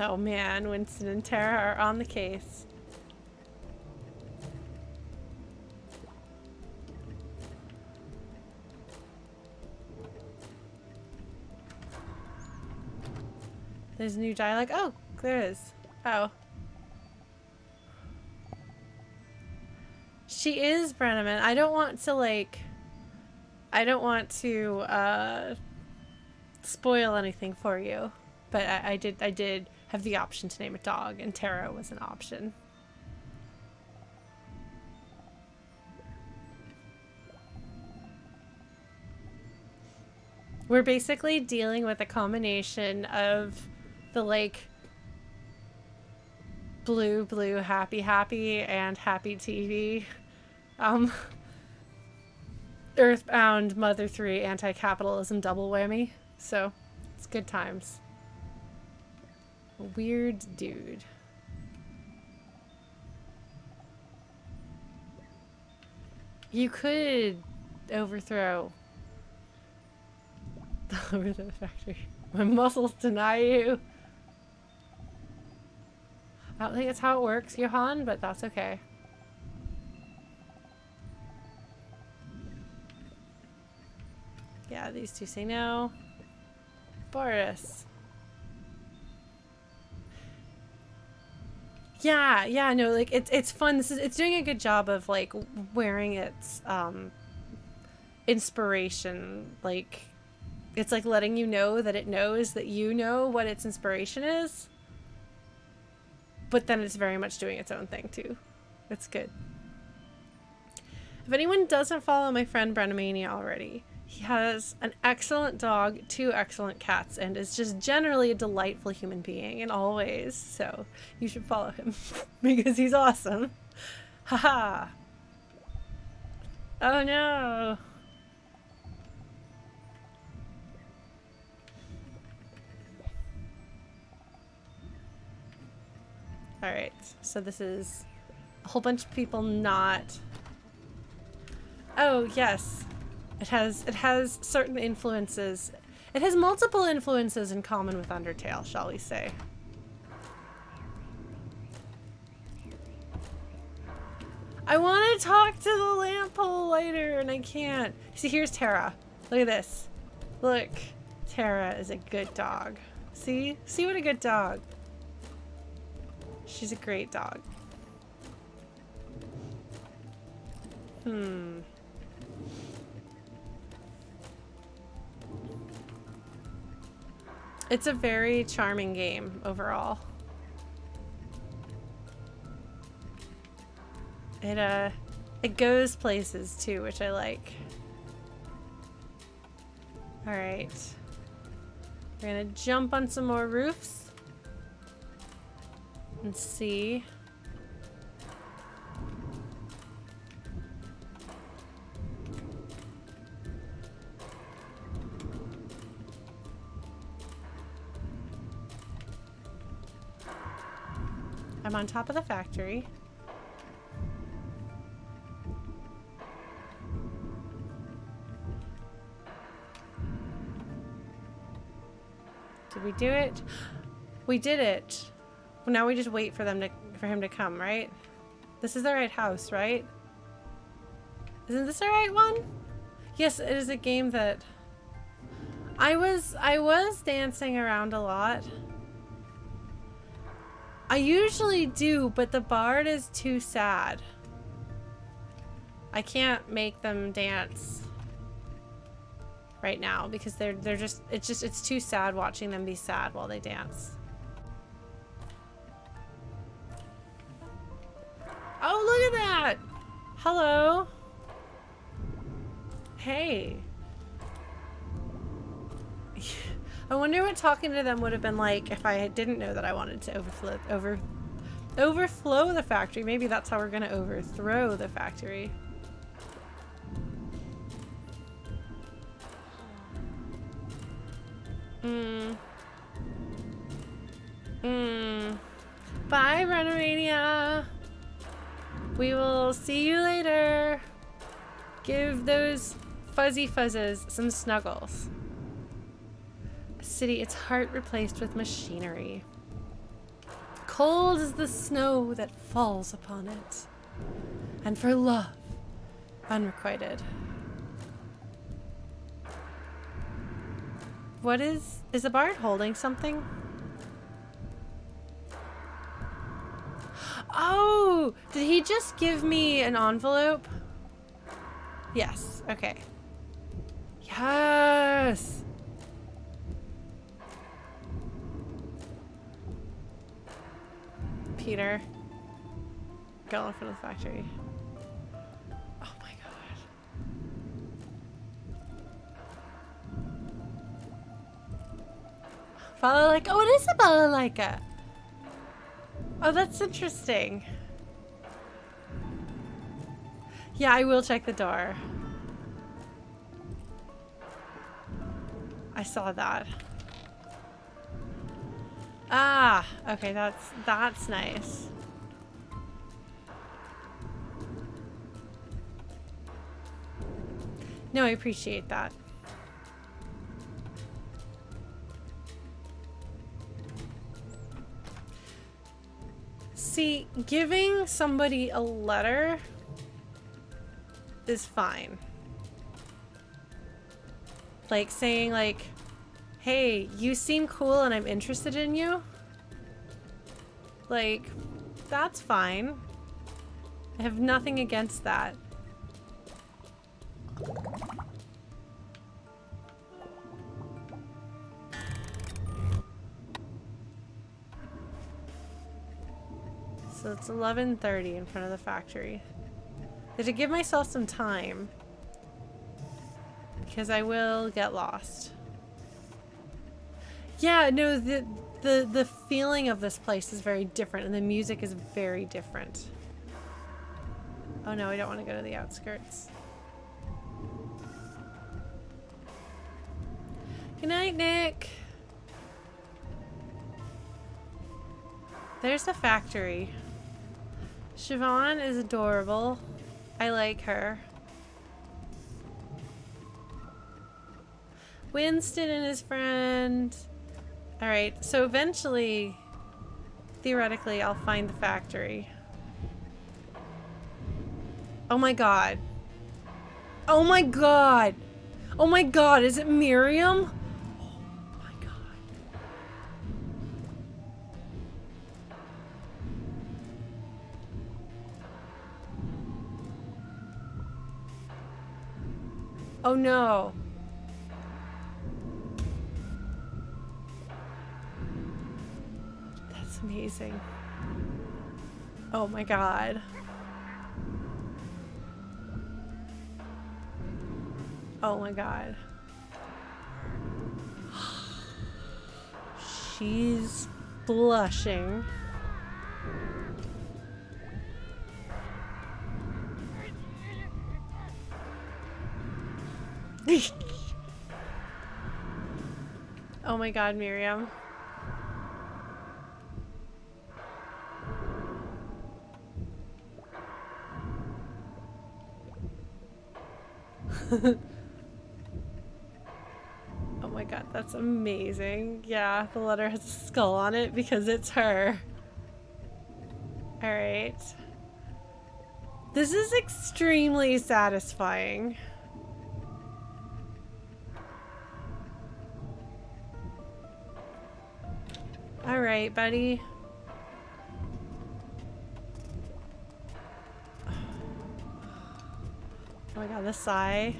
Oh man, Winston and Tara are on the case. There's new dialogue. Oh, there is. Oh. She is Brenneman. I don't want to, like... I don't want to, uh... Spoil anything for you. But I, I did, I did have the option to name a dog, and Tara was an option. We're basically dealing with a combination of the like blue, blue, happy, happy, and happy TV. Um, Earthbound, Mother 3, anti capitalism double whammy. So, it's good times. Weird dude. You could overthrow over the factory. My muscles deny you. I don't think that's how it works, Johan, but that's okay. Yeah, these two say no. Boris. Yeah, yeah, no, like it's it's fun. This is it's doing a good job of like wearing its um inspiration. Like it's like letting you know that it knows that you know what its inspiration is. But then it's very much doing its own thing too. It's good. If anyone doesn't follow my friend Brennomania already, he has an excellent dog, two excellent cats, and is just generally a delightful human being in all ways. So you should follow him because he's awesome. Haha. oh no. Alright, so this is a whole bunch of people not... Oh, yes. It has it has certain influences. It has multiple influences in common with Undertale, shall we say. I want to talk to the lamp pole later and I can't. See, here's Tara. Look at this. Look. Tara is a good dog. See? See what a good dog. She's a great dog. Hmm. It's a very charming game overall. It uh it goes places too, which I like. Alright. We're gonna jump on some more roofs and see. I'm on top of the factory. Did we do it? We did it. Well, now we just wait for them to for him to come, right? This is the right house, right? Isn't this the right one? Yes, it is a game that I was I was dancing around a lot. I usually do, but the bard is too sad. I can't make them dance right now because they're they're just it's just it's too sad watching them be sad while they dance. Oh, look at that! Hello. Hey. I wonder what talking to them would have been like if I didn't know that I wanted to overflow over overflow the factory. Maybe that's how we're gonna overthrow the factory. Hmm. Hmm. Bye, Renomania. We will see you later. Give those fuzzy fuzzes some snuggles A city, its heart replaced with machinery. Cold is the snow that falls upon it, and for love, unrequited. What is, is the bard holding something? Oh, did he just give me an envelope? Yes, okay. Yes! Peter. Going for the factory. Oh my god. Follow like oh it is a balalaika. Oh, that's interesting. Yeah, I will check the door. I saw that. Ah, okay, that's that's nice. No, I appreciate that. See, giving somebody a letter is fine. Like saying like, hey, you seem cool and I'm interested in you. Like, that's fine. I have nothing against that. So it's 11.30 in front of the factory. To give myself some time. Because I will get lost. Yeah, no, the, the, the feeling of this place is very different and the music is very different. Oh no, I don't want to go to the outskirts. Good night, Nick. There's the factory. Siobhan is adorable. I like her. Winston and his friend. Alright, so eventually, theoretically, I'll find the factory. Oh my god. Oh my god! Oh my god, is it Miriam? Oh no. That's amazing. Oh my god. Oh my god. She's blushing. Oh my god, Miriam. oh my god, that's amazing. Yeah, the letter has a skull on it because it's her. Alright. This is extremely satisfying. Alright, buddy. Oh my god, the sigh.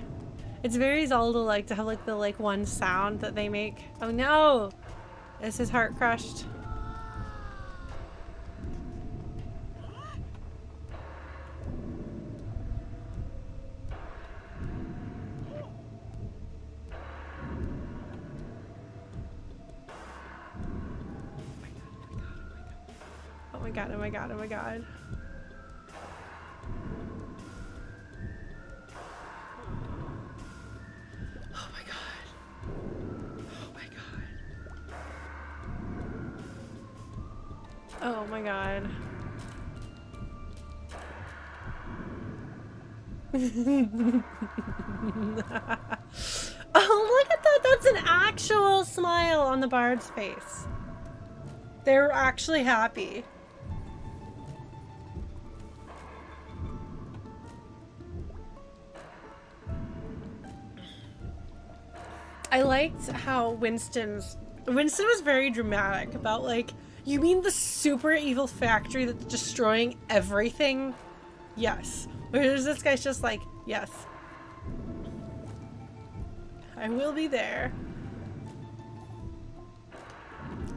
It's very Zelda-like to have like the like one sound that they make. Oh no! This is heart crushed? God, oh my god, oh my god. Oh my god. Oh my god. Oh my god. oh, look at that. That's an actual smile on the bard's face. They're actually happy. Liked how Winston's Winston was very dramatic about like, you mean the super evil factory that's destroying everything? Yes. Whereas this guy's just like, yes. I will be there.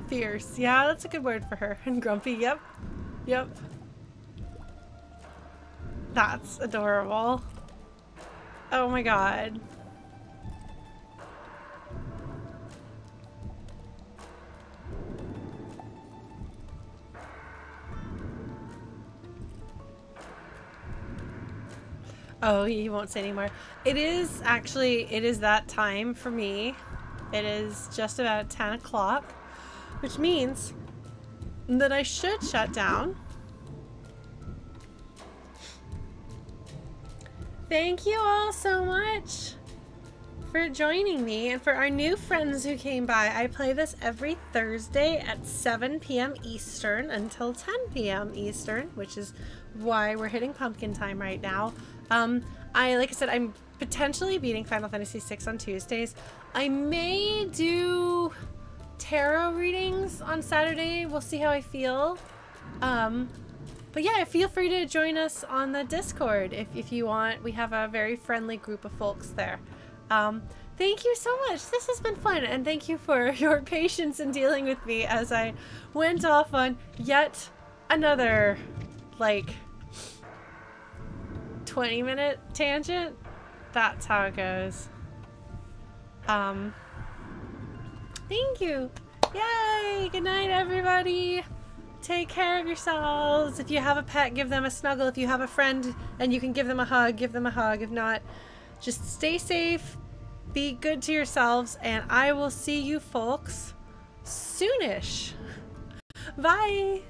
Fierce. Yeah, that's a good word for her. And grumpy. Yep. Yep. That's adorable. Oh my god. Oh, he won't say anymore. It is actually, it is that time for me. It is just about 10 o'clock, which means that I should shut down. Thank you all so much for joining me and for our new friends who came by. I play this every Thursday at 7 p.m. Eastern until 10 p.m. Eastern, which is why we're hitting pumpkin time right now. Um, I, like I said, I'm potentially beating Final Fantasy VI on Tuesdays. I may do tarot readings on Saturday. We'll see how I feel. Um, but yeah, feel free to join us on the Discord if, if you want. We have a very friendly group of folks there. Um, thank you so much. This has been fun, and thank you for your patience in dealing with me as I went off on yet another, like, 20 minute tangent. That's how it goes. Um, thank you. Yay! Good night, everybody. Take care of yourselves. If you have a pet, give them a snuggle. If you have a friend and you can give them a hug, give them a hug. If not, just stay safe, be good to yourselves, and I will see you folks soonish. Bye!